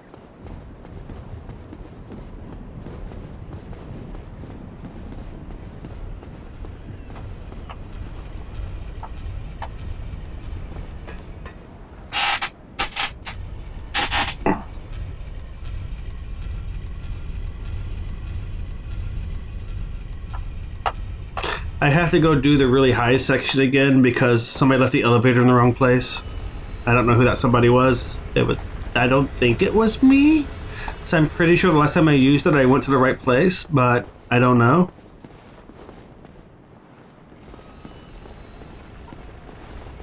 I have to go do the really high section again because somebody left the elevator in the wrong place. I don't know who that somebody was. It was I don't think it was me. So I'm pretty sure the last time I used it, I went to the right place, but I don't know.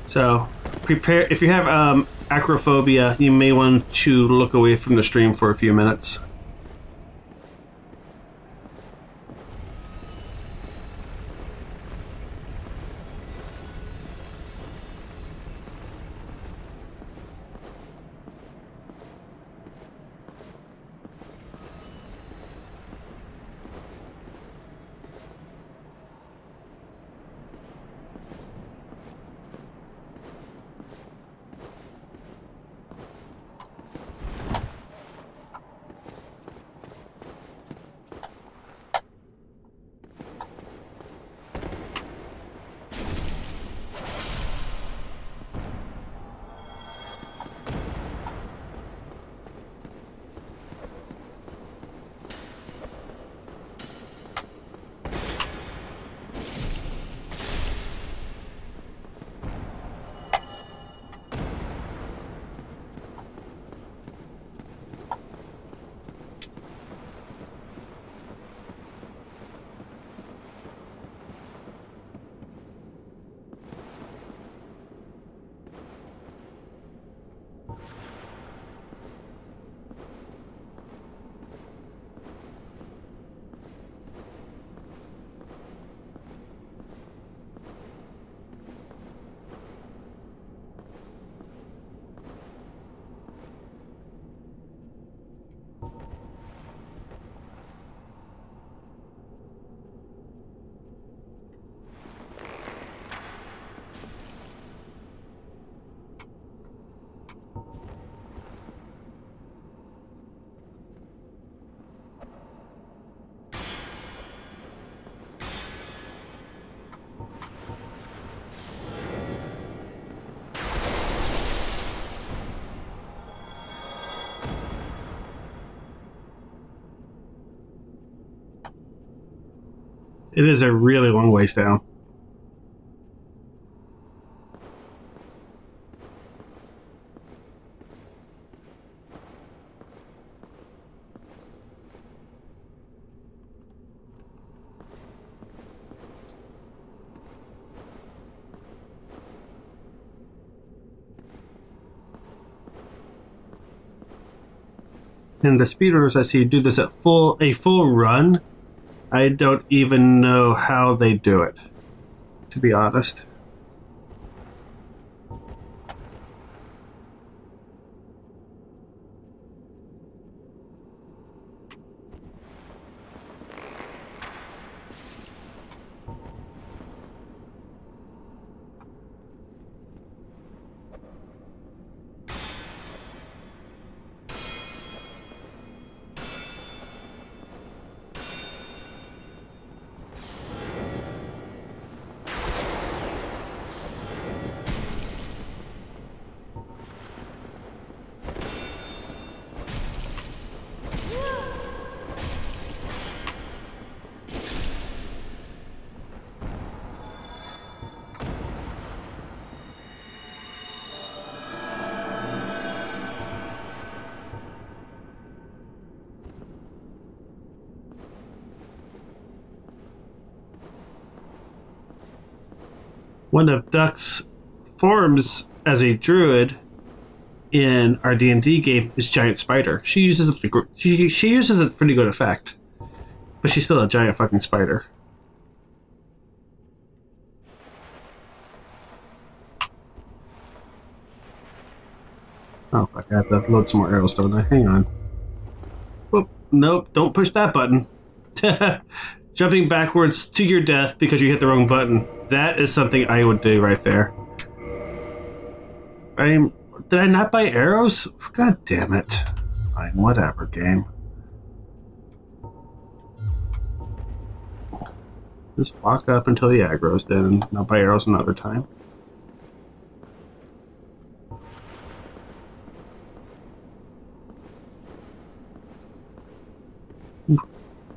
So prepare if you have um, acrophobia, you may want to look away from the stream for a few minutes. It is a really long ways down. And the speedrunners I see do this at full a full run. I don't even know how they do it, to be honest. One of Duck's forms as a druid in our D and D game is giant spider. She uses it. She she uses it pretty good effect, but she's still a giant fucking spider. Oh fuck! I have to load some more arrows, don't I? Hang on. Whoop! Nope! Don't push that button. Jumping backwards to your death because you hit the wrong button. That is something I would do right there. I'm. Did I not buy arrows? God damn it. Fine, whatever, game. Just walk up until he aggroes, then I'll buy arrows another time.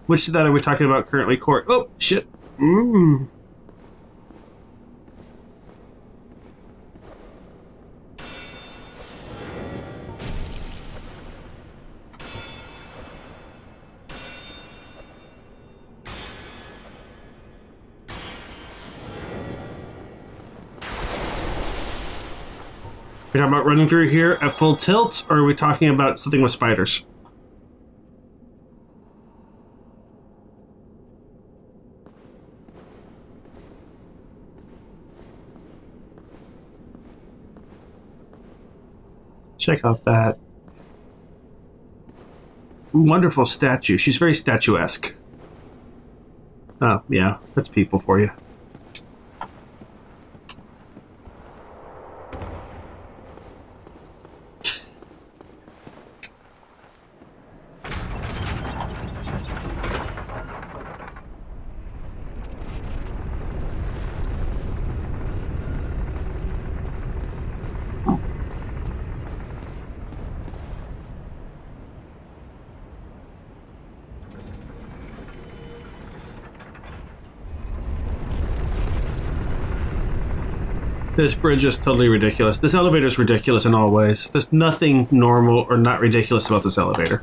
Which that are we talking about currently, Court? Oh, shit. Mmm. Talking about running through here at full tilt, or are we talking about something with spiders? Check out that wonderful statue. She's very statuesque. Oh, yeah, that's people for you. This bridge is totally ridiculous. This elevator is ridiculous in all ways. There's nothing normal or not ridiculous about this elevator.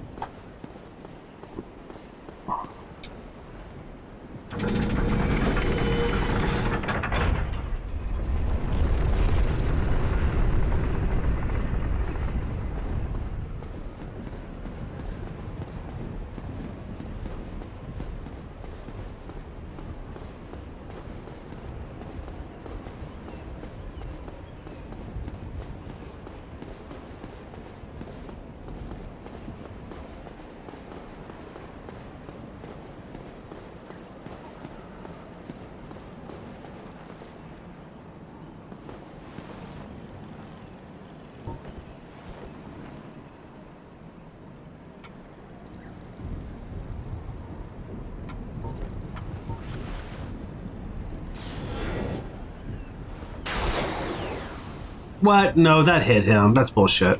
What? No, that hit him. That's bullshit.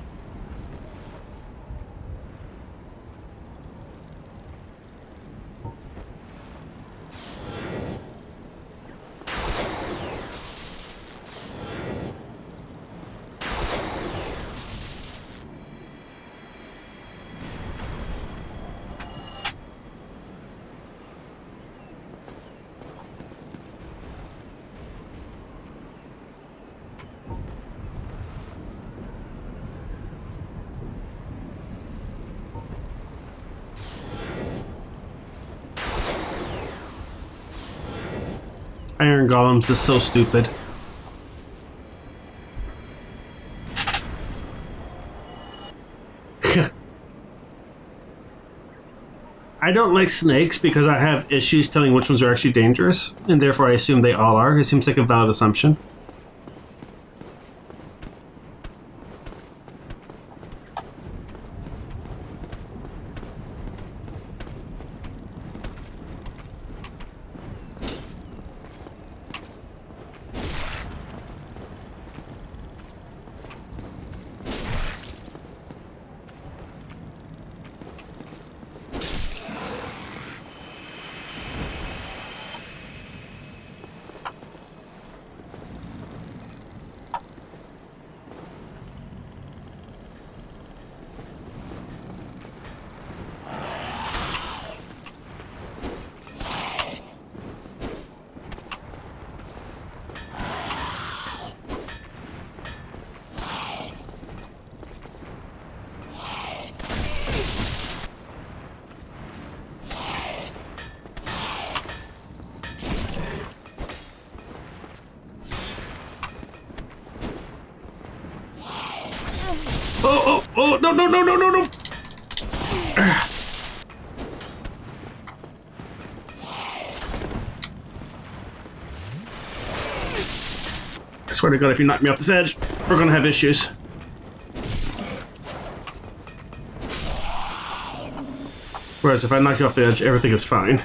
Golems is so stupid. I don't like snakes because I have issues telling which ones are actually dangerous, and therefore I assume they all are. It seems like a valid assumption. Oh, oh, oh, no, no, no, no, no, no. I swear to God, if you knock me off this edge, we're gonna have issues. Whereas if I knock you off the edge, everything is fine.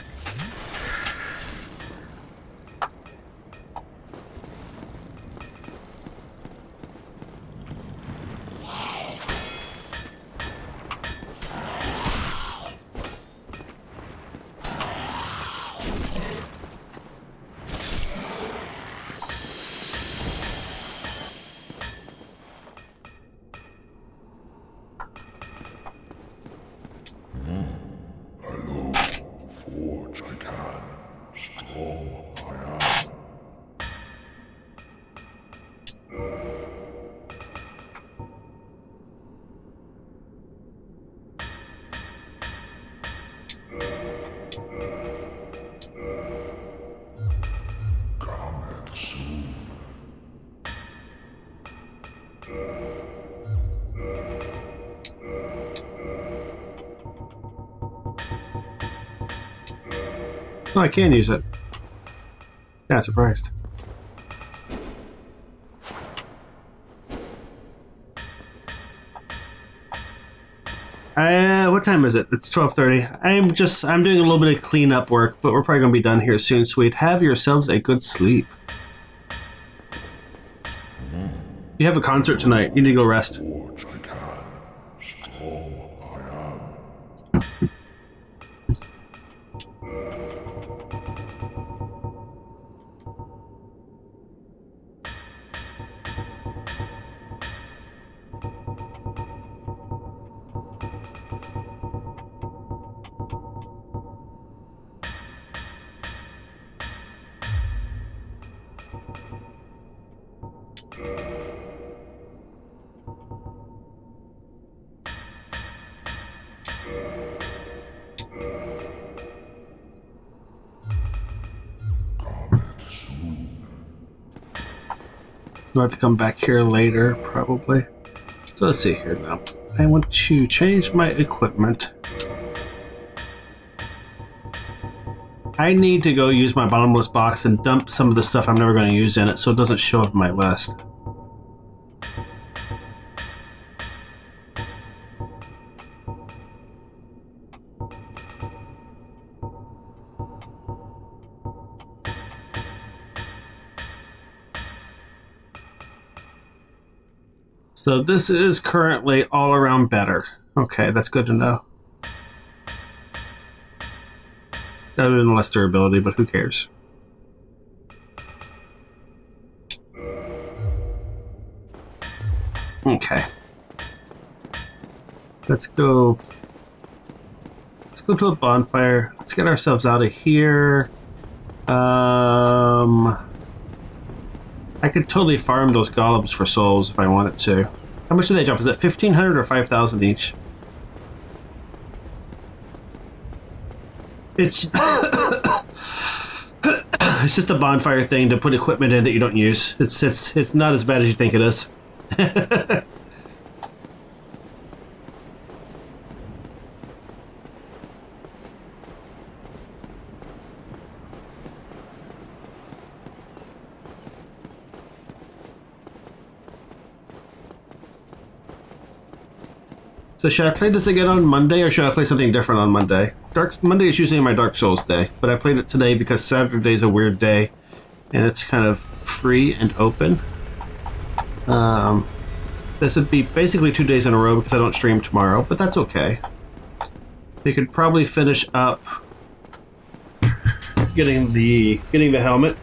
Oh, I can use it. Yeah, surprised. Uh, what time is it? It's twelve thirty. I'm just I'm doing a little bit of cleanup work, but we're probably gonna be done here soon. Sweet. Have yourselves a good sleep. You have a concert tonight. You need to go rest. We'll have to come back here later, probably. So let's see here now. I want to change my equipment. I need to go use my bottomless box and dump some of the stuff I'm never going to use in it so it doesn't show up in my list. So this is currently all around better. Okay, that's good to know. Other than less durability, but who cares? Okay. Let's go. Let's go to a bonfire. Let's get ourselves out of here. Um. I could totally farm those golems for souls if I wanted to. How much do they jump? Is it 1500 or 5000 each? It's it's just a bonfire thing to put equipment in that you don't use. It's it's it's not as bad as you think it is. So should I play this again on Monday or should I play something different on Monday? Dark Monday is usually my Dark Souls day, but I played it today because Saturday's a weird day and it's kind of free and open. Um, this would be basically two days in a row because I don't stream tomorrow, but that's okay. We could probably finish up getting the getting the helmet.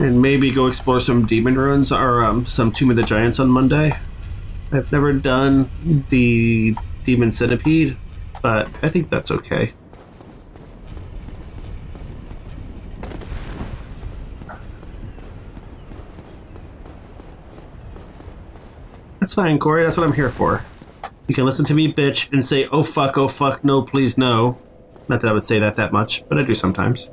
And maybe go explore some demon ruins or um, some Tomb of the Giants on Monday. I've never done the demon centipede, but I think that's okay. That's fine, Corey. That's what I'm here for. You can listen to me bitch and say, oh fuck, oh fuck, no, please no. Not that I would say that that much, but I do sometimes.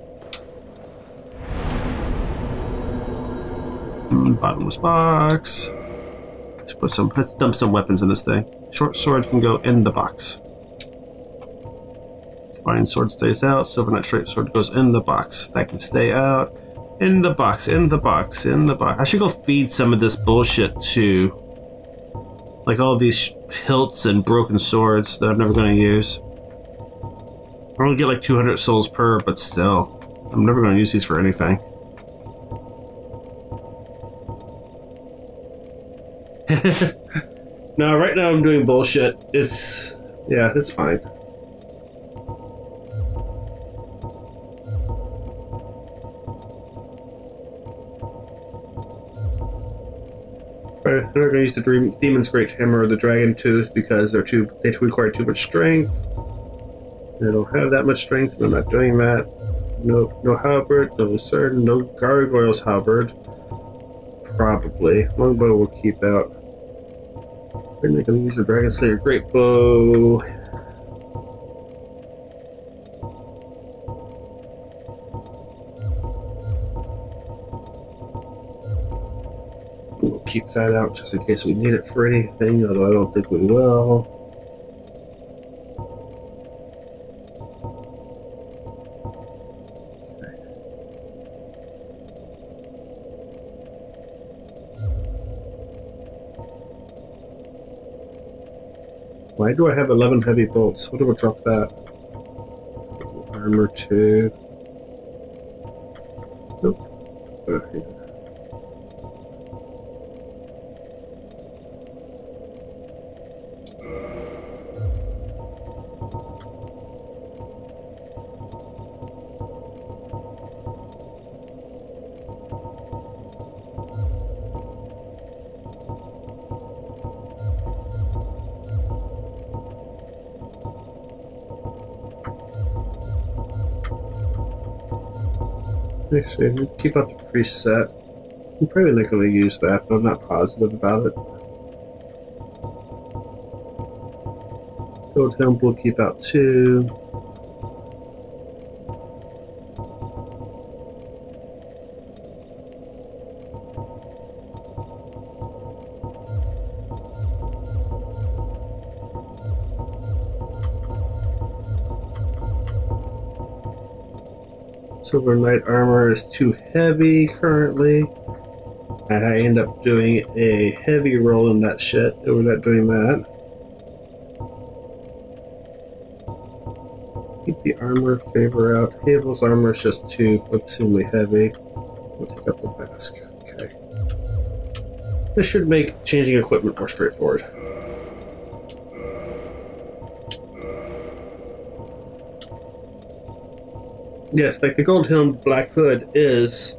Bottomless box. Let's put some. Let's dump some weapons in this thing. Short sword can go in the box. Fine sword stays out. Silver knight straight sword goes in the box. That can stay out. In the box. In the box. In the box. I should go feed some of this bullshit to. Like all these hilts and broken swords that I'm never going to use. I only get like 200 souls per, but still. I'm never going to use these for anything. no, right now I'm doing bullshit. It's yeah, it's fine. I'm not to use the Dream, Demon's Great Hammer or the Dragon Tooth because they're too they require too much strength. I don't have that much strength, and I'm not doing that. No, no halberd, no lucerne, no gargoyles halberd. Probably longbow will keep out. We're not gonna use the Dragon Slayer Great Bow. We'll keep that out just in case we need it for anything, although I don't think we will. Why do I have 11 heavy bolts? What do I drop that? Armor 2. Nope. Uh, okay. Actually, keep out the preset. I'm probably not going to use that, but I'm not positive about it. Gold helm we'll keep out too. Silver Knight armor is too heavy currently. And I end up doing a heavy roll in that shit. We're not doing that. Keep the armor favor out. Havel's armor is just too obscenely heavy. We'll take out the mask. Okay. This should make changing equipment more straightforward. Yes, like the gold hemmed black hood is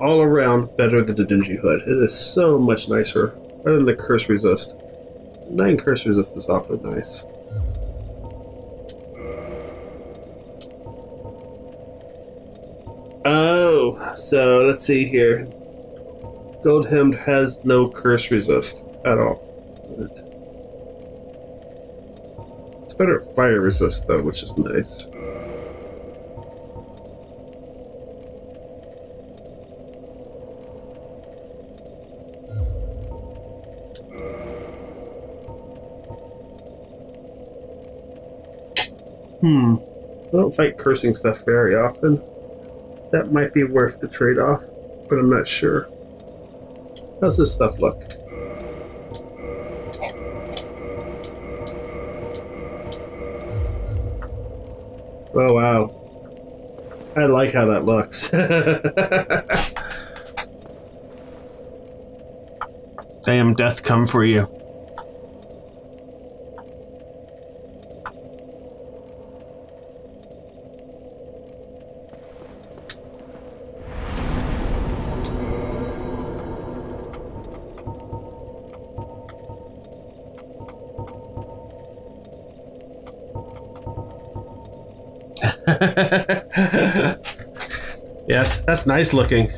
all around better than the dingy hood. It is so much nicer. Better than the curse resist. Nine curse resist is awfully nice. Oh, so let's see here. Gold hemmed has no curse resist at all. It's better at fire resist though, which is nice. Hmm. I don't fight cursing stuff very often. That might be worth the trade off, but I'm not sure. How's this stuff look? Oh wow. I like how that looks. Damn death come for you. yes, that's nice looking.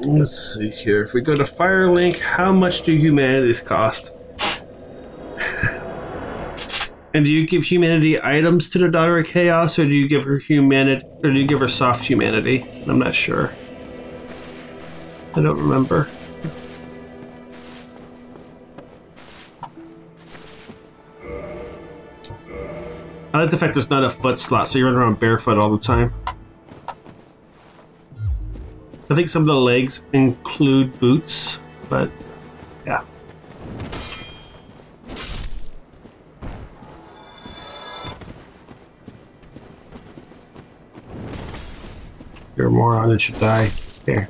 Let's see here. If we go to Firelink, how much do humanities cost? And do you give humanity items to the daughter of chaos, or do you give her humanity, or do you give her soft humanity? I'm not sure. I don't remember. I like the fact there's not a foot slot, so you run around barefoot all the time. I think some of the legs include boots, but yeah. You're a moron and should die. Here.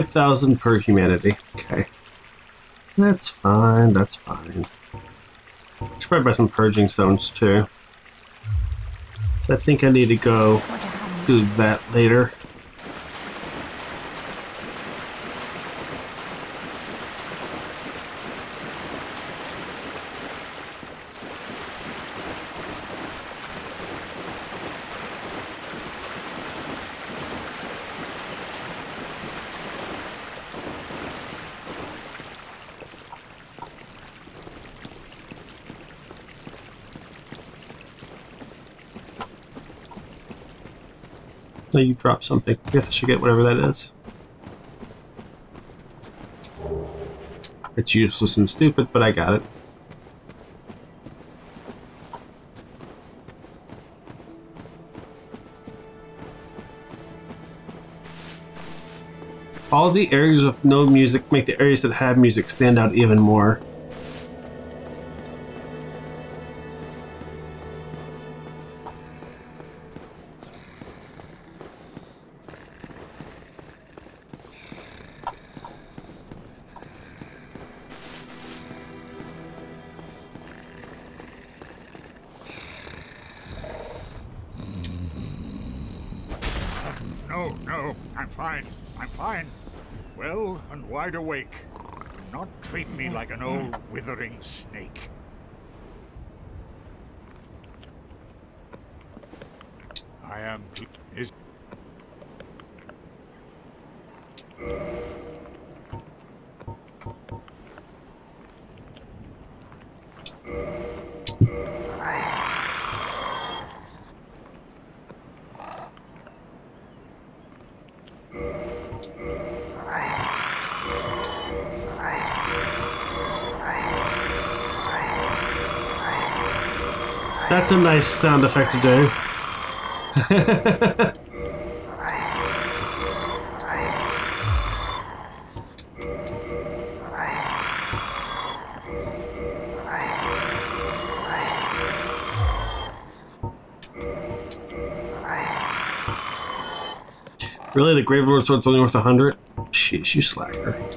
5,000 per humanity. Okay. That's fine, that's fine. Should probably buy some purging stones too. So I think I need to go do that later. Dropped something. I guess I should get whatever that is. It's useless and stupid, but I got it. All the areas with no music make the areas that have music stand out even more. Awake. Do not treat me like an old withering snake. Nice sound effect to do. Really, the Grave Lord sword's only worth a hundred? Jeez, you slacker.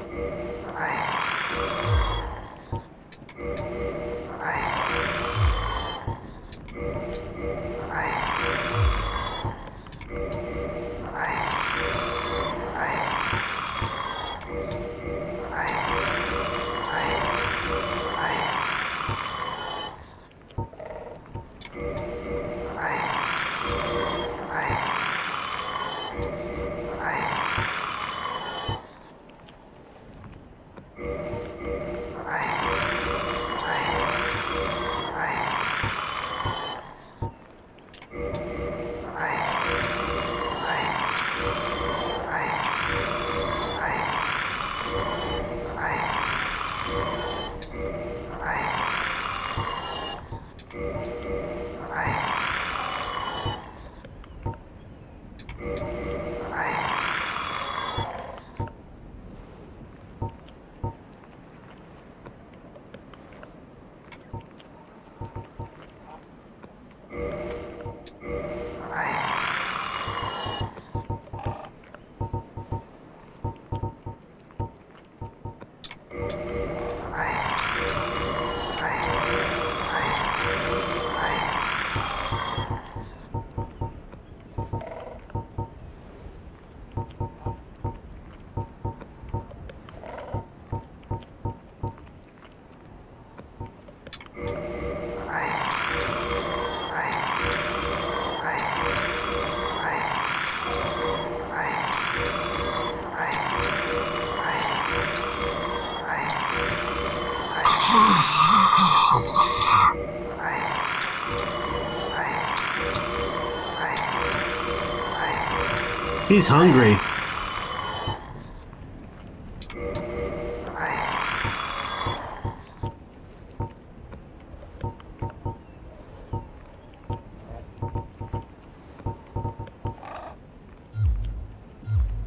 He's hungry.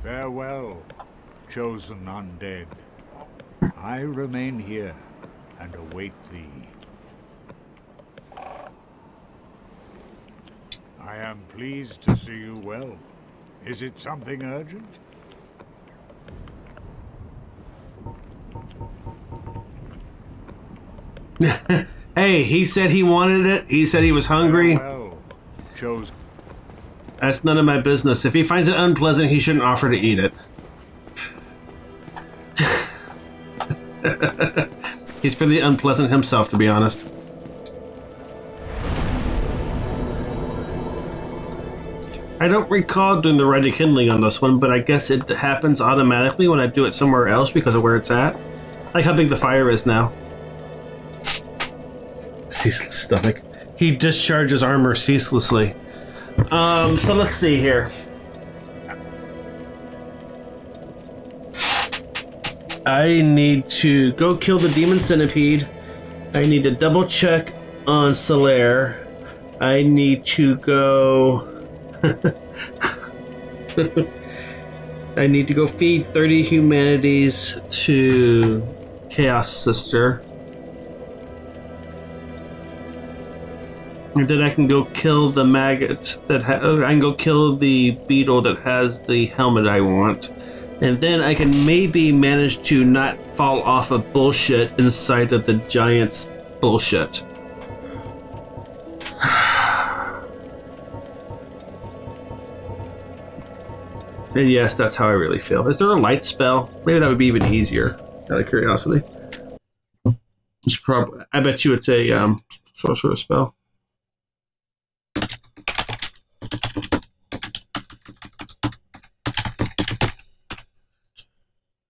Farewell, chosen undead. I remain here and await thee. I am pleased to see you. Is it something urgent? hey, he said he wanted it. He said he was hungry. Oh, chose. That's none of my business. If he finds it unpleasant, he shouldn't offer to eat it. He's pretty unpleasant himself, to be honest. I don't recall doing the Rite of Kindling on this one, but I guess it happens automatically when I do it somewhere else because of where it's at. Like how big the fire is now. Ceaseless stomach. He discharges armor ceaselessly. Um, so let's see here. I need to go kill the demon centipede. I need to double check on Solaire. I need to go. I need to go feed 30 humanities to Chaos Sister. And then I can go kill the maggot that ha- oh, I can go kill the beetle that has the helmet I want. And then I can maybe manage to not fall off of bullshit inside of the giant's bullshit. And yes, that's how I really feel. Is there a light spell? Maybe that would be even easier. Out of curiosity. It's probably. I bet you it's a um, sorcerer spell.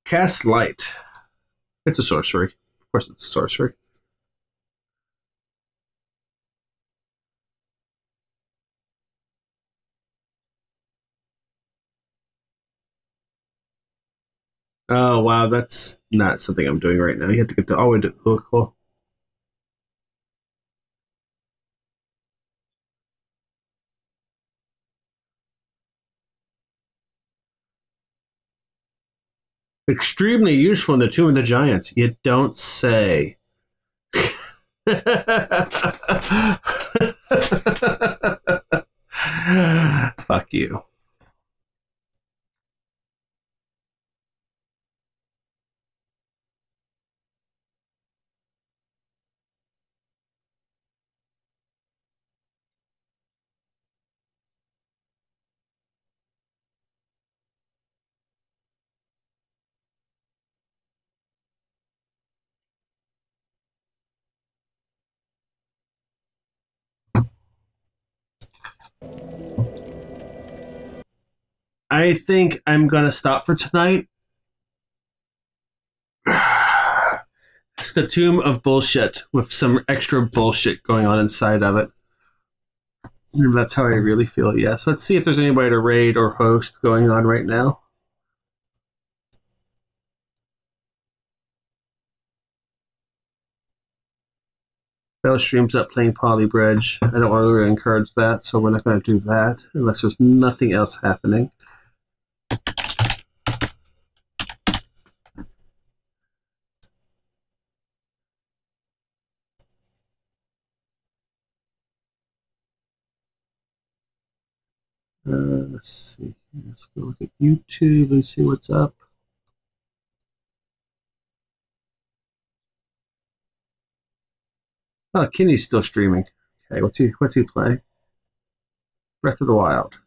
Cast light. It's a sorcery. Of course, it's a sorcery. Oh wow, that's not something I'm doing right now. You have to get the oh, the way oh, cool. Extremely useful in the Tomb of the Giants. You don't say. Fuck you. I think I'm gonna stop for tonight. It's the tomb of bullshit with some extra bullshit going on inside of it. That's how I really feel. Yes. Let's see if there's anybody to raid or host going on right now. Bell streams up playing Poly Bridge. I don't want to really encourage that, so we're not going to do that unless there's nothing else happening. Uh, let's see. Let's go look at YouTube and see what's up. Oh, Kenny's still streaming. Okay, what's he what's he playing? Breath of the Wild.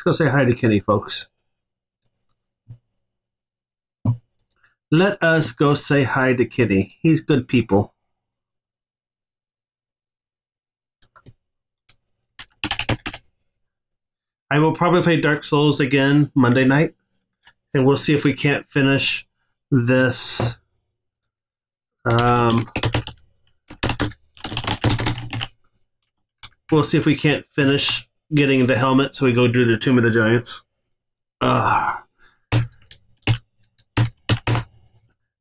Let's go say hi to Kenny, folks. Let us go say hi to Kenny. He's good people. I will probably play Dark Souls again Monday night, and we'll see if we can't finish this. Um, we'll see if we can't finish getting the helmet, so we go do the Tomb of the Giants. Ah.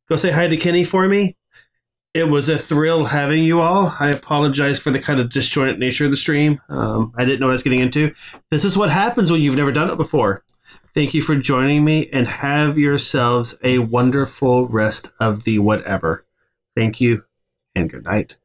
Go say hi to Kenny for me. It was a thrill having you all. I apologize for the kind of disjointed nature of the stream. Um, I didn't know what I was getting into. This is what happens when you've never done it before. Thank you for joining me and have yourselves a wonderful rest of the whatever. Thank you and good night.